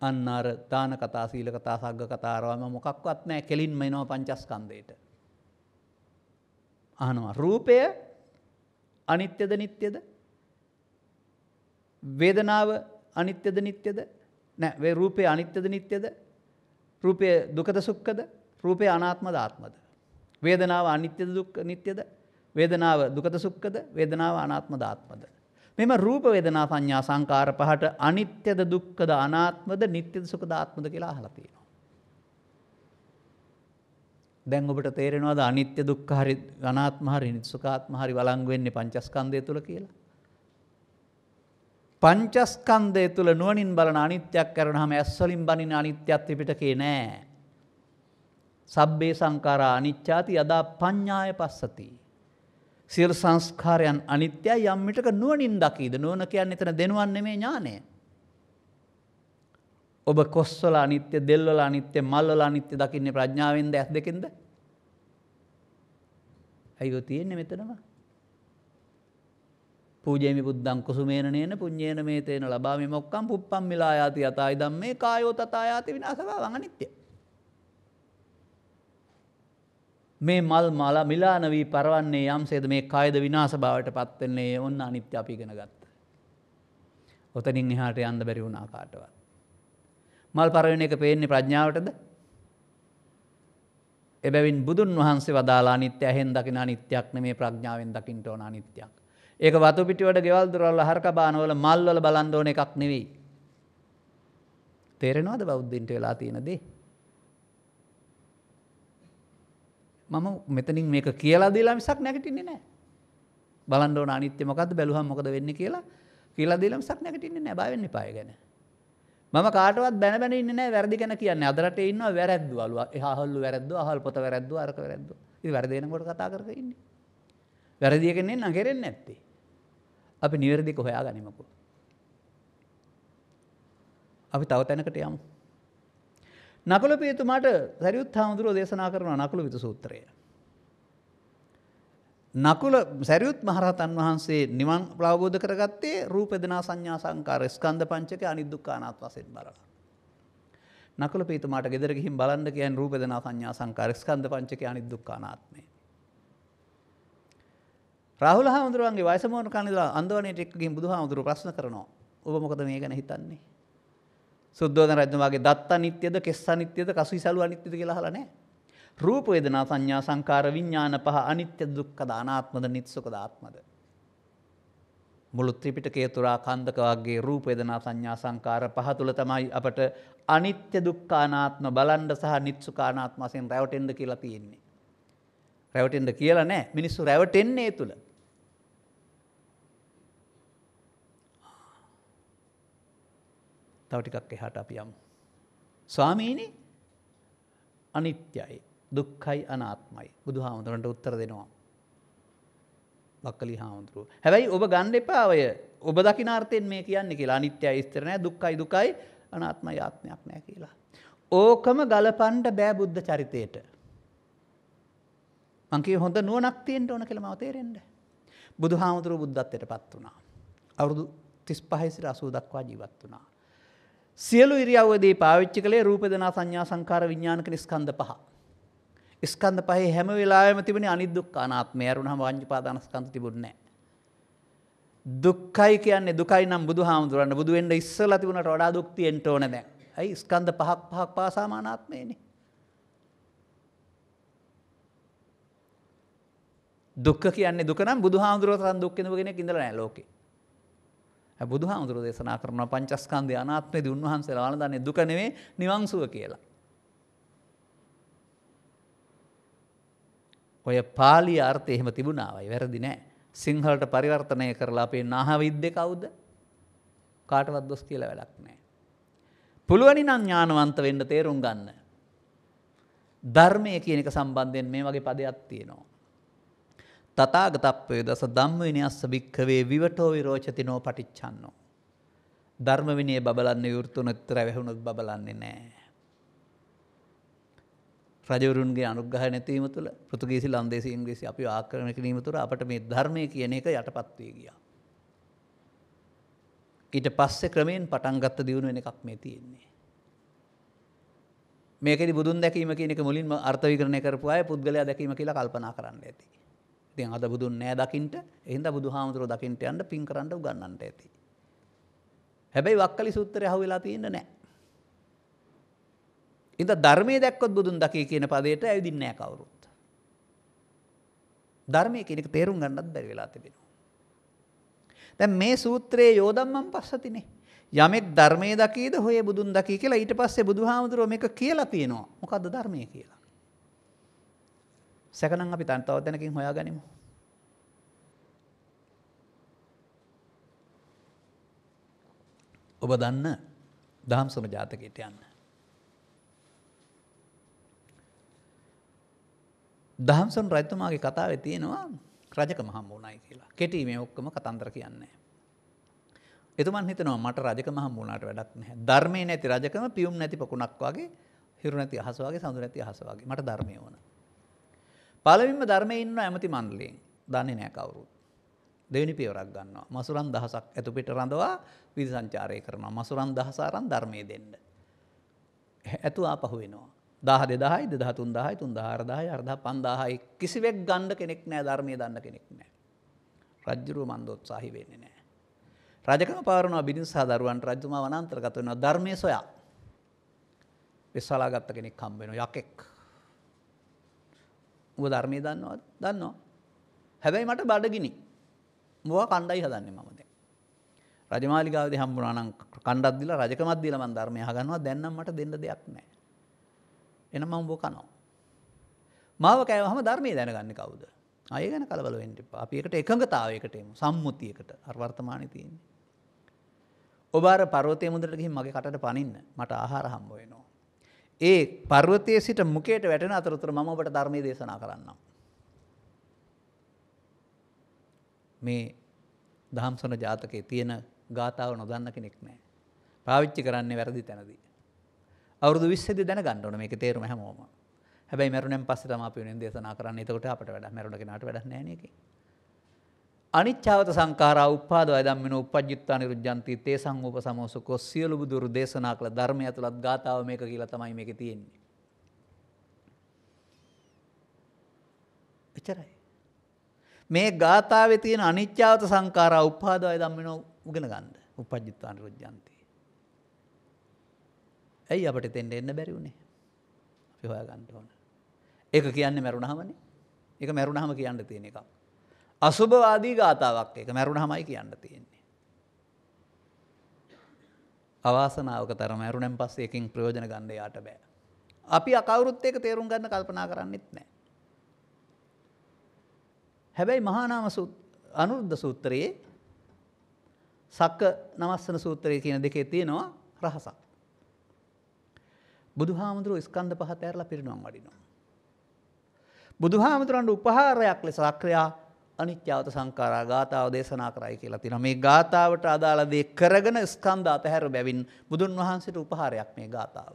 අන්න අර දාන කතා සීල කතා සග්ග කතා ආරවම මොකක්වත් නැහැ. කෙලින්ම එනවා පංචස්කන්ධයට. අහනවා. රූපය අනිත්‍යද නිට්ටයද? වේදනාව අනිත්‍යද නිට්ටයද? නෑ වේ රූපය අනිත්‍යද නිට්ටයද? රූපය දුකද සුක්ඛද රූපය අනාත්මද ආත්මද? වේදනාව අනිත්‍යද දුක්ඛ නිට්ටයද? වේදනාව දුකද සුක්ඛද වේදනාව අනාත්මද ආත්මද? මෙම රූප වේදනා සංඥා සංකාර පහට අනිත්‍යද දුක්ඛද අනාත්මද නිට්ටයද සුඛද ආත්මද කියලා අහලා තියෙනවා දැන් ඔබට තේරෙනවද අනිත්‍ය දුක්ඛ හරි අනාත්ම හරි සුඛාත්ම හරි වළංගු වෙන්නේ පංචස්කන්ධය තුල කියලා? පංචස්කන්ධය තුල නුවණින් බලන අනිත්‍යයක් කරනහම ඇස් වලින් බනින අනිත්‍යත් ත්‍රිපිටකේ නෑ. සබ්බේ සංඛාරා අනිච්චාති යදා පඤ්ඤාය පස්සති. සියලු සංස්කාරයන් අනිත්‍යයි යම් මිටක නුවණින් දකීද නුවණ කියන්නේ එතන දෙනුවන් නෙමේ ඥානය. ඔබ කොස්වල අනිත්‍ය දෙල්වල අනිත්‍ය මල්වල අනිත්‍ය දකින්නේ ප්‍රඥාවෙන්ද ඇස් දෙකෙන්ද? ඇයිව තියෙන්නේ මෙතනම? පූජේමි බුද්ධං කුසුමේන නේන පුඤ්ඤේන මේතේන ලබාමි මොක්කම් පුප්පම් මිලා යාති යතයි ධම්මේ කායෝ තථා යාති විනාශවා අනිත්‍ය. මේ මල් මල මිලාන වී පරවන්නේ යම්සේද මේ කායද විනාශ භාවයට පත් වෙන්නේ ඔන්න අනිත්‍ය අපි ඉගෙන ගත්තා. ඔතනින් එහාට යන්න බැරි වුණා කාටවත්. මල් පරවෙන එක පේන්නේ ප්‍රඥාවටද? එබැවින් බුදුන් වහන්සේ වදාලා අනිත්‍ය ඇහෙන් දකින අනිත්‍යක් නෙමේ ප්‍රඥාවෙන් දකින්න ඕන අනිත්‍යක්. ඒක වතු පිටිවල ගෙවල් දොරවල් හරක බානවල මල් වල බලන් ඕන එකක් නෙවෙයි. තේරෙනවද බෞද්ධින්ට වෙලා තියෙන දේ? මම මෙතනින් මේක කියලා දීලා මිසක් නැගිටින්නේ නැහැ. බලන්න ඕන අනිත්‍ය මොකද්ද බැලුවම මොකද වෙන්නේ කියලා කියලා දීලා මිසක් නැගිටින්නේ නැහැ. බය වෙන්න එපා ඒ ගැන. මම කාටවත් බැන බැන ඉන්නේ නැහැ වැරදි ගැන කියන්නේ. අද රටේ ඉන්නවා වැරද්දුවලු. එහා හොල්ලු වැරද්දුව, අහල් පොත වැරද්දුව, අරක වැරද්දුව. ඉතින් වැරදි වෙනකොට කතා කර කර ඉන්නේ. වැරදි එකෙන් නෙන්න කෙරෙන්නේ නැත්තේ. අපි නිවැරදික හොයාගනිමුකෝ. අපි තව තැනකට යමු. නකුල පියතුමාට සරියුත් හාමුදුරුවෝ දේශනා කරන නකුල විතු සූත්‍රය. නකුල සැරියුත් මහරහතන් වහන්සේ නිවන් අවබෝධ කරගත්තේ රූප වේදනා සංඥා සංකාර ස්කන්ධ පංචකය අනිදුක්ඛ අනාත්ම වශයෙන් බලලා. නකුල පීතුමාට ගෙදර ගිහින් බලන්න කියන්නේ රූප වේදනා සංඥා සංකාර ස්කන්ධ පංචකය අනිදුක්ඛ අනාත්මය. රාහුල හාමුදුරුවන්ගේ වයස මොන කණිදලා අන්දවණේට එක්ක ගිහින් බුදුහාමුදුරුවෝ ප්‍රශ්න කරනවා. ඔබ මොකද මේ ගැන හිතන්නේ? සුද්ධෝදන රජතුමාගේ දත්ත අනිත්‍යද කෙස් අනිත්‍යද කසුයිසලු අනිත්‍යද කියලා අහලා නැහැ. රූප වේදනා සංඥා සංකාර විඥාන පහ අනිත්‍ය දුක්ඛ දානාත්මද නිත්සුඛ දාත්මද මුළු ත්‍රිපිටකය තුරා කන්දක වගේ රූප වේදනා සංඥා සංකාර පහ තුල තමයි අපට අනිත්‍ය දුක්ඛ අනාත්ම බලන්න සහ නිත්සුඛ අනාත්ම වශයෙන් රැවටෙන්න කියලා තියෙන්නේ. රැවටෙන්න කියලා නෑ මිනිස්සු රැවටෙන්නේ ඒ තුල. තව ටිකක් එහාට අපි යමු. ස්වාමීනි අනිත්‍යයි දුක්ඛයි අනාත්මයි බුදුහාමුදුරන්ට උත්තර දෙනවා. බක්කලි හාමුදුරුව. හැබැයි ඔබ ගන්න එපා ඔය ඔබ දකිනාර්ථයෙන් මේ කියන්නේ කියලා අනිත්‍යයි ස්ථිර නැහැ දුක්ඛයි දුකයි අනාත්මයි ආත්මයක් නැහැ කියලා. ඕකම ගලපන්න බෑ බුද්ධ චරිතයට. මං කිය හොඳ නුවණක් තියෙන්න ඕන කියලා මම තේරෙන්න. බුදුහාමුදුරුව බුද්ධත්වයට පත් වුණා. අවුරුදු 35 සිට 80 දක්වා ජීවත් වුණා. සියලු ඉරියව්වදී පාවිච්චි කළේ රූප දෙනා සංඥා සංකාර විඥාන කියන ස්කන්ධ පහ. ස්කන්ධ පහේ හැම වෙලාවෙම තිබුණේ අනිදුක්ඛ අනාත්මය. අරුණම වංජපාදාන ස්කන්ධ තිබුණේ නැහැ. දුක්ඛයි කියන්නේ දුකයි නම් බුදුහාමුදුරන්න බුදු වෙන්න ඉස්සලා තිබුණට වඩා දුක් තියෙන්න ඕන දැන්. ඇයි ස්කන්ධ පහක් පහක් පාසාම අනාත්මයනේ. දුක්ඛ කියන්නේ දුක නම් බුදුහාමුදුරුවෝ තරම් දුක් විඳපු කෙනෙක් ඉඳලා නැහැ ලෝකේ. බුදුහාමුදුරුවෝ දේශනා කරනවා පංචස්කන්ධය අනාත්මයේදී උන්වහන්සේලා වළඳන්නේ දුක නෙවෙයි නිවන් සුව කියලා. ඔය පාලි අර්ථය එහෙම තිබුණාවයි වැරදි නෑ. සිංහලට පරිවර්තනය කරලා අපේ නාහවිද්‍ය කවුද? කාටවත් දොස් කියලා වැඩක් නෑ. පුළුවනි නම් ඥානවන්ත වෙන්න තේරුම් ගන්න. ධර්මය කියන එක සම්බන්ධයෙන් මේ වගේ පදයක් තියෙනවා. තථාගතප්පය දස ධම්ම විනයස්ස භික්ඛවේ විවටෝ විරෝචතිනෝ පටිච්චන්නෝ. ධර්ම විනය බබලන්නේ විවෘතුනොත් විතර වැහුණොත් බබලන්නේ නැහැ. රජවරුන්ගේ අනුග්‍රහය නැතිවීම තුළ පෘතුගීසි ලන්දේසි ඉංග්‍රීසි අපි ආක්‍රමණය කිරීම තුළ අපට මේ ධර්මය කියන එක යටපත් වී ගියා. ඊට පස්සේ ක්‍රමයෙන් පටන් ගත්ත දියුණු වෙන එකක් මේ තියෙන්නේ. මේකෙදි බුදුන් දැකීම කියන එක මුලින්ම අර්ථ විකරණය කරපු අය පුද්ගලයා දැකීම කියලා කල්පනා කරන්න ඇති. ඉතින් අද බුදුන් නෑ දකින්ට එහෙනම් බුදුහාමුදුරුවෝ දකින්ට යන්න පින් කරන්න උගන්වන්නට ඇති. හැබැයි වක්කලි සූත්‍රය අහුවෙලා තියෙන්නේ නැහැ. ඉත ධර්මය දැක්කොත් බුදුන් දකී කියන පදයට ඇවිදින්නේ නැහැ කවුරුත්. ධර්මය කියන එක තේරුම් ගන්නත් බැරි වෙලා තිබෙනවා. දැන් මේ සූත්‍රයේ යෝධම්මන් පස්සතිනේ. යමෙක් ධර්මයේ දකීද හොය බුදුන් දකී කියලා ඊට පස්සේ බුදුහාමුදුරුවෝ මේක කියලා තියෙනවා. මොකද්ද ධර්මය කියලා? සැකනම් අපි තව දැනකින් හොයාගනිමු. ඔබ දන්න දහම්සම ජාතකයට යන්න. දහම්සොන් රජතුමාගේ කතාවේ තියෙනවා රජකම හම්බ වුණයි කියලා. කෙටි මේ ඔක්කොම කතන්දර කියන්නේ. එතුමන් හිතනවා මට රජකම හම්බ වුණාට වැඩක් නැහැ. ධර්මයේ නැති රජකම පියුම් නැති පොකුණක් වගේ, හිරු නැති අහස වගේ, සඳු නැති අහස වගේ. මට ධර්මය ඕන. පළවෙනිම ධර්මයේ ඉන්න ඇමති මණ්ඩලයෙන් දන්නේ නැහැ කවුරුත්. දෙවෙනි පියවරක් ගන්නවා. මසුරන් දහසක් ඇතු පිට රඳවා විදි සංචාරය කරනවා. මසුරන් දහස අරන් ධර්මයේ දෙන්න. ඇතු ආපහු වෙනවා. දාහ දෙදාහයි දෙදහ තුන්දාහයි තුන්දාහරදාහයි අර්ධ පන්දාහයි කිසිවෙක් ගණ්ඩ කෙනෙක් නෑ ධර්මය දන්න කෙනෙක් නෑ. රජ්ජුරුව මන්දෝත්සාහි වෙන්නේ නෑ. රජකම පාරනවා බිනිස් සහ දරුවන්ට රජතුමා වනන්තර්ගත වෙනවා ධර්මය සොයා. විශ්වලාගත්ත කෙනෙක් හම්බෙන යකෙක්. උඹ ධර්මය දන්නවා දන්නවා. හැබැයි මට බඩගිනි. මොවා කණ්ඩයි හදන්නේ මම දැන්. රජමාලිගාවේදී හම්බුණා නම් කණ්ඩක් දීලා රජකමක් දීලා මම ධර්මය අහගන්නවා දැන් නම් මට දෙන්න දෙයක් නැහැ. එන මම බෝ කනවා. මාව කෑවහම ධර්මයේ දැනගන්නේ කවුද? අය ගැන කලබල වෙන්න එපා. අපි එකට එකඟතාවයකට එමු. සම්මුතියකට. අර වර්තමානයේ තියෙන්නේ. ඔබ අර පර්වතයේ මුදලට ගිහින් මගේ කටට පනින්න. මට ආහාර හම්බ වෙනවා. ඒ පර්වතයේ සිට මුකේට වැටෙන අතරතුර මම ඔබට ධර්මයේ දේශනා කරන්නම්. මේ දහම්සොන ජාතකයේ තියෙන ගාථාව නොදන්න කෙනෙක් නැහැ. පාවිච්චි කරන්නේ වැරදි තැනදී. අවුරුදු 20 දී දැනගන්න ඕන මේකේ තේරුම හැමෝම. හැබැයි මරුණෙන් පස්සේ තමයි අපි වෙනින් දේශනා කරන්නේ. එතකොට අපිට වැඩක් මරුණ කෙනාට වැඩක් නැහැ නේ ඒකේ. අනිච්චාවත සංඛාරා උප්පාදවය ධම්මිනෝ උපජ්ජිත්තා නිරුද්ධಂತಿ තේසං උපසමෝසකෝ සියලු බුදුරු දේශනා කළ ධර්මය ඇතුළත් ගාතාව මේක කියලා තමයි මේකේ තියෙන්නේ. එච්චරයි. මේ ගාථාවේ තියෙන අනිච්චාවත සංඛාරා උප්පාදවය ධම්මිනෝ උගෙන ගන්න. උපජ්ජිත්තා නිරුද්ධಂತಿ ඇයි අපට තෙන්ට එන්න බැරි වුණේ අපි හොයා ගන්න ඕන ඒක කියන්නේ මැරුණහමනේ ඒක මැරුණහම කියන්න තියෙන එකක් අසුභවාදී ගාතාවක් එක මැරුණහමයි කියන්න තියෙන්නේ අවාසනාවක තර මැරුණෙන් පස්සේ එකින් ප්‍රයෝජන ගන්න යාට බෑ අපි අකවුරුත් ඒක තේරුම් ගන්න කල්පනා කරන්නෙත් නෑ හැබැයි මහානාම අනුරුද්ධ සූත්‍රයේ සක්ක නමස්සන සූත්‍රය කියන දෙකේ තියෙනවා රහසක්. බුදුහාමුදුරුව ස්කන්ධ පහත ඇරලා පිරිනුවම් වඩිනවා. බුදුහාමුදුරන්ට උපහාරයක් ලෙස අක්‍රයා අනිත්‍යවත සංකාරා ගාථාව දේශනා කරයි කියලා තියෙනවා. මේ ගාථාවට අදාළ දේ කරගෙන ස්කන්ධ අතහැර බැවින් බුදුන් වහන්සේට උපහාරයක් මේ ගාථාව.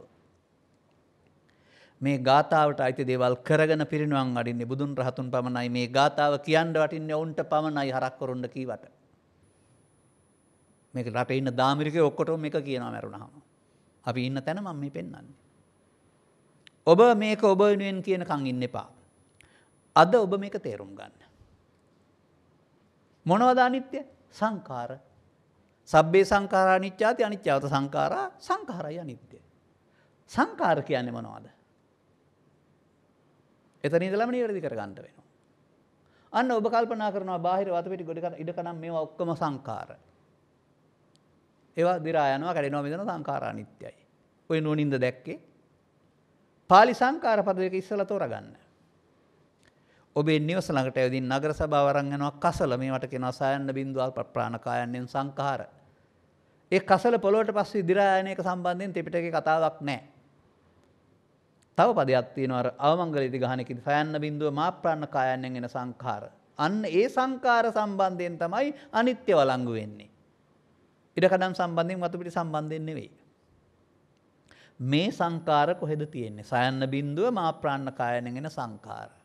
මේ ගාථාවට අයිති දේවල් කරගෙන පිරිනුවම් අඩින්නේ බුදුන් රහතුන් පමණයි මේ ගාථාව කියන්න වටින්නේ ඔවුන්ට පමණයි හරක් කරුන්න කීවට. මේක රට ඉන්න දාමිරිකය ඔක්කොටම මේක කියනවා මැරුණාම. අපි ඉන්න තැන මම මේ පෙන්වන්නේ. ඔබ මේක ඔබ වෙනුවෙන් කියනකම් ඉන්න එපා. අද ඔබ මේක තේරුම් ගන්න. මොනවද අනිත්‍ය? සංඛාර. සබ්බේ සංඛාරා අනිච්චාති අනිච්චවත සංඛාරා සංඛාරයි අනිත්‍ය. සංඛාර කියන්නේ මොනවද? එතන ඉඳලම නිවැරදි කරගන්න වෙනවා. අන්න ඔබ කල්පනා කරනවා බාහිර වතපිටි ගොඩ ඉඩකනම් මේවා ඔක්කොම සංඛාර. ඒවා දිරා යනවා කැඩෙනවා මෙතන සංඛාරා අනිත්‍යයි. ඔය නුවණින්ද දැක්කේ? පාලි සංඛාර පදයක ඉස්සලා තෝරගන්න. ඔබේ නිවස ළඟට ඇවිදින් නගර සභාව අරන් යනවා කසල මේවට කියනවා සයන්න බින්දුවල් ප්‍රාණකායන්ෙන් සංඛාර. ඒ කසල පොළොවට පස්සේ දිරා යන එක සම්බන්ධයෙන් ත්‍රිපිටකේ කතාවක් නැහැ. තව පදයක් තියෙනවා අර අවමංගලීති ගහනකදී සයන්න බින්දුව මා ප්‍රාණකායන්ෙන් එන සංඛාර. අන්න ඒ සංඛාර සම්බන්ධයෙන් තමයි අනිත්‍ය වළංගු වෙන්නේ. ඉඩකඩම් සම්බන්ධයෙන් වතුපිටි සම්බන්ධයෙන් නෙවෙයි. මේ සංකාර කොහෙද තියෙන්නේ? සයන්න බින්දුව මා ප්‍රාණකායන්ෙන් එන සංඛාර.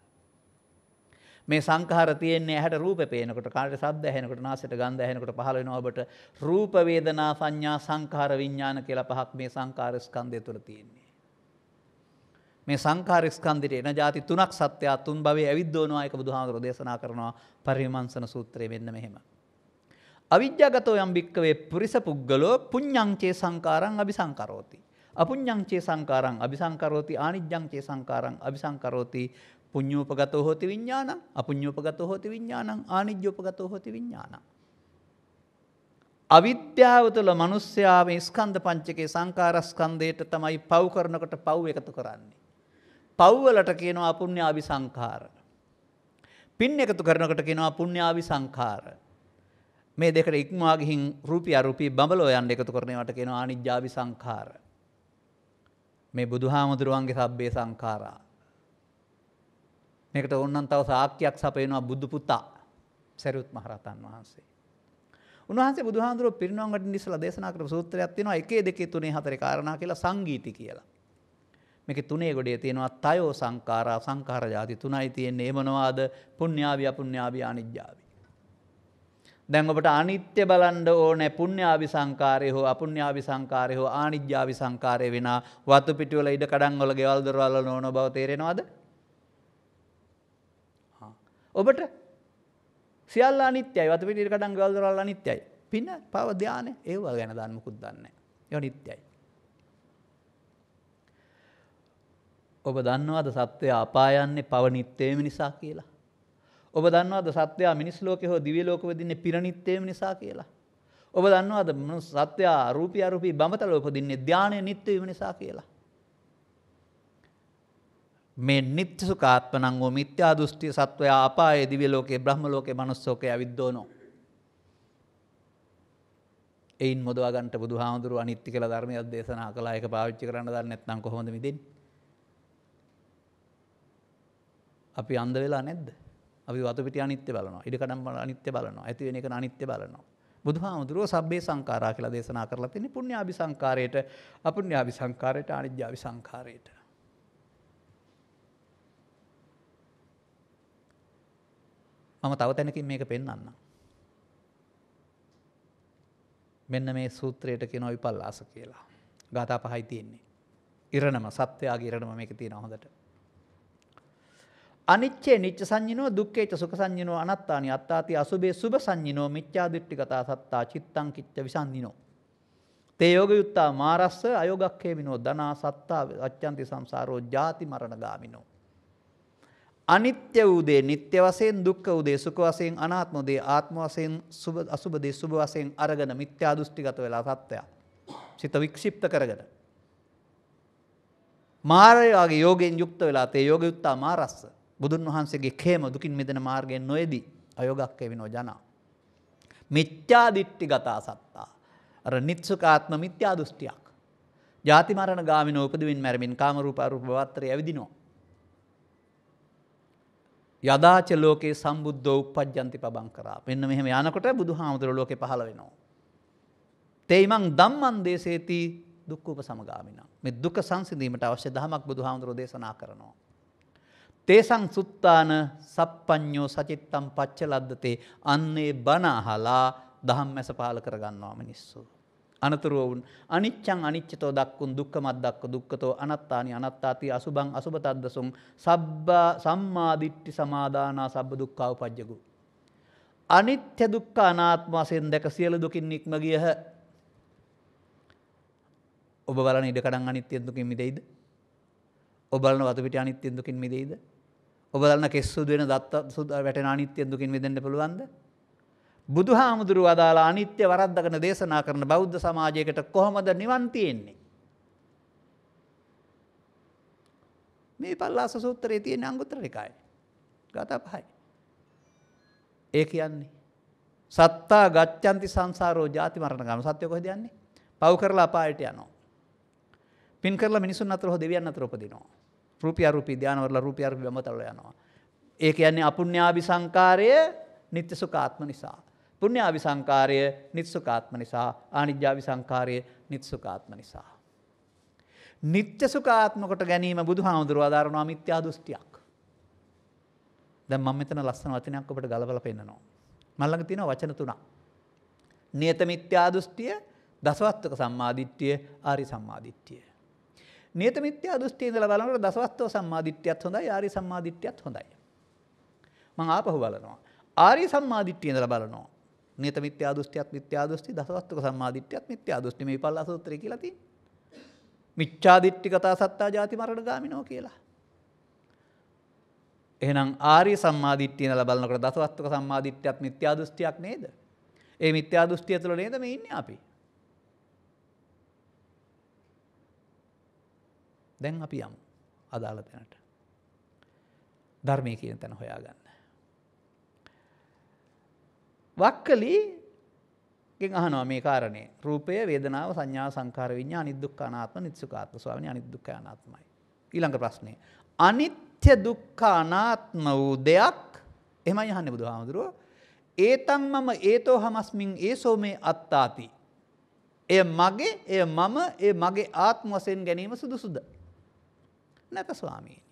මේ සංඛාර තියෙන්නේ ඇහැට රූපේ පේනකොට, කානට ශබ්ද ඇහෙනකොට, නාසයට ගන්ධ ඇහෙනකොට පහළ වෙනවා ඔබට රූප වේදනා සංඥා සංඛාර විඥාන කියලා පහක් මේ සංඛාර ස්කන්ධය තුල තියෙන්නේ. මේ සංඛාර ස්කන්ධෙට එන જાති තුනක් සත්‍ය තුන් භවයේ ඇවිද්දවනවා ඒක බුදුහාමුදුරෝ දේශනා කරනවා පරිමංසන සූත්‍රයේ මෙන්න මෙහෙම. අවිජ්ජාගතෝ යම් භික්කවේ පුරිස පුද්ගලෝ පුඤ්ඤං චේ සංඛාරං අபிසංකරෝති. අපුඤ්ඤං චේ සංඛාරං අபிසංකරෝති ආනිජ්ජං චේ සංඛාරං අபிසංකරෝති පුඤ්ඤෝපගතෝ හෝති විඥානං අපුඤ්ඤෝපගතෝ හෝති විඥානං ආනිජ්ජෝපගතෝ හෝති විඥානං අවිද්‍යාව තුළ මිනිස්යා මේ ස්කන්ධ පංචකේ සංකාරස්කන්ධයට තමයි පව් කරනකොට පව් එකතු කරන්නේ. පව් වලට කියනවා අපුඤ්ඤාවි සංඛාර. පින් එකතු කරනකොට කියනවා පුඤ්ඤාවි සංඛාර. මේ දෙකට ඉක්මවා ගිහින් රූපී අරූපී බඹලෝ යන්න එකතු කරන ඒවාට කියනවා ආනිජ්ජාවි සංඛාර. මේ බුදුහාමුදුරුවන්ගේ සබ්බේ සංඛාරා. මේකට ඕන්නම් තව සාක්කයක් සපයනවා බුදු පුතා සරියුත් මහරහතන් වහන්සේ. උන්වහන්සේ බුදුහාඳුරෝ පිරිනොම් වටින්න ඉස්සලා දේශනා කරපු සූත්‍රයක් තියෙනවා 1 2 3 4 කාරණා කියලා සංගීති කියලා. මේකේ තුනේ ගොඩේ තියෙනවා තයෝ සංඛාරා සංඛාර જાති තුනයි තියෙන්නේ. ඒ මොනවාද? පුඤ්ඤාවි අපුඤ්ඤාවි අනිජ්ජාවි. දැන් ඔබට අනිත්‍ය බලන්න ඕනේ පුඤ්ඤාවි සංකාරය හෝ අපුඤ්ඤාවි සංකාරය හෝ ආනිජ්ජාවි සංකාරය වෙනා වතු පිටි වල ඉඩ කඩන් වල ගෙවල් දොරවල් වල නොවන බව තේරෙනවද? ඔබට සියල්ල අනිත්‍යයි වතු පිටිට කඩන් ගෙවල් දොරවල් අනිත්‍යයි. පින පව ධානය ඒව ගැන දන්න මුකුත් දන්නේ නැහැ. ඒවා නිට්ටයයි. ඔබ දන්නවද සත්වය අපායන්නේ පව නිත්‍යයම නිසා කියලා? ඔබ දන්නවද සත්වයා මිනිස් ලෝකේ හෝ දිව්‍ය ලෝකෙ උපදින්නේ පිර නිත්‍යයම නිසා කියලා? ඔබ දන්නවද සත්වයා රූපී අරූපී බඹතල උපදින්නේ ධානය නිත්‍යයම නිසා කියලා? මේ නිත්‍ය සුඛාත්මනං වූ මිත්‍යා දෘෂ්ටි සත්වයා අපායේ දිව්‍ය ලෝකේ බ්‍රහ්ම ලෝකේ මනුස්ස ලෝකේ අවිද්දෝනෝ. එයින් මොදවා ගන්නට බුදුහාමුදුරුව අනිත්‍ය කියලා ධර්මයක් දේශනා කළා. ඒක පාවිච්චි කරන්න දන්නේ නැත්නම් කොහොමද මිදෙන්නේ? අපි අන්ධ වෙලා නැද්ද? අපි වතු පිටි අනිත්‍ය බලනවා. ඉඩකඩම් අනිත්‍ය බලනවා. ඇති වෙන එක අනිත්‍ය බලනවා. බුදුහාමුදුරුව සබ්බේ සංඛාරා කියලා දේශනා කරලා තියෙන්නේ පුණ්‍යාභි සංඛාරයට, අපුණ්‍යාභි සංඛාරයට, අනිජ්ජාභි සංඛාරයට. මම තව තැනකින් මේක පෙන්වන්නම්. මෙන්න මේ සූත්‍රයට කියනවා විපල්ලාස කියලා. ගාථා පහයි තියෙන්නේ. ඉරණම සත්‍යයාගේ ඉරණම මේක තියෙනවා හොඳට. අනිච්චේ නිච්ච සංඤිනෝ දුක්ඛේච සුඛ සංඤිනෝ අනත්තානි අත්තාති අසුභේ සුභ සංඤිනෝ මිච්ඡා දිට්ඨිගතා සත්තා චිත්තං කිච්ච විසංනිනෝ. තේ යෝග යුත්තා මාරස්ස අයෝගක්ඛේ විනෝ දනා සත්තා අච්ඡන්ති සංසාරෝ ජාති මරණ ගාමිනෝ. අනිත්‍ය වූ දේ නිට්ටය වශයෙන් දුක්ඛ වූ දේ සුඛ වශයෙන් අනාත්ම දේ ආත්ම වශයෙන් සුභ අසුභ දේ සුභ වශයෙන් අරගෙන මිත්‍යා දෘෂ්ටිගත වෙලා සත්‍යය. සිත වික්ෂිප්ත කරගෙන. මාරයාගේ යෝගයෙන් යුක්ත වෙලා තේ යෝග යුක්තා මාරස්ස. බුදුන් වහන්සේගේ khේම දුකින් මිදෙන මාර්ගයෙන් නොයේදී අයෝගක් වෙනෝ ජනා. මිත්‍යා දිට්ඨිගතා සත්තා. අර නිත්සුකාත්ම මිත්‍යා දෘෂ්ටියක්. ජාති මරණ ගාමින උපදවින් මැරමින් කාම රූප අරූප වත්තරය ඇවිදිනවා. යදාච ලෝකේ සම්බුද්ධ උපජ්ජන්ති පබං කරා. මෙන්න මෙහෙම යනකොට බුදුහාමුදුරුවෝ ලෝකේ පහළ වෙනවා. තේයිමං ධම්මං දේශේති දුක්ඛ උපසමගාමිනා. මේ දුක සංසිඳීමට අවශ්‍ය ධමයක් බුදුහාමුදුරුවෝ දේශනා කරනවා. තේසං සුත්තාන සප්පඤ්ඤෝ සචිත්තම් පච්චලද්දතේ අන්නේ බණ අහලා දහම් මැස පහල කරගන්නවා මිනිස්සු. අනතුරුව වුන් අනිච්චං අනිච්චතෝ දක්කුන් දුක්ඛමත් දක්ක දුක්ඛතෝ අනත්තානි අනත්තාති අසුභං අසුභතද්දසුං සබ්බ සම්මාදිට්ඨි සමාදානා සබ්බ දුක්ඛා උපජ්ජගු. අනිත්‍ය දුක්ඛ අනාත්ම වශයෙන් දැක සියලු දුකින් නික්ම ගියහ. ඔබ බලන ඉඩකඩම් අනිත්‍ය දුකින් මිදෙයිද? ඔබ බලන වතු පිටි අනිත්‍ය දුකින් මිදෙයිද? ඔබ බලන කෙස් සුදු වෙන දත්ත සුදු වැටෙන අනිත්‍ය දුකින් මිදෙන්න පුළුවන්ද? බුදුහාමුදුරුව අදාලා අනිත්‍ය වරද්දගෙන දේශනා කරන බෞද්ධ සමාජයකට කොහොමද නිවන් තියෙන්නේ? මේ පල්ලාස සූත්‍රයේ තියෙන අංගුත්තර නිකායේ. ගාථා පහයි. ඒ කියන්නේ සත්තා ගච්ඡanti සංසාරෝ ජාති මරණ ගම සත්‍ය කොහෙද යන්නේ? පව් කරලා අපායට යනවා. පින් කරලා මිනිසුන් අතර හෝ දෙවියන් අතර උපදිනවා. රූපී අරූපී ධානවල රූපී අරූපී වමතල යනවා. ඒ කියන්නේ අපුඤ්ඤාභි සංකාරය නිත්‍ය සුඛාත්ම නිසා. පුණ්‍යාවි සංකාරය නිත්සුකාත්ම නිසා ආනිජ්ජාවි සංකාරය නිත්සුකාත්ම නිසා. නිත්‍ය සුකාත්ම කොට ගැනීම බුදු හාමුදුරුව අධාරනවා මිත්‍යා දෘෂ්ටියක්. දැන් මම මෙතන ලස්සන වචනයක් ඔබට ගලවලා පෙන්නනවා. මල්ලඟ තියෙන වචන තුනක්. නියත මිත්‍යා දෘෂ්ටිය, දසවස්තුක සම්මාදිට්ඨිය, ආරි සම්මාදිට්ඨිය. නියත මිත්‍යා දෘෂ්ටිය ඉඳලා බලනකොට දසවස්තුක සම්මාදිට්ඨියත් හොඳයි, ආරි සම්මාදිට්ඨියත් හොඳයි. මම ආපහු බලනවා. ආරි සම්මාදිට්ඨිය ඉඳලා බලනවා. නියත මිත්‍යා දෘෂ්ටියත් මිත්‍යා දෘෂ්ටි දසවස්තුක සම්මාදිට්ඨියත් මිත්‍යා දෘෂ්ටි මේ පල්ලා සූත්‍රය කියලා තියෙන්නේ. මිච්ඡා දිට්ඨි කතා සත්තා ජාති මරණ ගාමිනෝ කියලා. එහෙනම් ආර්ය සම්මාදිට්ඨිය නලා බලනකොට දසවස්තුක සම්මාදිට්ඨියත් මිත්‍යා දෘෂ්ටියක් නේද? ඒ මිත්‍යා දෘෂ්ටිය තුළ නේද මේ ඉන්නේ අපි? දැන් අපි යමු අදාළ තැනට. ධර්මයේ කියන තැන හොයාගන්න. වක්කලි අහනවා මේ කාරණේ රූපය වේදනාව සංඥා සංකාර විඤ්ඤා අනිදුක්ඛ අනාත්ම නිත්සුකාත්ම ස්වාමීන් අනිදුක්ඛ අනාත්මයි. ඊළඟ ප්‍රශ්නේ. අනිත්‍ය දුක්ඛ අනාත්ම වූ දෙයක් එහෙමයි අහන්නේ බුදුහාමුදුරුවෝ. ඒතම් මම ඒතෝ හමස්මින් ඒසෝ මේ අත්තාති. එය මගේ එය මම ඒ මගේ ආත්ම වශයෙන් ගැනීම සුදුසුද? නැත ස්වාමීනි.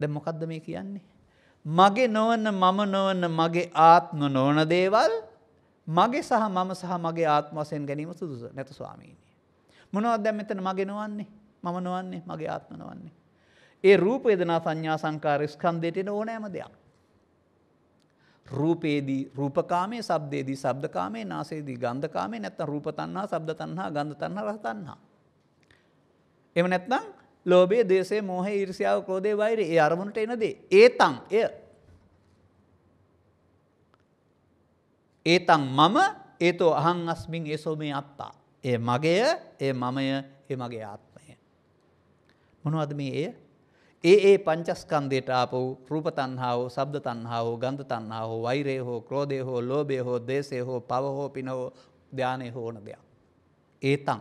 දැන් මොකද්ද මේ කියන්නේ? මගේ නොවන මම නොවන මගේ ආත්ම නොවන දේවල් මගේ සහ මම සහ මගේ ආත්ම වශයෙන් ගැනීම සුදුසු නැත ස්වාමීනි. මොනවද දැන් මෙතන මගේ නොවන්නේ? මම නොවන්නේ මගේ ආත්ම නොවන්නේ. ඒ රූප වේදනා සංඥා සංකාර ස්කන්ධයට එන ඕනෑම දෙයක්. රූපේදී රූපකාමයේ, ශබ්දේදී ශබ්දකාමයේ, නාසයේදී ගන්ධකාමයේ, නැත්නම් රූප තණ්හා, ශබ්ද තණ්හා, ගන්ධ තණ්හා, රස තණ්හා. එහෙම නැත්නම් ලෝභය, දේශය, මෝහය, ඊර්ෂ්‍යාව, ක්‍රෝධය, වෛරය ඒ අරමුණට එන දේ. ඒතං එය. ඒතං මම ඒතෝ අහං අස්මින් ඒසෝ මේ අත්තා. ඒ මගය, ඒ මමය, ඒ මගේ ආත්මය. මොනවද මේ එය? ඒ ඒ පංචස්කන්ධයට ආපු රූප තණ්හා හෝ, ශබ්ද තණ්හා හෝ, ගන්ධ තණ්හා හෝ, වෛරය හෝ, ක්‍රෝධය හෝ, ලෝභය හෝ, දේශය හෝ, පව හෝ, පින හෝ, ධානය හෝ ඕන දෙයක්. ඒතං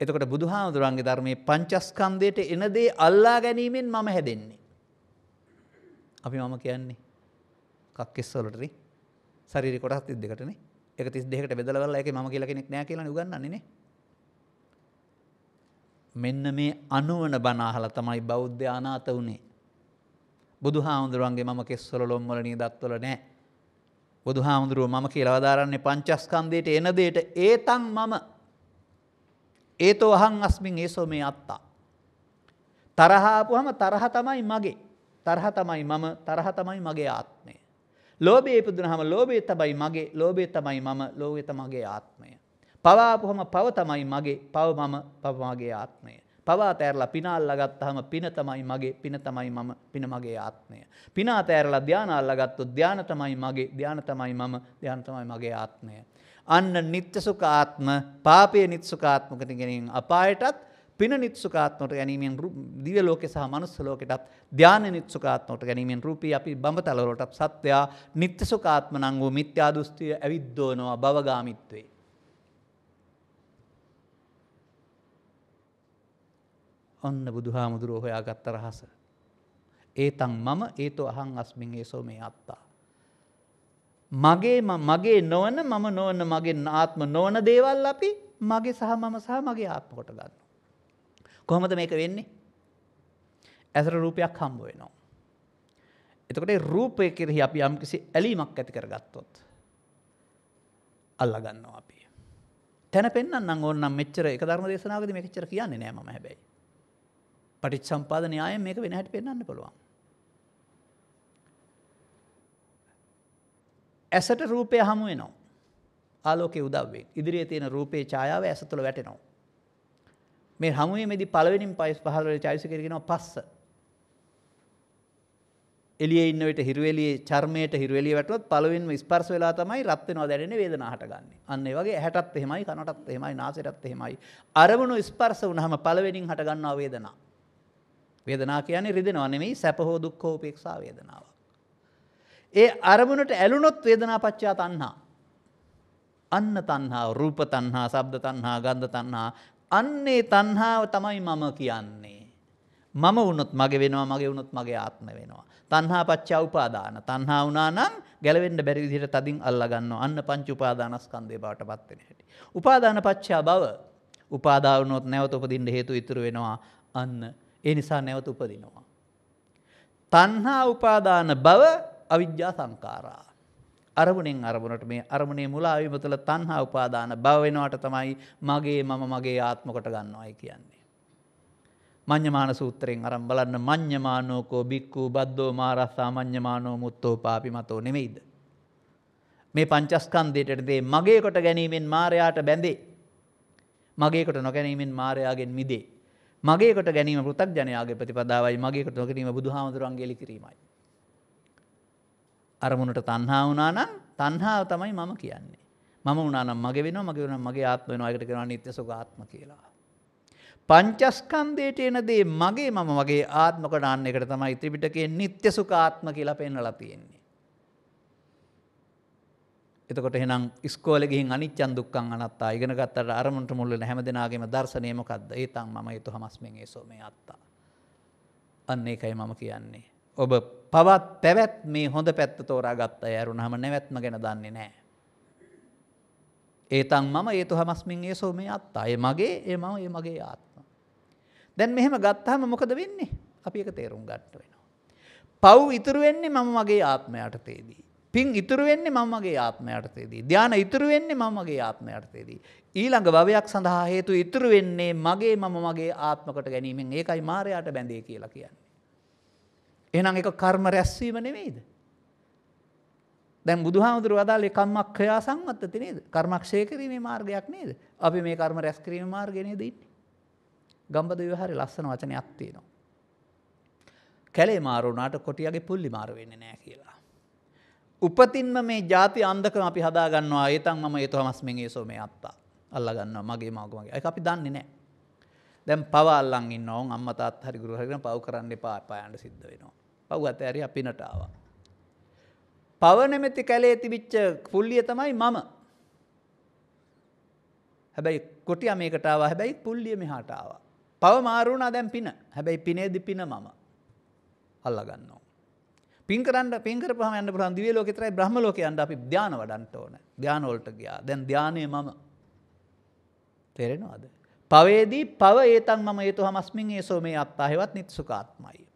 එතකොට බුදුහාමුදුරන්ගේ ධර්මයේ පංචස්කන්ධයට එන දේ අල්ලා ගැනීමෙන් මම හැදෙන්නේ. අපි මම කියන්නේ කක්කෙස් වලටනේ. ශරීර කොටස් 32කටනේ. ඒක 32කට බෙදලා බලලා ඒකේ මම කියලා කෙනෙක් නෑ කියලා උගන්වන්නේ නේ. මෙන්න මේ අනුවන බණ අහලා තමයි බෞද්ධ අනාත උනේ. බුදුහාමුදුරන්ගේ මම කෙස් වල ලොම් වල නීදත් වල නෑ. බුදුහාමුදුරුව මම කියලා වදාරන්නේ පංචස්කන්ධයට එන දෙයට ඒතන් මම ඒතෝ අහං අස්මින් ඒසෝ මේ අත්තා. තරහාපුහම තරහ තමයි මගේ. තරහ තමයි මම තරහ තමයි මගේ ආත්මය. ලෝභය ඉපදුනහම ලෝභය තමයි මගේ ලෝභය තමයි මම ලෝභය තමගේ ආත්මය. පවාපුහම පව තමයි මගේ පව මම පව මගේ ආත්මය. පවා තෑරලා පිනා අල්ලගත්තාම පින තමයි මගේ පින තමයි මම පින මගේ ආත්මය. පිනා තෑරලා ධානය අල්ලගත්තොත් ධානය තමයි මගේ ධානය තමයි මම ධානය තමයි මගේ ආත්මය. අන්න නිත්‍යසුඛ ආත්ම පාපයේ නිත්‍යසුඛ ආත්මකට ගැනීම අපායටත් පින නිත්සුකාත්මට ගැනීමෙන් දිව ලෝකෙ සහ මනුස්ස ලෝකෙටත් ධ්‍යාන නිත්සුකාත්මට ගැනීමෙන් රූපී අපි බඹතලවලට සත්‍යයා නිත්‍යසුකාත්ම නම් වූ මිත්‍යා දෘෂ්ටිය ඇවිද්දෝනවා භවගාමිත්වේ. ඔන්න බුදුහාමුදුරුවෝ හොයාගත්ත රහස. ඒතන් මම ඒතෝ අහං අස්මින් ඒසෝ මේ අත්තා. මගේ මගේ නොවන මම නොවන මගේ ආත්ම නොවන දේවල් අපි මගේ සහ මම සහ මගේ ආත්මකොට ගන්න. කොහොමද මේක වෙන්නේ? ඇසට රූපයක් හම්බ වෙනවා. එතකොට රූපය කෙරෙහි අපි යම්කිසි ඇලීමක් ඇති කරගත්තොත් අල්ලගන්නවා අපි. තැන පෙන්වන්නම් ඕනනම් මෙච්චර එක ධර්ම දේශනාවකදී මේක එච්චර කියන්නේ නෑ මම හැබැයි. පටිච්චසම්පාද න්‍යායෙන් මේක වෙන හැටි පෙන්වන්න පුළුවන්. ඇසට රූපය හමු වෙනවා. ආලෝකයේ උදව්වෙන්. ඉදිරියේ තියෙන රූපේ ඡායාව ඇස තුළ වැටෙනවා. මේ හමුවීමේදී පළවෙනිම පහළ වෙන චෛතසිකය කියනවා පස්ස. එළියේ ඉන්න විට හිරු එළියේ චර්මයට හිරු එළිය වැටුවොත් පළවෙනිම ස්පර්ශ වෙලා තමයි රත් වෙනවා දැනෙන්නේ වේදනාව හටගන්නේ. අන්න ඒ වගේ ඇහැටත් එහෙමයි කනටත් එහෙමයි නාසයටත් එහෙමයි. අරමුණු ස්පර්ශ වුණාම පළවෙනින් හට ගන්නවා වේදනාව. වේදනාව කියන්නේ රිදෙනවා නෙමෙයි සැප හෝ දුක් හෝ උපේක්ෂා වේදනාව. ඒ අරමුණට ඇලුනොත් වේදනා පච්චා තණ්හා. අන්න තණ්හාව රූප තණ්හා, ශබ්ද තණ්හා, ගන්ධ තණ්හා. අන්නේ තණ්හාව තමයි මම කියන්නේ. මම වුණොත් මගේ වෙනවා, මගේ වුණොත් මගේ ආත්ම වෙනවා. තණ්හා පච්චා උපාදාන. තණ්හා වුණා නම් ගැලවෙන්න බැරි විදිහට තදින් අල්ලා ගන්නවා. අන්න පංච උපාදානස්කන්ධය බවට පත් වෙන හැටි. උපාදාන පච්චා භව. උපාදා වුණොත් නැවත උපදින්න හේතු ඉතුරු වෙනවා. අන්න ඒ නිසා නැවත උපදිනවා. තණ්හා උපාදාන භව අවිද්‍යා සංකාරා. අරමුණෙන් අරමුණට මේ අරමුණේ මුලාවීම තුළ තණ්හා උපාදාන භව වෙනවට තමයි මගේ මම මගේ ආත්ම කොට ගන්නවායි කියන්නේ. මඤ්ඤමාන සූත්‍රයෙන් අරන් බලන්න මඤ්ඤමානෝකෝ බික්කු බද්දෝ මාරස්සා මඤ්ඤමානෝ මුත්තෝ පාපිමතෝ නෙමෙයිද? මේ පංචස්කන්ධයට දේ මගේ කොට ගැනීමෙන් මායයට බැඳේ. මගේ කොට නොගැනීමෙන් මායයාගෙන් මිදේ. මගේ කොට ගැනීම පෘථග්ජනයාගේ ප්‍රතිපදාවයි මගේ කොට නොගැනීම බුදුහාමුදුරන්ගේ එලි කිරීමයි. අරමුණට තණ්හා වුණා නම් තණ්හාව තමයි මම කියන්නේ. මම වුණා නම් මගේ වෙනවා මගේ වුණා මගේ ආත්ම වෙනවා ඒකට කියනවා නිත්‍ය සුඛ ආත්ම කියලා. පංචස්කන්ධයට එන දේ මගේ මම මගේ ආත්ම කොට අන්න එකට තමයි ත්‍රිපිටකයේ නිත්‍ය සුඛ ආත්ම කියලා පෙන්වලා තියෙන්නේ. එතකොට එහෙනම් ඉස්කෝලේ ගිහින් අනිච්චන් දුක්ඛං අනාත්තා ඉගෙන ගත්තට අරමුණට මුල් වෙන හැම දිනාගේම දර්ශනය මොකද්ද? ඒතං මම ඊතු හමස්මෙන් ඒසෝ මේ අත්තා. අන්න ඒකයි මම කියන්නේ. ඔබ පවත් පැවැත් මේ හොඳ පැත්ත තෝරා ගත්ත අය අරුණාම නැවැත්ම ගැන දන්නේ නැහැ. ඒතං මම ඒතු හමස්මින් ඒසෝ මේ අත්තා. ඒ මගේ ඒ මම ඒ මගේ ආත්ම. දැන් මෙහෙම ගත්තාම මොකද වෙන්නේ? අපි ඒක තේරුම් ගන්න වෙනවා. පව් ඉතුරු වෙන්නේ මම මගේ ආත්මයට තේදී. පින් ඉතුරු වෙන්නේ මම මගේ ආත්මයට තේදී. ධාන ඉතුරු වෙන්නේ මම මගේ ආත්මයට තේදී. ඊළඟ භවයක් සඳහා හේතු ඉතුරු වෙන්නේ මගේ මම මගේ ආත්මකට ගැනීමෙන්. ඒකයි මායයට බැඳේ කියලා කියන්නේ. එහෙනම් ඒක කර්ම රැස්වීම නෙවෙයිද? දැන් බුදුහාමුදුරුව අදාළේ කම්මක්ඛයා සංවත්තති නේද? කර්මක්ෂය කිරීමේ මාර්ගයක් නේද? අපි මේ කර්ම රැස් කිරීමේ මාර්ගය නේද ඉන්නේ? ගම්බද විවහාරේ ලස්සන වචනයක් තියෙනවා. කැලේ මාරු වුණාට කොටියගේ පුල්ලි මාරු වෙන්නේ නැහැ කියලා. උපතින්ම මේ ಜಾති අන්දකම අපි හදා ගන්නවා ඒතන් මම ඒතොමස්මෙන් ඒසෝ මේ අත්තා. අල්ලා ගන්නවා මගේ මවක මගේ. ඒක අපි දන්නේ නැහැ. දැන් පව අල්ලන් ඉන්නවා. උන් අම්මා තාත්තා හරි ගුරු හරි කියන පව කරන්න එපා පායන්න සිද්ධ වෙනවා. පව් අතෑරි අපිනට ආවා. පව නැමැති කැලේ තිබිච්ච පුල්ලිය තමයි මම. හැබැයි කොටියා මේකට ආවා. හැබැයි පුල්ලිය මෙහාට ආවා. පව මාරු වුණා දැන් පින. හැබැයි පිනේදි පින මම. අල්ලා ගන්නවා. පින් කරන්න පින් කරපුවාම යන්න පුළුවන් දිව්‍ය ලෝකේ විතරයි බ්‍රහ්ම ලෝකේ යන්න අපි ධානය වඩන්න ඕන. ධාන වලට ගියා. දැන් ධානය මම. තේරෙනවද? පවේදී පව ඒතන් මම ඒතු හමස්මින් ඒසෝ මේ අත්තා හේවත් නිත්සුකාත්මයි.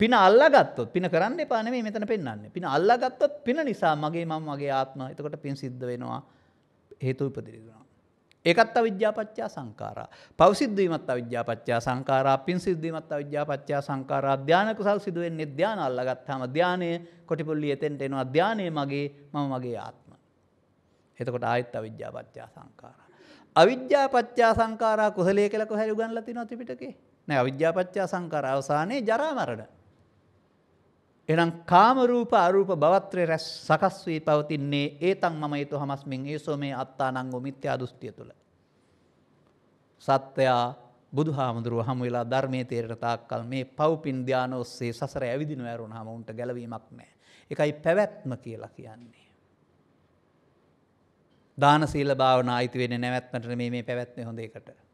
පින අල්ලාගත්තොත් පින කරන්න එපා නෙමෙයි මෙතන පෙන්වන්නේ. පින අල්ලාගත්තොත් පින නිසා මගේ මම මගේ ආත්ම. එතකොට පින් සිද්ධ වෙනවා. හේතු උපදිනවා. ඒකත් අවිද්‍යාපච්චා සංඛාරා. පව් සිද්ධ වීමත් අවිද්‍යාපච්චා සංඛාරා, පින් සිද්ධ වීමත් අවිද්‍යාපච්චා සංඛාරා. ධානය කුසල් සිදු වෙන්නේ ධාන අල්ලාගත්තාම ධානය කොටිපොල්ලි එතෙන්ට එනවා. ධානය මගේ මම මගේ ආත්ම. එතකොට ආයත් අවිද්‍යාපච්චා සංඛාරා. අවිද්‍යාපච්චා සංඛාරා කුසලයේ කියලා කොහේ උගන්ලා තිනවද ත්‍රිපිටකේ? නෑ අවිද්‍යාපච්චා සංඛාරා අවසානයේ ජරා මරණ. එනම් කාමරූප අරූප බවත්‍රය රැස් සකස් වී පවතින්නේ ඒතන් මම ඒතු හමස්මින් ඒසෝ මේ අත්තානංගු මිත්‍යා දෘෂ්ටිය තුළ. සත්වයා බුදු හාමුදුරුව හමු වෙලා ධර්මයේ තේරට තාක්කල් මේ පව්පින් ධාන ඔස්සේ සසර ඇවිදිනු ඇරුණාම උන්ට ගැලවීමක් නැහැ. ඒකයි පැවැත්ම කියලා කියන්නේ. දාන සීල භාවනා අයිති වෙන්නේ නැවැත්මට නෙමෙයි මේ පැවැත්ම හොඳ එකට.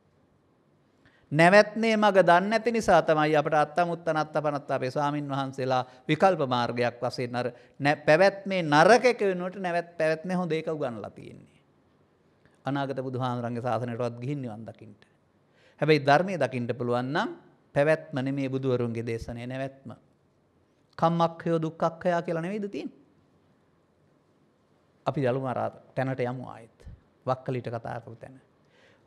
නැවැත්නේ මග දන්නේ නැති නිසා තමයි අපට අත්තමුත්ත නත්තපනත්ත අපේ ස්වාමින් වහන්සේලා විකල්ප මාර්ගයක් වශයෙන් අර පැවැත්මේ නරකක වෙනුවට නැවැත් පැවැත්මේ හොඳ ඒක උගන්ලා තියෙන්නේ. අනාගත බුදුහාමුදුරන්ගේ ශාසනයටවත් ගිහින් නිවන් දකින්න. හැබැයි ධර්මයේ දකින්න පුළුවන් නම් පැවැත්ම නෙමේ බුදුවරුන්ගේ දේශනේ නැවැත්ම. කම්මක්ඛයෝ දුක්ඛක්ඛයා කියලා නෙවෙයිද තියෙන්නේ? අපි යලු මරා තැනට යමු ආයෙත්. වක්කලිට කතා කරපු තැන.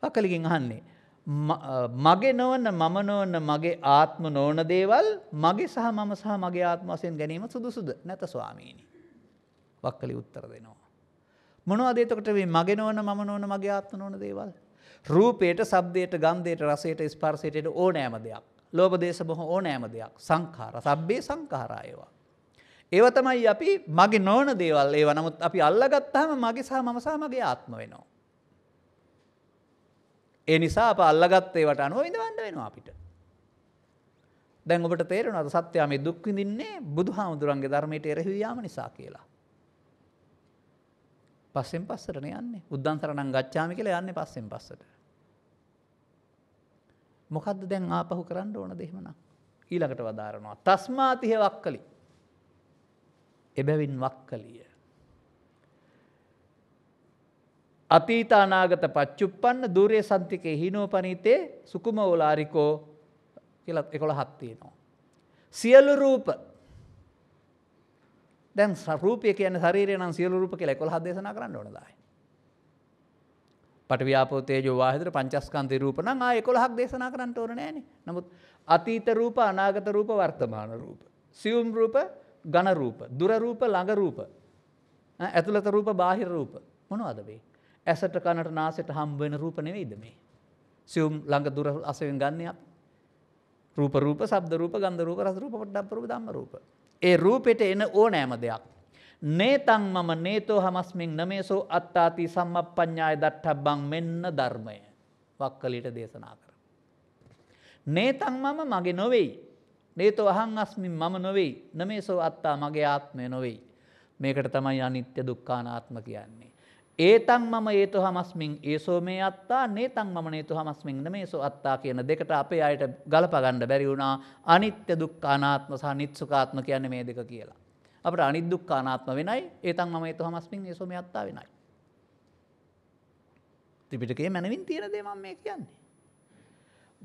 වක්කලිගෙන් අහන්නේ මගේ නොවන මම නොවන මගේ ආත්ම නොවන දේවල් මගේ සහ මම සහ මගේ ආත්ම වශයෙන් ගැනීම සුදුසුද නැත ස්වාමීනි. වක්කලි උත්තර දෙනවා. මොනවද එතකොට මේ මගේ නොවන මම නොවන මගේ ආත්ම නොවන දේවල්? රූපයට, ශබ්දයට, ගන්ධයට, රසයට, ස්පර්ශයට ඕනෑම දෙයක්. ලෝභ දේශ මොහ ඕනෑම දෙයක්. සංඛාර, සබ්බේ සංඛාරා ඒවා. ඒව තමයි අපි මගේ නොවන දේවල් ඒවා. නමුත් අපි අල්ලගත්තාම මගේ සහ මම සහ මගේ ආත්ම වෙනවා. ඒ නිසා අප අල්ලගත් ඒවට අනුව විඳවන්න වෙනවා අපිට. දැන් ඔබට තේරෙනවද සත්‍යය මේ දුක් විඳින්නේ බුදුහාමුදුරන්ගේ ධර්මයට එරෙහි යාම නිසා කියලා. පස්සෙන් පස්සටනේ යන්නේ. උද්දන් සරණං ගච්ඡාමි කියලා යන්නේ පස්සෙන් පස්සට. මොකද්ද දැන් ආපහු කරන්න ඕනද එහෙමනම්? ඊළඟට වදාරනවා. තස්මාතිහ වක්කලි. එබැවින් වක්කලිය. අතීත අනාගත පච්චුප්පන්න දුරේ සන්තිකේ හිනෝපනීතේ සුකුමෝලාරිකෝ කියලා එකොළ හත් තියෙනවා. සියලු රූප දැන් රූපය කියන්නේ ශරීරය නම් සියලු රූප කියලා 11 දේශනා කරන්න ඕන දායි. පට ව්‍යාපෝ තේජෝ වාහිතර පංචස්කන්ධේ රූප නම් ආ 11ක් දේශනා කරන්න ඕන නෑනේ. නමුත් අතීත රූප අනාගත රූප වර්තමාන රූප. සියුම් රූප ඝන රූප, දුර රූප ළඟ රූප. ඇතුළත රූප බාහිර රූප. මොනවද මේ? ඇසට කනට නාසයට හම්බ වෙන රූප නෙවෙයිද මේ? සියුම් ළඟ දුර අසෙන් ගන්න අපි. රූප රූප, ශබ්ද රූප, ගන්ධ රූප, රස රූප, පොට්ටබ්බ රූප, ධම්ම රූප. ඒ රූපෙට එන ඕනෑම දෙයක්. නේතං මම නේතෝ හමස්මින් නමේසෝ අත්තාති සම්මප්පඤ්ඤාය දට්ඨබ්බං මෙන්න ධර්මය. වක්කලිට දේශනා කර. නේතං මම මගේ නොවේයි. නේතෝ අහං අස්මින් මම නොවෙයි. නමේසෝ අත්තා මගේ ආත්මය නොවෙයි. මේකට තමයි අනිත්‍ය දුක්ඛානාත්ම කියන්නේ. ඒතං මම ඒතු හමස්මින් ඒසෝ මේ අත්තා නේතං මම නේතු හමස්මින් නමේසෝ අත්තා කියන දෙකට අපේ අයට ගලපගන්න බැරි වුණා අනිත්‍ය දුක්ඛ අනාත්ම සහ නිත්සුකාත්ම කියන්නේ මේ දෙක කියලා. අපට අනිත් දුක්ඛ අනාත්ම වෙනයි ඒතං මම ඒතු හමස්මින් ඒසෝ මේ අත්තා වෙනයි. ත්‍රිපිටකයේ මනවින් තියෙන දේ මම මේ කියන්නේ.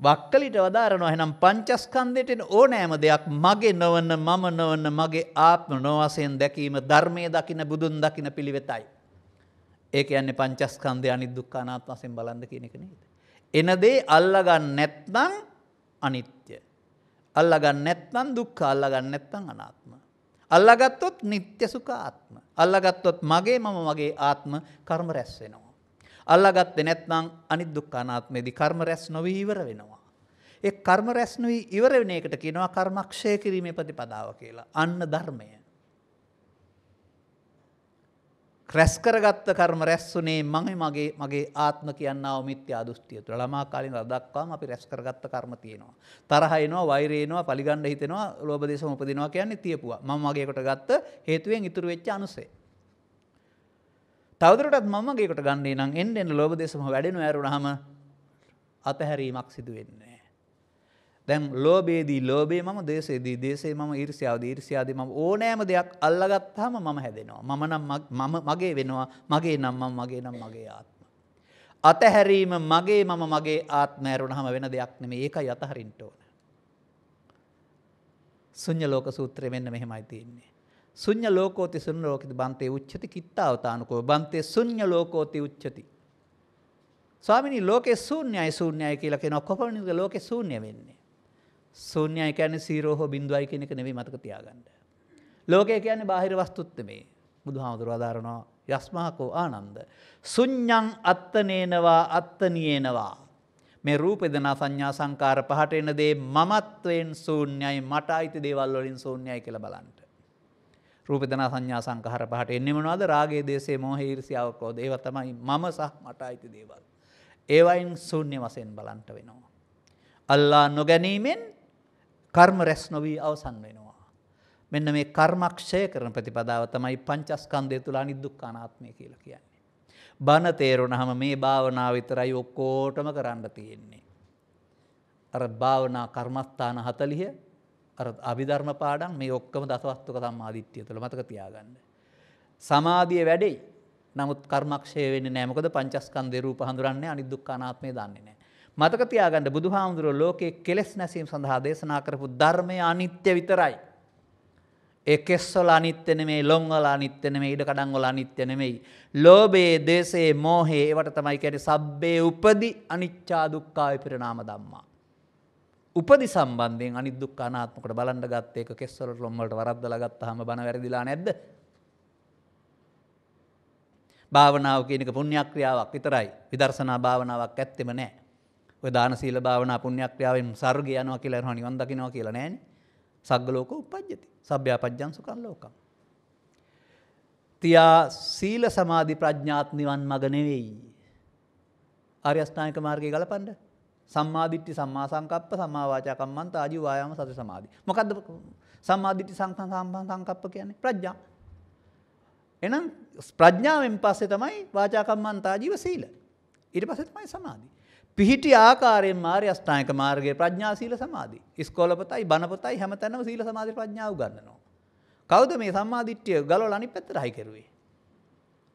වක්කලිට වදාරනවා එහෙනම් පංචස්කන්ධයට ඕනෑම දෙයක් මගේ නොවන මම නොවන මගේ ආත්ම නොවසයෙන් දැකීම ධර්මයේ දකින බුදුන් දකින පිළිවෙතයි. ඒ කියන්නේ පංචස්කන්ධය අනිත් දුක්ඛ අනාත්ම වශයෙන් බලන්න කියන එක නේද? එන දේ අල්ලගන්න නැත්නම් අනිත්‍ය. අල්ලගන්න නැත්නම් දුක්ඛ අල්ලගන්න නැත්නම් අනාත්ම. අල්ලගත්තොත් නিত্য සුඛ ආත්ම. අල්ලගත්තොත් මගේ මම මගේ ආත්ම කර්ම රැස් වෙනවා. අල්ලගත්තේ නැත්නම් අනිත් දුක්ඛ අනාත්මේදී කර්ම රැස් නොවි ඉවර වෙනවා. ඒ කර්ම රැස් නොවි ඉවර වෙන එකට කියනවා කර්මක්ෂය කිරීමේ ප්‍රතිපදාව කියලා. අන්න ධර්මය. රැස් කරගත්ත කර්ම රැස්ුනේ මම මගේ මගේ ආත්ම කියන්නාව මිත්‍යා දෘෂ්ටිය තුළ ළමා කාලින් අදක්වාම අපි රැස් කරගත්ත කර්ම තියෙනවා. තරහ එනවා, වෛරය එනවා, පලිගණ්ඩ හිතෙනවා, ලෝභ දේශම උපදිනවා කියන්නේ තියපුවා. මම මගේ කොට ගත්ත හේතුවෙන් ඉතුරු වෙච්ච අනුසය. තවදුරටත් මම මගේ කොට ගන්නේ නම් එන්න එන්න ලෝභ දේශම වැඩෙනු ඇරුණාම අතහැරීමක් සිදු වෙන්නේ දැන් ලෝභයේදී ලෝභය මම දේශයේදී දේශේ මම ඊර්ෂ්‍යාවදී ඊර්ෂ්‍යාවදී මම ඕනෑම දෙයක් අල්ලගත්තාම මම හැදෙනවා. මම නම් මම මගේ වෙනවා. මගේ නම් මම මගේ නම් මගේ ආත්ම. අතහැරීම මගේ මම මගේ ආත්ම ඇරුණාම වෙන දෙයක් නෙමෙයි. ඒකයි අතහරින්න ඕන. ශුන්‍ය ලෝක සූත්‍රය මෙන්න මෙහෙමයි තියෙන්නේ. ශුන්‍ය ලෝකෝති ශුන්‍ය ලෝකිත බන්තේ උච්චති කිත්තාවතානකෝ බන්තේ ශුන්‍ය ලෝකෝති උච්චති. ස්වාමිනී ලෝකේ ශූන්‍යයි ශූන්‍යයි කියලා කියනවා කොපමණද ලෝකේ ශූන්‍ය වෙන්නේ? ශූන්‍යයි කියන්නේ සීරෝ හෝ බිඳුවයි කියන එක නෙවෙයි මතක තියාගන්න. ලෝකය කියන්නේ බාහිර වස්තුත් නෙමේ. බුදුහාමුදුරුවෝ අදාරනවා යස්මාකෝ ආනන්ද. ශුඤ්ඤං අත්තනේනවා අත්තනියේනවා. මේ රූප වේදනා සංඥා සංකාර පහට එන දේ මමත්වයෙන් ශූන්‍යයි මට අයිති දේවල් වලින් ශූන්‍යයි කියලා බලන්න. රූප වේදනා සංඥා සංකාර පහට එන්නේ මොනවද? රාගයේ, දේශයේ, මෝහයේ, ඊර්ෂ්‍යාව, ක්‍රෝධ. ඒවා තමයි මම සහ මට අයිති දේවල්. ඒවයින් ශූන්‍ය වශයෙන් බලන්න වෙනවා. අල්ලා නොගැනීමෙන් කර්ම රැස් නොවී අවසන් වෙනවා. මෙන්න මේ කර්මක්ෂය කරන ප්‍රතිපදාව තමයි පංචස්කන්ධය තුළ අනිදුක්ඛානාත්මය කියලා කියන්නේ. බණ තේරුණාම මේ භාවනාව විතරයි ඔක්කොටම කරන්න තියෙන්නේ. අර භාවනා කර්මස්ථාන 40 අර අභිධර්ම පාඩම් මේ ඔක්කොම දසවස්තුක සම්මාදිට්ඨිය තුළ මතක තියාගන්න. සමාධිය වැඩෙයි. නමුත් කර්මක්ෂය වෙන්නේ නැහැ. මොකද පංචස්කන්ධේ රූප හඳුරන්නේ අනිත් දුක්ඛ අනාත්මය දන්නේ නැහැ. මතක තියාගන්න බුදුහාමුදුරුවෝ ලෝකයේ කෙලෙස් නැසීම සඳහා දේශනා කරපු ධර්මය අනිත්‍ය විතරයි. ඒ කෙස්වල අනිත්‍ය නෙමෙයි, ලොංවල අනිත්‍ය නෙමෙයි, ඉඩ කඩන් වල අනිත්‍ය නෙමෙයි. ලෝභයේ, දේශයේ, මෝහයේ ඒවට තමයි කියන්නේ සබ්බේ උපදි අනිච්චා දුක්ඛා විපරිණාම ධම්මා. උපදි සම්බන්ධයෙන් අනිත් දුක්ඛ අනාත්මකට බලන්න ගත්ත එක කෙස්වල ලොම් වලට වරද්දලා ගත්තාම බන වැරදිලා නැද්ද? භාවනාව කියන එක පුණ්‍යක්‍රියාවක් විතරයි. විදර්ශනා භාවනාවක් ඇත්තෙම නැහැ. ඔය දාන සීල භාවනා පුණ්‍යක්‍රියාවෙන් සර්ගය යනවා කියලා යනවා නිවන් දකින්නවා කියලා නෑනේ. සග්ග ලෝක උපජ්ජති. සබ්භ්‍යාපජ්ජං සුඛං ලෝකං. තියා සීල සමාධි ප්‍රඥාත් නිවන් මග නෙවෙයි. ආර්ය අෂ්ටාංගික මාර්ගය ගලපන්න. සම්මාදිට්ඨි සම්මා සංකප්ප සම්මා වාචා කම්මන්ත ආජීව වායාම සති සමාධි. මොකද්ද සම්මාදිට්ඨි සංකප්ප කියන්නේ? ප්‍රඥා. එහෙනම් ප්‍රඥාවෙන් පස්සේ තමයි වාචා කම්මන්ත ආජීව සීල. ඊට පස්සේ තමයි සමාධි. පිහිටි ආකාරයෙන් මාර්ය අෂ්ටාංගික මාර්ගයේ ප්‍රඥා සීල සමාධි. ඉස්කෝල පොතයි බණ පොතයි හැමතැනම සීල සමාධි ප්‍රඥා උගන්වනවා. කවුද මේ සම්මාදිට්ඨිය ගලවලා අනිත් පැත්තට හයි කරුවේ?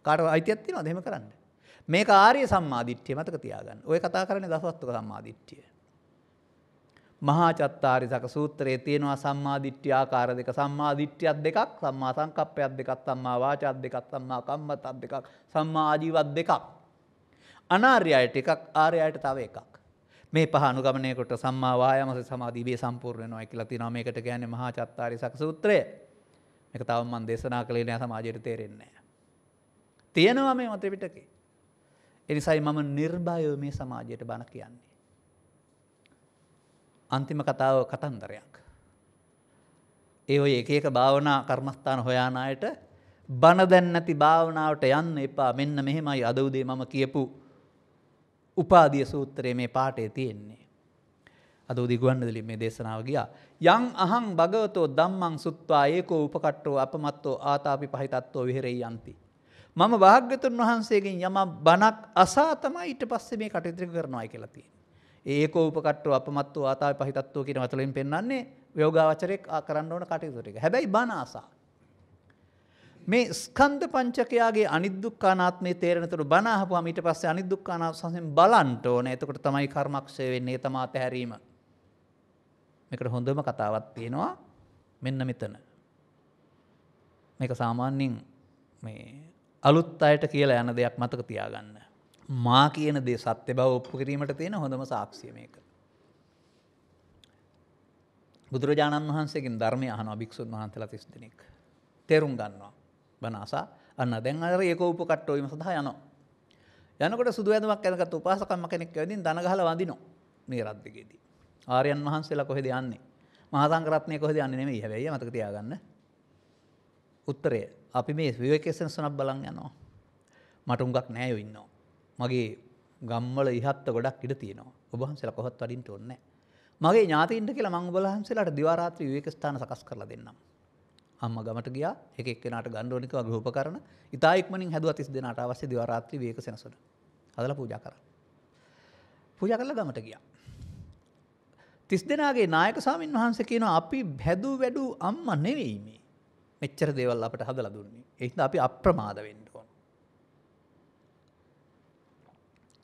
කාටවත් අයිතියක් තියෙනවද එහෙම කරන්න? මේක ආර්ය සම්මාදිට්ඨිය මතක තියාගන්න. ඔය කතා කරන්නේ දසවස්තුක සම්මාදිට්ඨිය. මහා චත්තාරිසක සූත්‍රයේ තියෙනවා සම්මාදිට්ඨිය ආකාර දෙක. සම්මාදිට්ඨියක් දෙකක්, සම්මා සංකප්පයක් දෙකක්, සම්මා වාචාවක් දෙකක්, සම්මා කම්මතක් දෙකක්, සම්මා ආජීවක් දෙකක්. අනාර්යයට එකක් ආර්යයට තව එකක්. මේ පහ අනුගමනය කොට සම්මා වායාම සමාධි වේ සම්පූර්ණ වෙනවා කියලා තියෙනවා. මේකට කියන්නේ මහා චත්තාරිසක සූත්‍රය. මේක තවම මම දේශනා කළේ නෑ සමාජයට තේරෙන්නේ නෑ. තියෙනවා මේ මත පිටකේ. ඒ නිසායි මම නිර්භයව මේ සමාජයට බණ කියන්නේ. අන්තිම කතාව කතන්දරයක්. ඒ ඔය එක එක භාවනා කර්මස්ථාන හොයාන අයට බණ දැන් නැති භාවනාවට යන්න එපා. මෙන්න මෙහෙමයි අද උදේ මම කියපු උපාදිය සූත්‍රයේ මේ පාඩේ තියෙන්නේ. අද උදේ ගුවන්විදුලියේ මේ දේශනාව ගියා. යං අහං භගවතෝ ධම්මං සුත්වා ඒකෝ උපකට්ටෝ අපමත්තෝ ආතාපි පහිතත්තෝ විහෙරෙයි යන්ති. මම භාග්‍යතුන් වහන්සේගෙන් යම බණක් අසා තමයි ඊට පස්සේ මේ කටයුතු කරනවායි කියලා තියෙන්නේ. ඒකෝ උපකට්ටෝ අපමත්තෝ ආතාපි පහිතත්තෝ කියන වතුලින් පෙන්වන්නේ යෝගාවචරයක් කරන්න ඕන කටයුතු ටික. හැබැයි බණ අසා මේ ස්කන්ධ පංචකයාගේ අනිදුක්ඛානාත්මයේ තේරෙනතුරු බණ අහපුවාම ඊට පස්සේ අනිදුක්ඛානාත් වශයෙන් බලන්න ඕනේ. එතකොට තමයි කර්මක්ෂය වෙන්නේ. ඒ තමා තැහැරීම. මේකට හොඳම කතාවක් තියෙනවා. මෙන්න මෙතන. මේක සාමාන්‍යයෙන් මේ අලුත් අයට කියලා යන දෙයක් මතක තියාගන්න. මා කියන දේ සත්‍ය බව ඔප්පු කිරීමට තියෙන හොඳම සාක්ෂිය මේක. බුදුරජාණන් වහන්සේගෙන් ධර්මය අහනවා භික්ෂුන් වහන්සේලා 30 දෙනෙක්. තේරුම් ගන්නවා. බනාසා අන්න දැන් අර ඒක උපකට්ටෝවීම සඳහා යනවා. යනකොට සුදු ඇඳුමක් ඇඳගත් උපාසකම්ම කෙනෙක් ඇවිදින් දන ගහලා වඳිනවා මේ රද්දකේදී. ආර්යයන් වහන්සේලා කොහෙද යන්නේ? මහා සංඝරත්නය කොහෙද යන්නේ නෙමෙයි හැබැයි මතක තියාගන්න. උත්තරය අපි මේ විවේකේසනසනක් බලන් යනවා. මට උඟක් නෑයෝ ඉන්නවා. මගේ ගම්වල ඉහත්ත ගොඩක් ඉඩ තියෙනවා. ඔබ වහන්සේලා කොහොත් වඩින්න ඕනේ නැහැ. මගේ ඥාතීන්ට කියලා මම ඔබ වහන්සේලාට දිවා රාත්‍රී විවේක ස්ථාන සකස් කරලා දෙන්නම්. අම්මා ගමට ගියා එක එක්කෙනාට ගන්න ඕනික වගේ උපකරණ ඉතා ඉක්මනින් හැදුවා 30 දෙනාට අවශ්‍ය දිවා රාත්‍රී විවේක සෙනසුන. හදලා පූජා කරා. පූජා කරලා ගමට ගියා. 30 දෙනාගේ නායක ස්වාමින් වහන්සේ කියනවා අපි හැදු වැඩු අම්මා නෙවෙයි මේ. මෙච්චර දේවල් අපට හදලා දුන්නේ. ඒ හින්දා අපි අප්‍රමාද වෙන්න ඕන.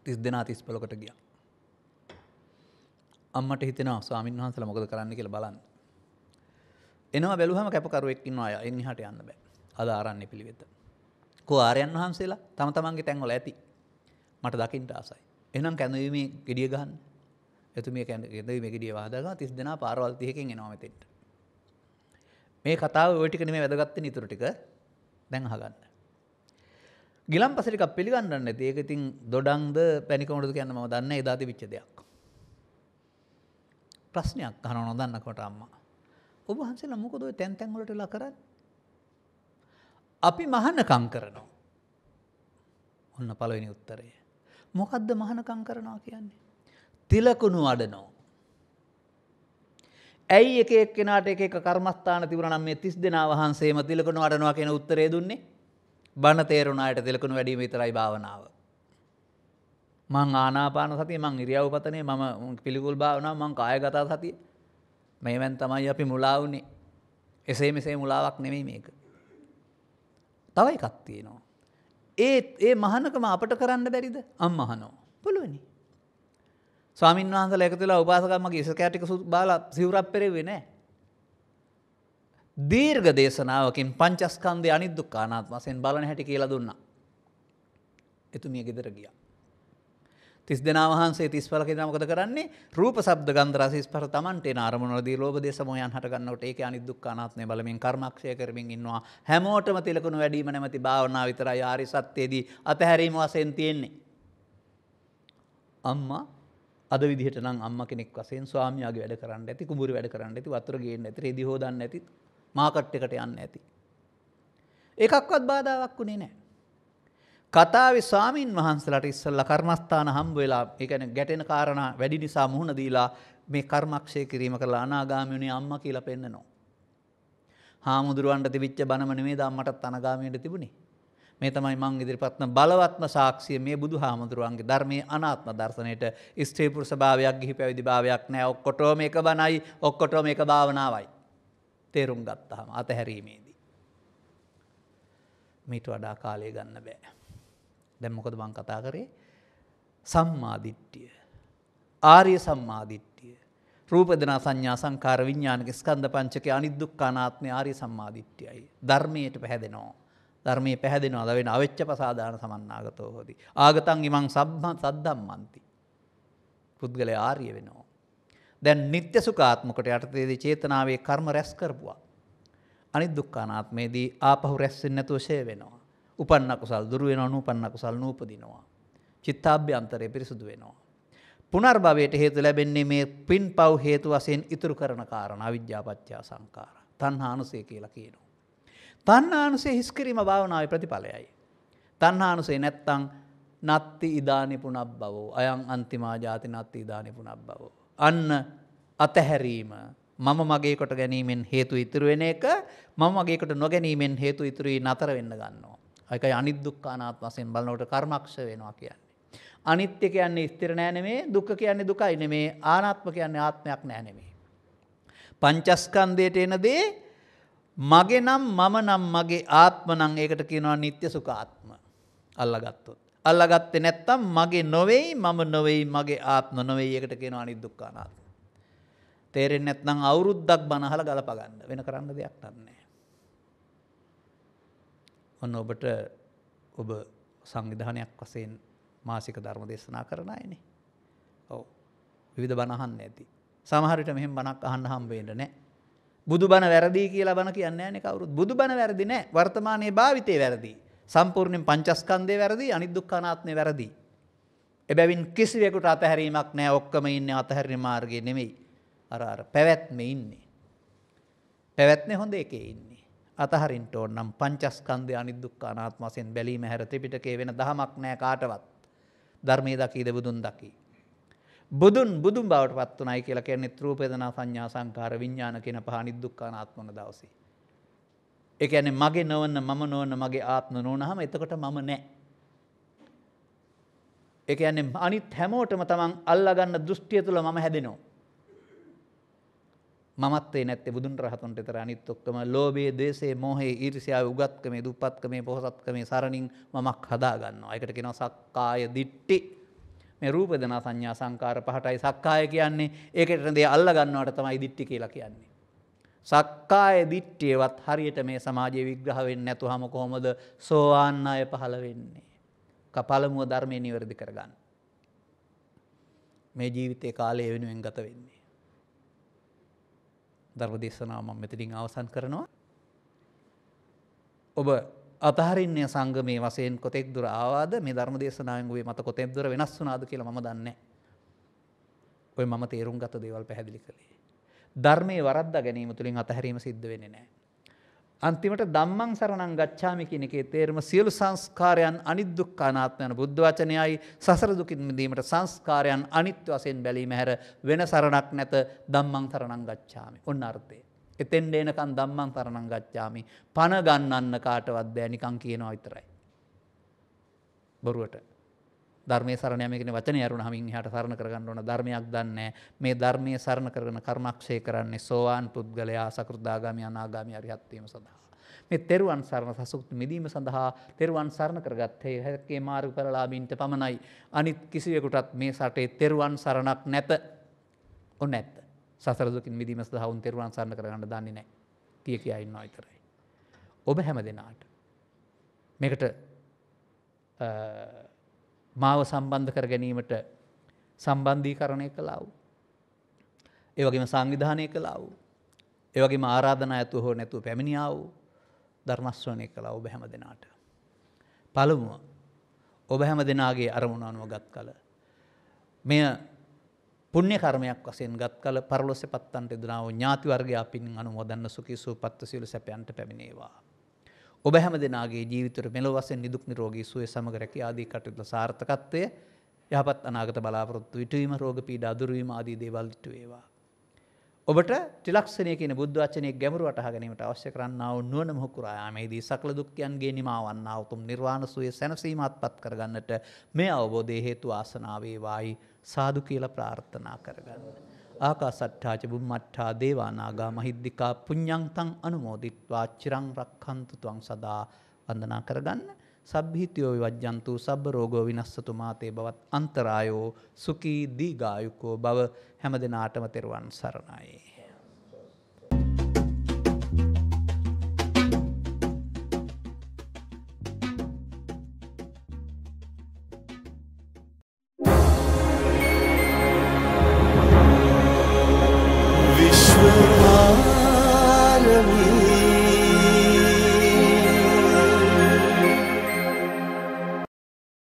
30 දෙනා 30 පොලකට ගියා. අම්මට හිතෙනවා ස්වාමින් වහන්සේලා මොකද කරන්න කියලා බලන්න. එනවා බැලුවම කැපකරුවෙක් ඉන්නවා අය එන්න එහාට යන්න බෑ. අද ආරණ්‍ය පිළිවෙත. කෝ ආර්යයන් වහන්සේලා තම තමන්ගේ තැන්වල ඇති. මට දකින්න ආසයි. එහෙනම් කැඳවීමේ gediya ගහන්න. එතුමිය කැඳවීමේ gediya වහදා ගන්න 30 දෙනා පාරවල් 30කින් එනවා මෙතෙන්ට. මේ කතාව ওই ටික නෙමෙයි වැදගත් වෙන ඊටු ටික දැන් අහගන්න. ගිලම්පස ටිකක් පිළිගන්නන්න නැති. ඒක ඉතින් දොඩම්ද පැණිකොමඩද කියන්න මම දන්නේ එදා තිබිච්ච දෙයක්. ප්‍රශ්නයක් අහනවා නොදන්නකොට අම්මා. ඔබ වහන්සේලා මොකද ඔය තැන් තැන් වලට වෙලා කරන්නේ? අපි මහානකම් කරනවා. ඔන්න පළවෙනි උත්තරය. මොකද්ද මහානකම් කරනවා කියන්නේ? තිලකුණු වඩනවා. ඇයි එක එක්කෙනාට එක එක කර්මස්ථාන තිබුණා නම් මේ 30 දෙනා වහන්සේම තිලකුණු වඩනවා කියන උත්තරේ දුන්නේ? බණ තේරුණායට තිලකුණු වැඩිම විතරයි භාවනාව. මං ආනාපාන සතිය මං ඉරියව්පතනේ මම පිළිකුල් භාවනාව මං කායගත සතිය මේවැන් තමයි අපි මුලා වුණේ එසේ මෙසේ මුලාවක් නෙමෙයි මේක. තව එකක් තියෙනවා. ඒත් ඒ මහනකම අපට කරන්න බැරිද අම්මහනෝ පුළුවනි. ස්වාමින් වහන්සල එකතුලා උපාසකම්මගේ ඉසකෑටික බාල සිවරක් පෙරෙවේ නෑ. දීර්ඝ දේශනාවකින් පංචස්කන්දය අනිදුක්කානාත් වසයෙන් බලන හැටි කියලා දුන්න. එතුමිය ගෙදර ගියා. තිස් දෙනා වහන්සේ තිස්පල කෙන මොකද කරන්නේ? රූප සබ්ද ගන්ධ රස ස්පර්ශ තමන්ට එන අරමුණවලදී ලෝභ දේශ මොහයන් හට ගන්නකොට ඒකේ අනිදුක්ඛ අනාත්මය බලමින් කර්මක්ෂය කරමින් ඉන්නවා. හැමෝටම තිලකුණු වැඩිම නැමැති භාවනාව විතරයි ආරි සත්‍යයේදී අතහැරීම වශයෙන් තියෙන්නේ. අම්මා අද විදිහට නම් අම්මා කෙනෙක් වශයෙන් ස්වාමියාගේ වැඩ කරන්න ඇති කුඹුරු වැඩ කරන්න ඇති වතුර ගේන්න ඇති රෙදි හොදන්න ඇති මාකට් එකට යන්න ඇති. ඒකක්වත් බාධාවක් වුණේ නැහැ. කතාවේ ස්වාමින් වහන්සලට ඉස්සල්ල කර්මස්ථාන හම්බ වෙලා එකන ගැටෙන කාරණ වැඩි නිසා මුහුණ දීලා මේ කර්මක්ෂය කිරීම කරලා අනාගාමියුණේ අම්ම කියලා පෙන්න්නනවා. හාමුදුරුවන්ට තිවිච්ච බණමන මේ දම්මටත් අනගාමයට තිබුණේ. මේ තමයි මං ඉදිරිපත්න බලවත්ම සාක්ෂිය මේ බුදු හාමුදුරුවන්ගේ ධර්මය අනාත්ම දර්ශනයට ස්ත්‍රීපුර භාවයක් ගිහි පැවිදි භාවයක් නෑ ඔක්කොටෝ මේක බනයි ඔක්කොටෝ මේක භාවනාවයි. තේරුම් ගත්තහම අතහැරීමේදී. මීට වඩා කාලය ගන්න බෑ. දැන් මොකද මං කතා කරේ? සම්මාදිට්ඨිය. ආර්ය සම්මාදිට්ඨිය. රූප දෙනා සංඥා සංකාර විඥානික ස්කන්ධ පංචකයේ අනිදුක්ඛ අනාත්මය ආර්ය සම්මාදිට්ඨියයි. ධර්මයට පැහැදෙනවා. ධර්මයේ පැහැදෙනවා. ද වෙන අවෙච්ච පසාදාන සමන්නාගතෝ හොදි ආගතං ඉමං සබ්බ සද්දම්මන්ති. පුද්ගලයා ආර්ය වෙනවා. දැන් නිත්‍ය සුඛාත්මකට යටතේදී චේතනාවේ කර්ම රැස් කරපුවා. අනිත් දුක්ඛානාත්මේදී ආපහු රැස් වෙන්නේ නැතුව ෂේ වෙනවා. උපන්න කුසල් දුරු වෙනවා නූපන්න කුසල් නූපදිනවා. චිත්තාභ්‍යන්තරය පිරිසුදු වෙනවා. පුනර්භවයට හේතු ලැබෙන්නේ මේ පින් පව් හේතු වශයෙන් ඉතුරු කරන කාරණ අවිද්‍යාපච්චා සංකාර. තණ්හානුසය කියලා කියනවා. තණ්හානුසය හිස් කිරීම භාවනාවේ ප්‍රතිඵලයයි. තණ්හානුසය නැත්තම් නත්ති ඉදානි පුනබ්බවෝ අයං අන්තිමා ජාති නත්ති ඉදානි පුනබ්බවෝ. අන්න අතහැරීම මම මගේ කොට ගැනීමෙන් හේතු ඉතුරු වෙන එක මම මගේකොට නොගැනීමෙන් හේතු ඉතුරුයි නතර වෙන්න ගන්නවා. ඒකයි අනිදුක්ඛානාත් වශයෙන් බලනකොට කර්මක්ෂ වෙනවා කියන්නේ. අනිත්‍ය කියන්නේ ස්ථිර නෑ නෙමේ, දුක්ඛ කියන්නේ දුකයි නෙමේ, ආනාත්ම කියන්නේ ආත්මයක් නෑ නෙමේ. පංචස්කන්ධයට එන දේ මගේ නම් මම නම් මගේ ආත්ම නම් ඒකට කියනවා නিত্য සුඛාත්ම. අල්ලගත්තොත්. අල්ලගත්තේ නැත්තම් මගේ නොවේයි මම නොවේයි මගේ ආත්ම නොවේයි ඒකට කියනවා අනිදුක්ඛානාත්ම. තේරෙන්නේ නැත්නම් අවුරුද්දක් බණ අහලා ගලප ගන්න වෙන කරන්න දෙයක් නැහැ. ඔන්න ඔබට ඔබ සංවිධානයක් වශයෙන් මාසික ධර්ම දේශනා කරන අයනේ. ඔව්. විවිධ බණ අහන්න ඇති. සමහර විට මෙහෙම බණක් අහන්න හම්බ වෙන්නේ නැහැ. බුදු බණ වැරදි කියලා බණ කියන්නේ නැහැ නේ කවුරුත්. බුදු බණ වැරදි නැහැ. වර්තමානයේ භාවිතේ වැරදි. සම්පූර්ණයෙන් පංචස්කන්ධේ වැරදි, අනිත් දුක්ඛනාත්මේ වැරදි. එබැවින් කිසිවෙකුට අතහැරීමක් නැහැ. ඔක්කොම ඉන්නේ අතහැරීම මාර්ගයේ නෙමෙයි. අර අර පැවැත්මේ ඉන්නේ. පැවැත්නේ හොඳ එකේ ඉන්නේ. අතහරින්ට ඕනම් පංචස්කන්ධය අනිදුක්ඛ අනාත්ම වශයෙන් බැලීම හැර ත්‍රිපිටකයේ වෙන දහමක් නැහැ කාටවත්. ධර්මයේ දකීද බුදුන් දකී. බුදුන් බුදුන් බවට පත් උනායි කියලා කියන්නේ රූප වේදනා සංඥා සංකාර විඥාන කියන පහ අනිදුක්ඛ අනාත්ම වන දවසේ. ඒ කියන්නේ මගේ නොවන මම නොවන මගේ ආත්ම නොවනහම එතකොට මම නැහැ. ඒ කියන්නේ අනිත් හැමෝටම තමන් අල්ලාගන්න දෘෂ්ටිය තුල මම හැදෙනවා. මමත්වේ නැත්තේ බුදුන් රහතුන්ට විතර අනිත් ඔක්කොම ලෝභයේ, ද්වේෂයේ, මෝහයේ, ඊර්ෂ්‍යාවේ, උගත්කමේ, දුප්පත්කමේ, පොහසත්කමේ සරණින් මමක් හදා ගන්නවා. ඒකට කියනවා සක්කාය දිට්ඨි. මේ රූප දනා සංඥා සංකාර පහටයි සක්කාය කියන්නේ. ඒකට දේ අල්ල ගන්නවට තමයි දිට්ඨි කියලා කියන්නේ. සක්කාය දිට්ඨියවත් හරියට මේ සමාජයේ විග්‍රහ වෙන්නේ නැතුවම කොහොමද සෝවාන් අය පහළ වෙන්නේ? කපලමුව ධර්මයේ නිවැරදි කරගන්න. මේ ජීවිතේ කාලය වෙනුවෙන් ගත වෙන්නේ. ධර්ම දේශනාව මම මෙතනින් අවසන් කරනවා. ඔබ අතහරින්නේ සංගමේ වශයෙන් කොතෙක් දුර ආවාද මේ ධර්ම දේශනාවෙන් ඔබේ මත කොතෙක් දුර වෙනස් වුණාද කියලා මම දන්නේ ඔය මම තේරුම් ගත දේවල් පැහැදිලි කළේ. ධර්මයේ වරද්දා ගැනීම තුලින් අතහැරීම සිද්ධ වෙන්නේ නැහැ. අන්තිමට ධම්මං සරණං ගච්ඡාමි කියන එකේ තේරුම සියලු සංස්කාරයන් අනිදුක්ඛ අනාත්ම යන බුද්ධ වචනයයි සසර දුකින් මිදීමට සංස්කාරයන් අනිත්‍ය වශයෙන් බැලීම හැර වෙන සරණක් නැත ධම්මං සරණං ගච්ඡාමි. ඔන්න අර්ථය. එතෙන් එනකන් ධම්මං සරණං ගච්ඡාමි. පණ ගන්නන්න කාටවත් බෑ නිකන් කියනවා විතරයි. බොරුවට. ධර්මයේ සරණ යම කියන වචනේ අරුණාම ඉන්හාට සරණ කරගන්න ඕන ධර්මයක් දන්නේ මේ ධර්මයේ සරණ කරගෙන කර්මක්ෂය කරන්නේ සෝවාන් පුද්ගලයා සකෘදාගාමි අනාගාමි අරිහත් වීම සඳහා. මේ තෙරුවන් සරණ සසුත් මිදීම සඳහා තෙරුවන් සරණ කරගත්තේ හැකේ මාර්ගඵලලාභීන්ට පමණයි. අනිත් කිසිවෙකුටත් මේ සටේ තෙරුවන් සරණක් නැත. ඔන්න ඇත්ත සසර දුකින් මිදීම සඳහා උන් තෙරුවන් සරණ කරගන්න දන්නේ නැහැ. කිය කියා ඉන්නවා විතරයි. ඔබ හැම දෙනාට මේකට මාව සම්බන්ධ කර ගැනීමට සම්බන්ධීකරණය කළා වූ. ඒ වගේම සංවිධානය කළා වූ. ඒ වගේම ආරාධනා ඇතුව හෝ නැතුව පැමිණියා වූ ධර්මශ්‍රවණය කළා ඔබ හැම දෙනාට. පළමුව ඔබ හැම දෙනාගේ අරමුණ අනුව ගත් කල මෙය පුණ්‍ය කර්මයක් වශයෙන් ගත් කල පරලොස්සේ පත්තන්ට යදුනා වූ ඥාති වර්ගයා පින් අනුමෝදන්න සුඛී සුවපත් සියලු සැපයන්ට පැමිණේවා. ඔබ හැම දෙනාගේ ජීවිතවල මෙලොව වශයෙන් නිදුක් නිරෝගී සුවය සමග රැකී ආදී කටයුතු සාර්ථකත්වය යහපත් අනාගත බලාපොරොත්තු ඉටුවීම රෝග පීඩා දුරු වීම ආදී දේවල් ඉටු වේවා. ඔබට ත්‍රිලක්ෂණය කියන බුද්ධ වචනේ ගැඹුරු වටහා ගැනීමට අවශ්‍ය කරන්නා වූ නුවණ මොහු කරා යාමේදී සකල දුක්ඛයන්ගේ නිමාවන්නා උතුම් නිර්වාණ සුවය සැනසීමත්පත් කරගන්නට මේ අවබෝධයේ හේතු ආසනාව වේවායි සාදු කියලා ප්‍රාර්ථනා කරගන්න. ආකාසට්ඨාච බුම්මට්ඨා දේවානාගා මහිද්దికා පුඤ්ඤන්තං අනුමෝදිත්වා චිරං රක්ඛන්තු ත්වං සදා වන්දනා කරගන්න. සබ්බීතියෝ විවජ්ජන්තු සබ්බ රෝගෝ විනස්සතු මාතේ බවත් අන්තරායෝ සුඛී දීගායුකෝ බව හැම දිනාටම තෙරුවන් සරණයි